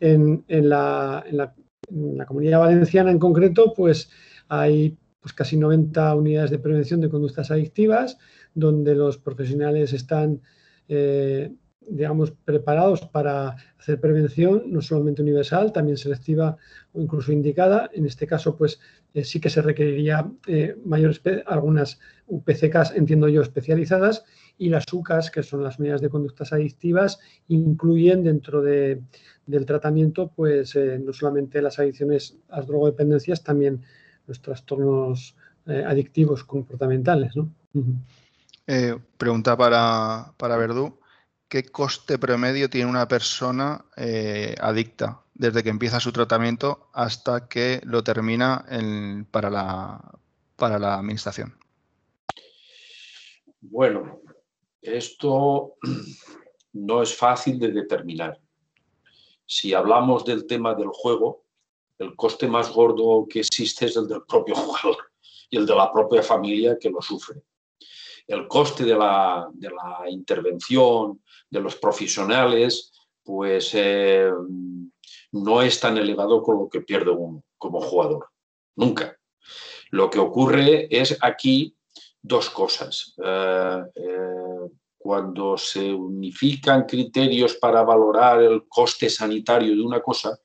En, en, la, en, la, en, la, comunidad valenciana en concreto pues hay pues, casi 90 unidades de prevención de conductas adictivas donde los profesionales están, eh, digamos, preparados para hacer prevención, no solamente universal, también selectiva o incluso indicada. En este caso, pues eh, sí que se requeriría eh, mayores, algunas UPCKs, entiendo yo, especializadas, y las UCAS, que son las medidas de conductas adictivas, incluyen dentro de, del tratamiento, pues no solamente las adicciones, las drogodependencias, también los trastornos adictivos comportamentales, ¿no? Eh, pregunta para, para, Verdú. ¿Qué coste promedio tiene una persona eh, adicta desde que empieza su tratamiento hasta que lo termina para, la, administración? Bueno, esto no es fácil de determinar. Si hablamos del tema del juego, el coste más gordo que existe es el del propio jugador y el de la propia familia que lo sufre el coste de la, de la intervención de los profesionales pues eh, no es tan elevado como lo que pierde uno como jugador. Nunca. Lo que ocurre es aquí dos cosas. Eh, eh, cuando se unifican criterios para valorar el coste sanitario de una cosa,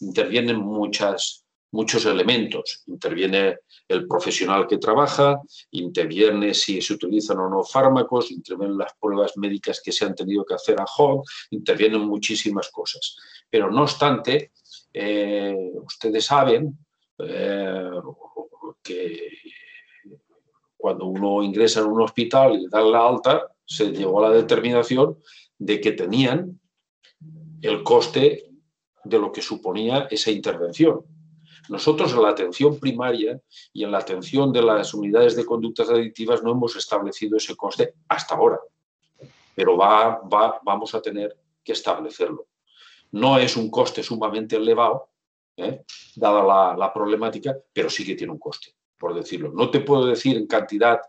intervienen muchas, muchos elementos. Interviene el profesional que trabaja, interviene si se utilizan o no fármacos, intervienen las pruebas médicas que se han tenido que hacer a HOG, intervienen muchísimas cosas. Pero no obstante, eh, ustedes saben eh, que cuando uno ingresa en un hospital y le dan la alta, se llegó a la determinación de que tenían el coste de lo que suponía esa intervención. Nosotros en la atención primaria y en la atención de las unidades de conductas adictivas no hemos establecido ese coste hasta ahora, pero va, va, vamos a tener que establecerlo. No es un coste sumamente elevado, ¿eh? dada la, problemática, pero sí que tiene un coste, por decirlo. No te puedo decir en cantidad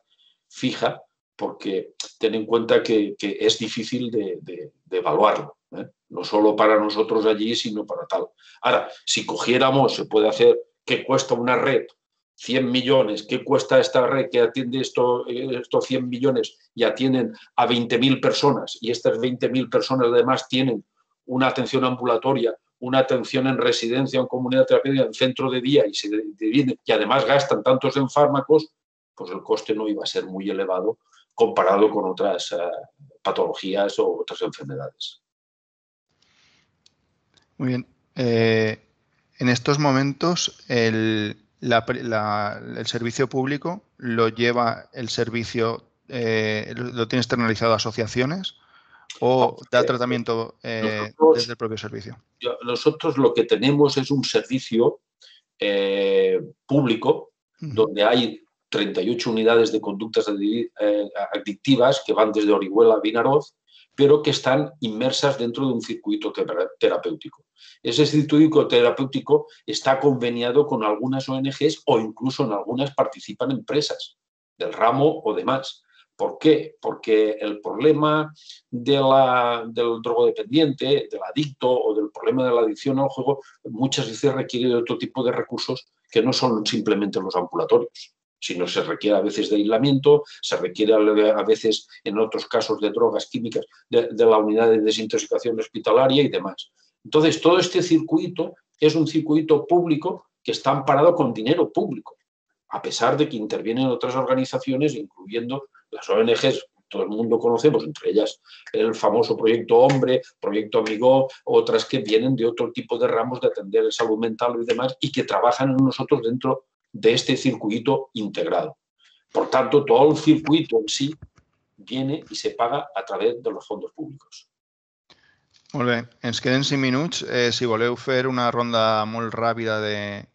fija, porque ten en cuenta que, es difícil de evaluarlo. ¿eh? No solo para nosotros allí, sino para tal. Ahora, si cogiéramos, se puede hacer, ¿qué cuesta una red? 100 millones, ¿qué cuesta esta red que atiende esto, estos 100 millones y atienden a 20.000 personas? Y estas 20.000 personas además tienen una atención ambulatoria una atención en residencia en comunidad terapéutica en centro de día y, se y además gastan tantos en fármacos, pues el coste no iba a ser muy elevado comparado con otras eh, patologías o otras enfermedades. Muy bien. Eh, en estos momentos, el, el, servicio público lo lleva el servicio, eh, lo tiene externalizado a asociaciones o da tratamiento desde el propio servicio. Nosotros lo que tenemos es un servicio público donde hay 38 unidades de conductas eh, adictivas que van desde Orihuela a Vinaroz, pero que están inmersas dentro de un circuito terapéutico. Ese circuito terapéutico está conveniado con algunas ONGs o incluso en algunas participan empresas del ramo o demás. ¿Por qué? Porque el problema de del drogodependiente, del adicto o del problema de la adicción al juego muchas veces requiere de otro tipo de recursos que no son simplemente los ambulatorios sino se requiere a veces de aislamiento, se requiere a veces, en otros casos, de drogas químicas, de, la unidad de desintoxicación hospitalaria y demás. Entonces, todo este circuito es un circuito público que está amparado con dinero público, a pesar de que intervienen otras organizaciones, incluyendo las ONGs todo el mundo conocemos, entre ellas el famoso Proyecto Hombre, Proyecto Amigo, otras que vienen de otro tipo de ramos de atender el salud mental y demás, y que trabajan en nosotros dentro de este circuito integrado. Por tanto, todo el circuito en sí viene i se paga a través de los fondos públics. Molt bé, ens queden 5 minuts. Eh, si voleu fer una ronda molt ràpida de,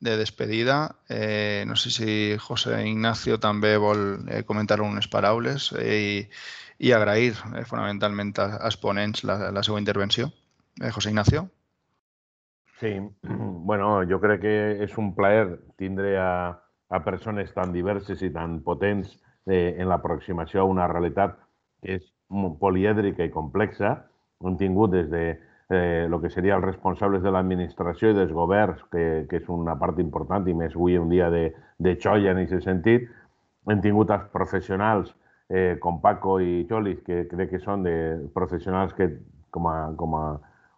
de despedida, eh, no sé si José Ignacio també vol eh, comentar unes paraules eh, i, i agrair eh, fonamentalment als ponents la, la seva intervenció. Eh, José Ignacio. Sí, bueno, jo crec que és un plaer tindre a, a persones tan diverses i tan potents eh, en l'aproximació a una realitat que és polièdrica i complexa. Hem tingut des de eh, que seria els responsables de l'administració i dels governs, que, que és una part important i més avui un dia de, de xoia en aquest sentit. Hem tingut els professionals eh, com Paco i Cholis, que crec que són de professionals que com a, com a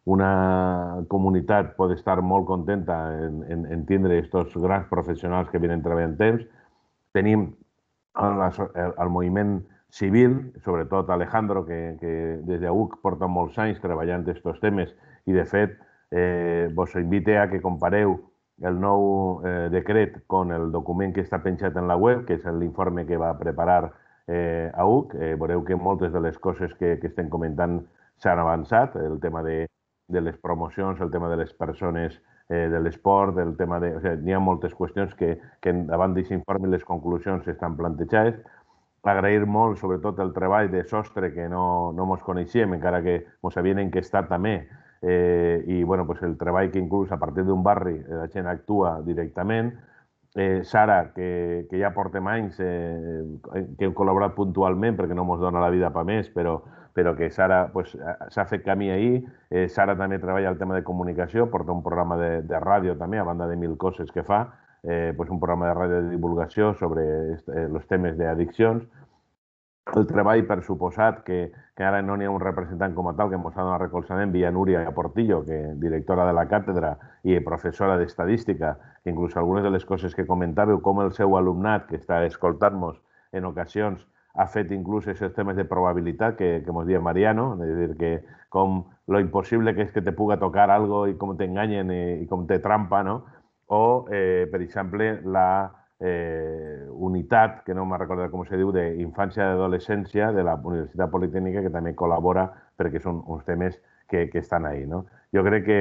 una comunitat pot estar molt contenta en, en, en tindre aquests grans professionals que venen treballant temps. Tenim el, el, el moviment civil, sobretot Alejandro, que, que des d'UC porta molts anys treballant aquests temes i, de fet, eh, vos invite a que compareu el nou eh, decret con el document que està penjat en la web, que és l'informe que va preparar eh, UC. Eh, veureu que moltes de les coses que, que estem comentant s'han avançat, el tema de de les promocions, el tema de les persones eh, de l'esport, el tema de... O sigui, n'hi ha moltes qüestions que, que davant d'aquest informe les conclusions estan plantejades. Agrair molt, sobretot, el treball de sostre, que no, no mos coneixíem, encara que mos havien enquestat també, eh, i bueno, pues el treball que inclús a partir d'un barri la gent actua directament. Eh, Sara, que, que ja portem anys, eh, que hem col·laborat puntualment perquè no mos dona la vida per més, però però que Sara pues, s'ha fet camí ahir. Eh, Sara també treballa el tema de comunicació, porta un programa de, de ràdio també, a banda de mil coses que fa, eh, pues un programa de ràdio de divulgació sobre eh, els temes d'addiccions. El treball, per suposat, que, que ara no n'hi ha un representant com a tal que ens ha donat recolzament, via Núria Portillo, que directora de la càtedra i professora d'estadística, que inclús algunes de les coses que comentàveu, com el seu alumnat, que està escoltant-nos en ocasions, ha fet inclús aquests temes de probabilitat que, que ens deia Mariano, és dir, que com lo impossible que és que te puga tocar algo i com t'enganyen i, i com te trampa, no? O, eh, per exemple, la eh, unitat, que no me recordo com se diu, d'infància i adolescència de la Universitat Politécnica, que també col·labora perquè són uns temes que, que estan ahí. No? Jo crec que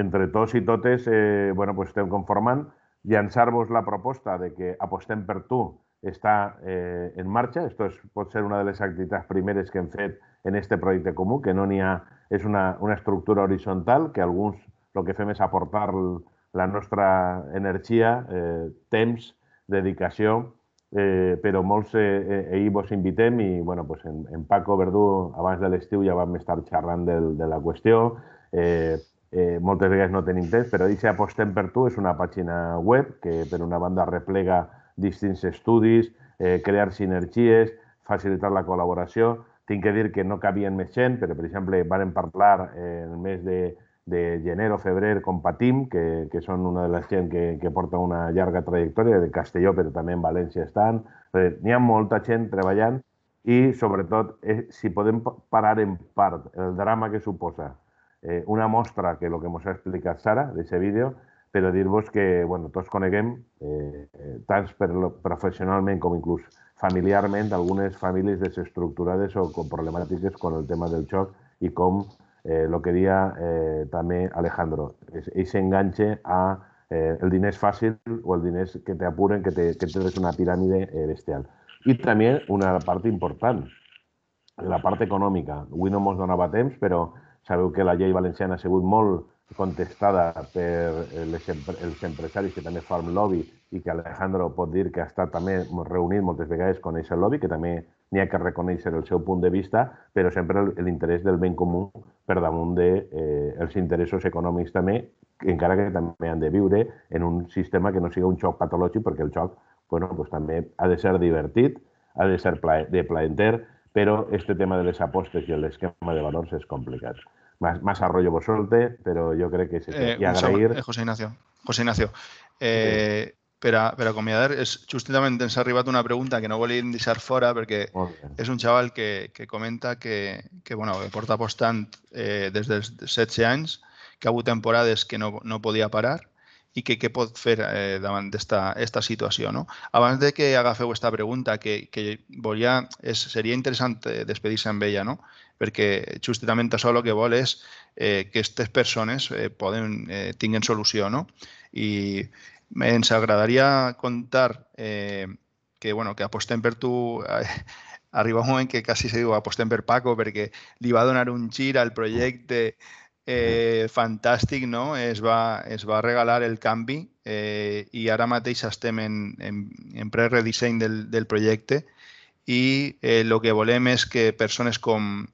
entre tots i totes eh, bueno, pues estem conformant, llançar-vos la proposta de que apostem per tu està eh, en marxa. Esto es, pot ser una de les activitats primeres que hem fet en este projecte comú, que no n'hi ha, és una, una estructura horitzontal, que alguns el que fem és aportar la nostra energia, eh, temps, dedicació, eh, però molts eh, eh, ahir vos invitem i bueno, pues en, en Paco Verdú abans de l'estiu ja vam estar xerrant del, de la qüestió. Eh, eh, moltes vegades no tenim temps, però Dice Apostem per tu és una pàgina web que per una banda replega distints estudis, eh, crear sinergies, facilitar la col·laboració. Tinc que dir que no cabien més gent, però, per exemple, varen parlar eh, el mes de, de gener o febrer com Patim, que, que són una de les gent que, que porta una llarga trajectòria de Castelló, però també en València estan. N'hi ha molta gent treballant i, sobretot, eh, si podem parar en part el drama que suposa eh, una mostra que el que ens ha explicat Sara, d'aquest vídeo, però dir-vos que bueno, tots coneguem, eh, tant per lo, professionalment com inclús familiarment, algunes famílies desestructurades o con problemàtiques con el tema del xoc i com eh, lo que dia eh, també Alejandro, ell s'enganxe a eh, el diners fàcil o el diners que te apuren, que, te, que tens una piràmide eh, bestial. I també una part important, la part econòmica. Avui no ens donava temps, però sabeu que la llei valenciana ha sigut molt contestada per les, els empresaris que també fan lobby i que Alejandro pot dir que ha estat també reunit moltes vegades con aquest lobby, que també n'hi ha que reconèixer el seu punt de vista, però sempre l'interès del ben comú per damunt dels de, eh, els interessos econòmics també, encara que també han de viure en un sistema que no sigui un xoc patològic, perquè el xoc bueno, pues també ha de ser divertit, ha de ser pla de plaenter, però este tema de les apostes i l'esquema de valors és complicat. Más, más arroyo vos solte, però jo crec que això. Eh, I agrair... Eh, José Ignacio, José Ignacio, eh, sí per a, per acomiadar, és, justament ens ha arribat una pregunta que no volíem deixar fora perquè és un xaval que, que comenta que, que, bueno, que porta apostant eh, des dels 16 anys, que ha hagut temporades que no, no podia parar i que què pot fer eh, davant d'esta esta situació. No? Abans de que agafeu aquesta pregunta, que, que volia, és, seria interessant despedir-se amb no? perquè justament això el que vol és eh, que aquestes persones eh, poden, eh, tinguen solució. No? I ens agradaria contar eh, que, bueno, que apostem per tu... Eh, arriba un moment que quasi se diu apostem per Paco perquè li va donar un gir al projecte eh, fantàstic, no? Es va, es va regalar el canvi eh, i ara mateix estem en, en, en pre-redisseny del, del projecte i el eh, que volem és que persones com,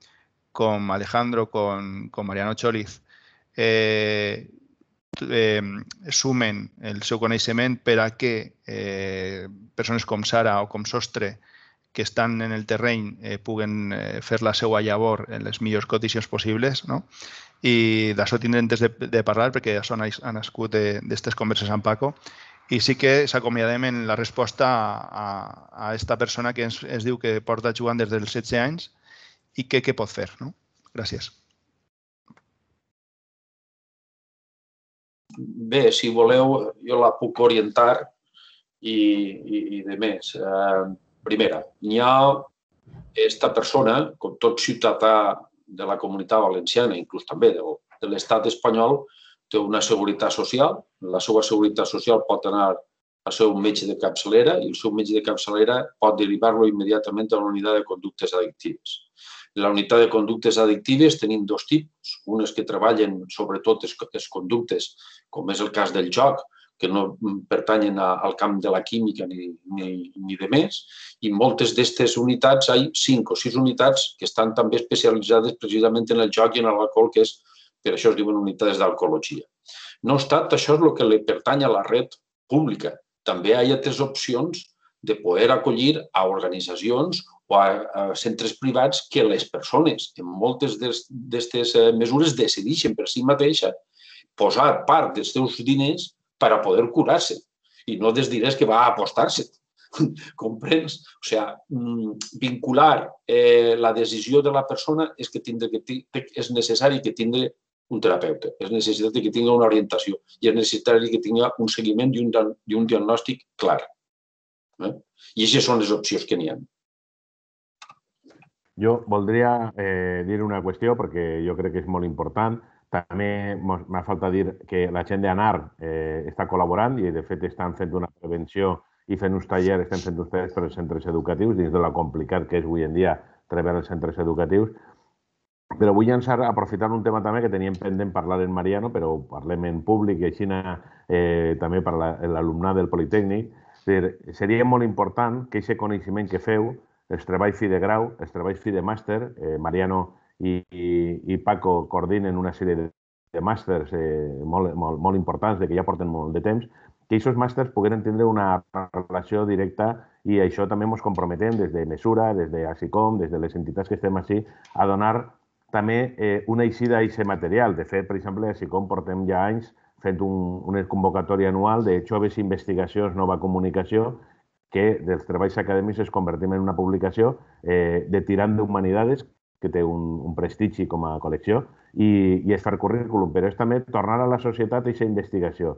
com Alejandro, com, com Mariano Choliz, eh, eh, sumen el seu coneixement per a que eh, persones com Sara o com Sostre que estan en el terreny eh, puguen eh, fer la seva llavor en les millors condicions possibles. No? I d'això tindrem temps de, de parlar perquè això ha nascut d'aquestes converses amb Paco. I sí que s'acomiadem en la resposta a, a, a esta persona que ens, ens diu que porta jugant des dels 16 anys i què, què pot fer. No? Gràcies. bé, si voleu, jo la puc orientar i, i, i de més. Eh, primera, hi ha esta persona, com tot ciutadà de la comunitat valenciana, inclús també de, de l'estat espanyol, té una seguretat social. La seva seguretat social pot anar al seu metge de capçalera i el seu metge de capçalera pot derivar-lo immediatament a la unitat de conductes addictives. La unitat de conductes addictives tenim dos tipus, unes que treballen sobretot els conductes, com és el cas del joc, que no pertanyen a, al camp de la química ni, ni, ni de més, i moltes d'aquestes unitats, hi ha cinc o sis unitats que estan també especialitzades precisament en el joc i en l'alcohol, que és, per això es diuen unitats d'alcohologia. No obstant, això és el que li pertany a la red pública. També hi ha altres opcions de poder acollir a organitzacions o a, a centres privats que les persones, en moltes d'aquestes eh, mesures, decideixen per si mateixa posar part dels seus diners per a poder curar-se i no diners que va a apostar-se. Comprens? O sigui, mm, vincular eh, la decisió de la persona és que, tindre que és necessari que tingui un terapeuta, és necessari que tingui una orientació i és necessari que tingui un seguiment i un, i un diagnòstic clar. Eh? I aquestes són les opcions que n'hi ha. Jo voldria eh, dir una qüestió perquè jo crec que és molt important. També m'ha faltat dir que la gent d'ANAR eh, està col·laborant i, de fet, estan fent una prevenció i fent uns tallers, estem fent uns tallers per als centres educatius, dins de la complicat que és avui en dia treballar els centres educatius. Però vull llançar, aprofitar un tema també que teníem pendent parlar en Mariano, però parlem en públic i així eh, també per l'alumnat del Politécnic. Seria molt important que aquest coneixement que feu els treballs fi de grau, els treballs fi de màster. Eh, Mariano i, i, Paco coordinen una sèrie de, de màsters eh, molt, molt, molt importants, de que ja porten molt de temps, que aquests màsters pogueren tindre una relació directa i això també ens comprometem des de Mesura, des de ASICOM, des de les entitats que estem així, a donar també eh, una eixida a aquest material. De fet, per exemple, a SICOM portem ja anys fent un, una convocatòria anual de joves investigacions, nova comunicació, que dels treballs acadèmics es convertim en una publicació eh, de Tirant d'Humanidades, que té un, un prestigi com a col·lecció, i, i es fa el currículum, però és també tornar a la societat aquesta investigació.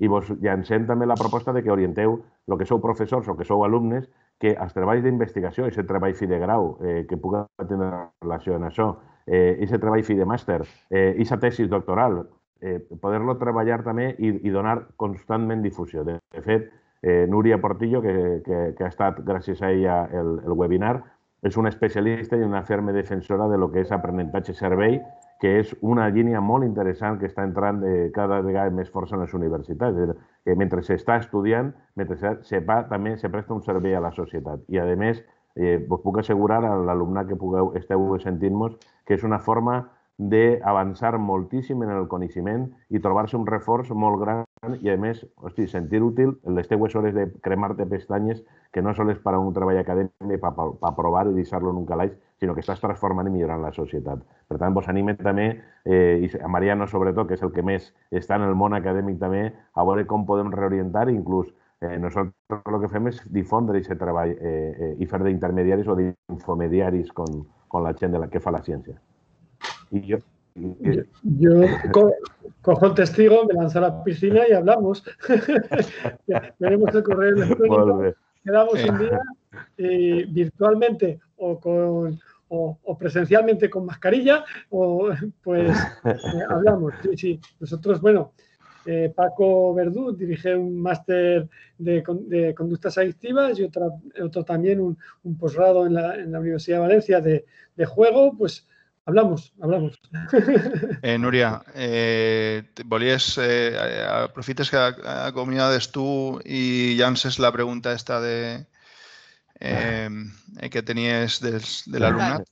I vos llancem també la proposta de que orienteu el que sou professors o que sou alumnes que els treballs d'investigació, aquest treball fi de grau, eh, que pugui tenir relació amb això, eh, aquest treball fi de màster, eh, aquesta tesis doctoral, eh, poder-lo treballar també i, i donar constantment difusió. De, de fet, eh, Núria Portillo, que, que, que ha estat, gràcies a ella, el, el webinar, és una especialista i una ferma defensora de lo que és aprenentatge-servei, que és una línia molt interessant que està entrant de cada vegada més força en les universitats. És que mentre s'està estudiant, mentre se va, també se presta un servei a la societat. I, a més, eh, vos puc assegurar a l'alumnat que pugueu, esteu sentint-nos que és una forma d'avançar moltíssim en el coneixement i trobar-se un reforç molt gran i, a més, hosti, sentir útil les teues hores de cremar-te pestanyes que no sols per a un treball acadèmic per pa provar i deixar-lo en un calaix, sinó que estàs transformant i millorant la societat. Per tant, vos anime també, eh, i a Mariano sobretot, que és el que més està en el món acadèmic també, a veure com podem reorientar i inclús eh, nosaltres el que fem és difondre aquest treball eh, eh, i fer d'intermediaris o d'infomediaris con, con la gent de la, que fa la ciència. Y yo, yo, yo co cojo el testigo, me lanzo a la piscina y hablamos. Tenemos el correo electrónico, quedamos un día y virtualmente o con o, o, presencialmente con mascarilla, o pues eh, hablamos. Sí, sí. Nosotros, bueno, eh, Paco Verdú dirige un máster de, de, conductas adictivas y otra, otro también un, un posgrado en la, en la, Universidad de Valencia de, de juego, pues Hablamos, hablamos. Eh, Núria, eh, volies, eh, aprofites que acomiades tu i llances la pregunta esta de eh, que tenies des, de l'alumnat.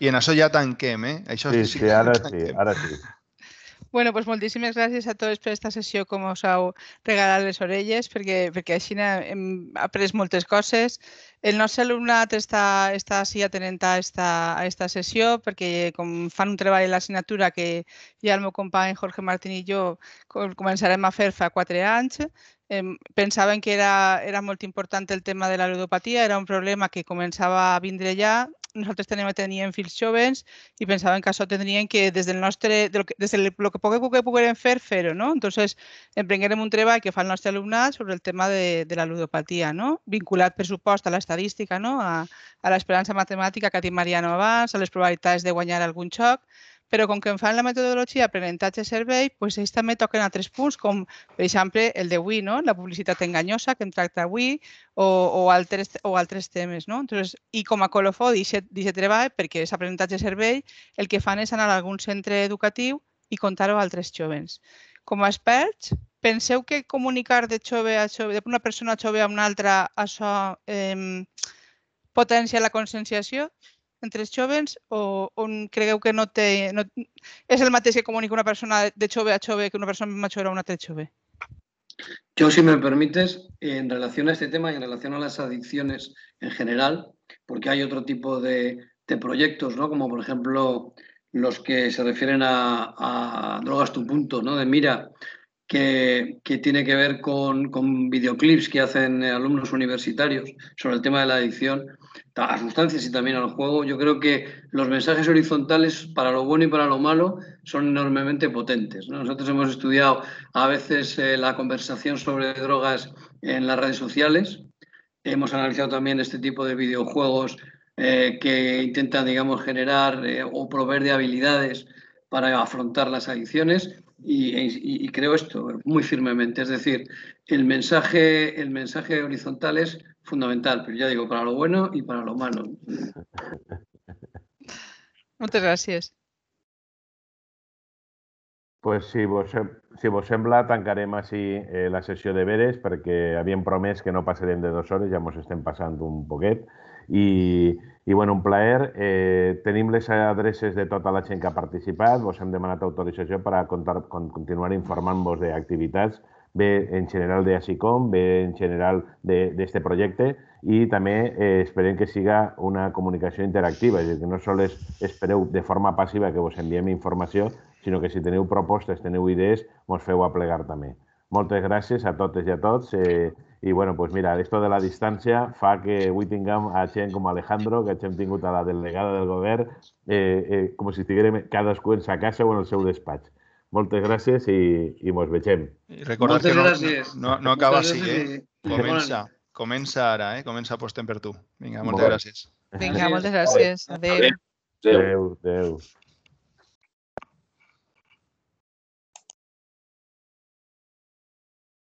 I en això ja tanquem, eh? Això sí, sí, sí ara sí, ara sí. Bueno, pues moltíssimes gràcies a tots per aquesta sessió, com us heu regalat les orelles, perquè, perquè així hem après moltes coses. El nostre alumnat està, està així atenent a esta, a esta sessió perquè com fan un treball a l'assignatura que ja el meu company Jorge Martín i jo començarem a fer fa quatre anys, pensaven que era, era molt important el tema de la ludopatia, era un problema que començava a vindre ja nosaltres tenim, teníem fills jovens i pensaven que això tindrien que des del nostre, de lo que, des del lo que poguem, que poguérem fer, fer-ho, no? Entonces, emprenguérem un treball que fa el nostre alumnat sobre el tema de, de la ludopatia, no? Vinculat, per supost, a l'estadística, no? A, a l'esperança matemàtica que ha dit Mariano abans, a les probabilitats de guanyar algun xoc, però com que em fan la metodologia aprenentatge-servei, doncs ells també toquen altres punts, com per exemple el d'avui, no? la publicitat enganyosa que em tracta avui o, o, altres, o altres temes. No? Entonces, I com a colofó d'aquest treball, perquè és aprenentatge-servei, el que fan és anar a algun centre educatiu i contar-ho a altres jovens. Com a experts, penseu que comunicar de jove a jove, d'una persona jove a una altra, això eh, potencia la conscienciació? Entre els jovens o on cregueu que no té... No, és el mateix que comunica una persona de jove a jove que una persona major a una altra jove? Yo, si me permites, en relación a este tema y en relación a las adicciones en general, porque hay otro tipo de, proyectos, ¿no? como por ejemplo los que se refieren a drogas tu punto, ¿no? de mira, que, tiene que ver con, con, videoclips que hacen alumnos universitarios sobre el tema de la adicción a sustancias y también al juego. Yo creo que los mensajes horizontales para lo bueno y para lo malo son enormemente potentes. ¿no? Nosotros hemos estudiado a veces eh, la conversación sobre drogas en las redes sociales. Hemos analizado también este tipo de videojuegos eh, que intentan, digamos, generar eh, o proveer de habilidades para afrontar las adicciones y, y, creo esto muy firmemente. Es decir, el mensaje, el mensaje horizontal es fundamental, pero ya digo, para lo bueno y para lo malo. Muchas gracias. Pues si vos, si vos sembla, tancarem així eh, la sessió de veres perquè havíem promès que no passarem de dues hores, ja ens estem passant un poquet. I, i bueno, un plaer. Eh, tenim les adreces de tota la gent que ha participat, vos hem demanat autorització per a contar, continuar informant-vos d'activitats, bé en general de Asicom, bé en general d'aquest projecte, i també eh, esperem que siga una comunicació interactiva, és a dir, que no sols espereu de forma passiva que vos enviem informació, sinó que si teniu propostes, teniu idees, mos feu a plegar també. Moltes gràcies a totes i a tots. Eh, I, bueno, pues mira, esto de la distància fa que avui tinguem a gent com Alejandro, que hem tingut a la delegada del govern, eh, eh, com si estiguérem cadascú en sa casa o en el seu despatx. Moltes gràcies i, i mos vegem. I recordar Moltes que no, gràcies. no, no acaba Moltes així, eh? Comença, comença ara, eh? Comença apostem per tu. Vinga, Molt moltes bé. gràcies. Vinga, moltes gràcies. Adéu. Adéu. Adéu, adéu.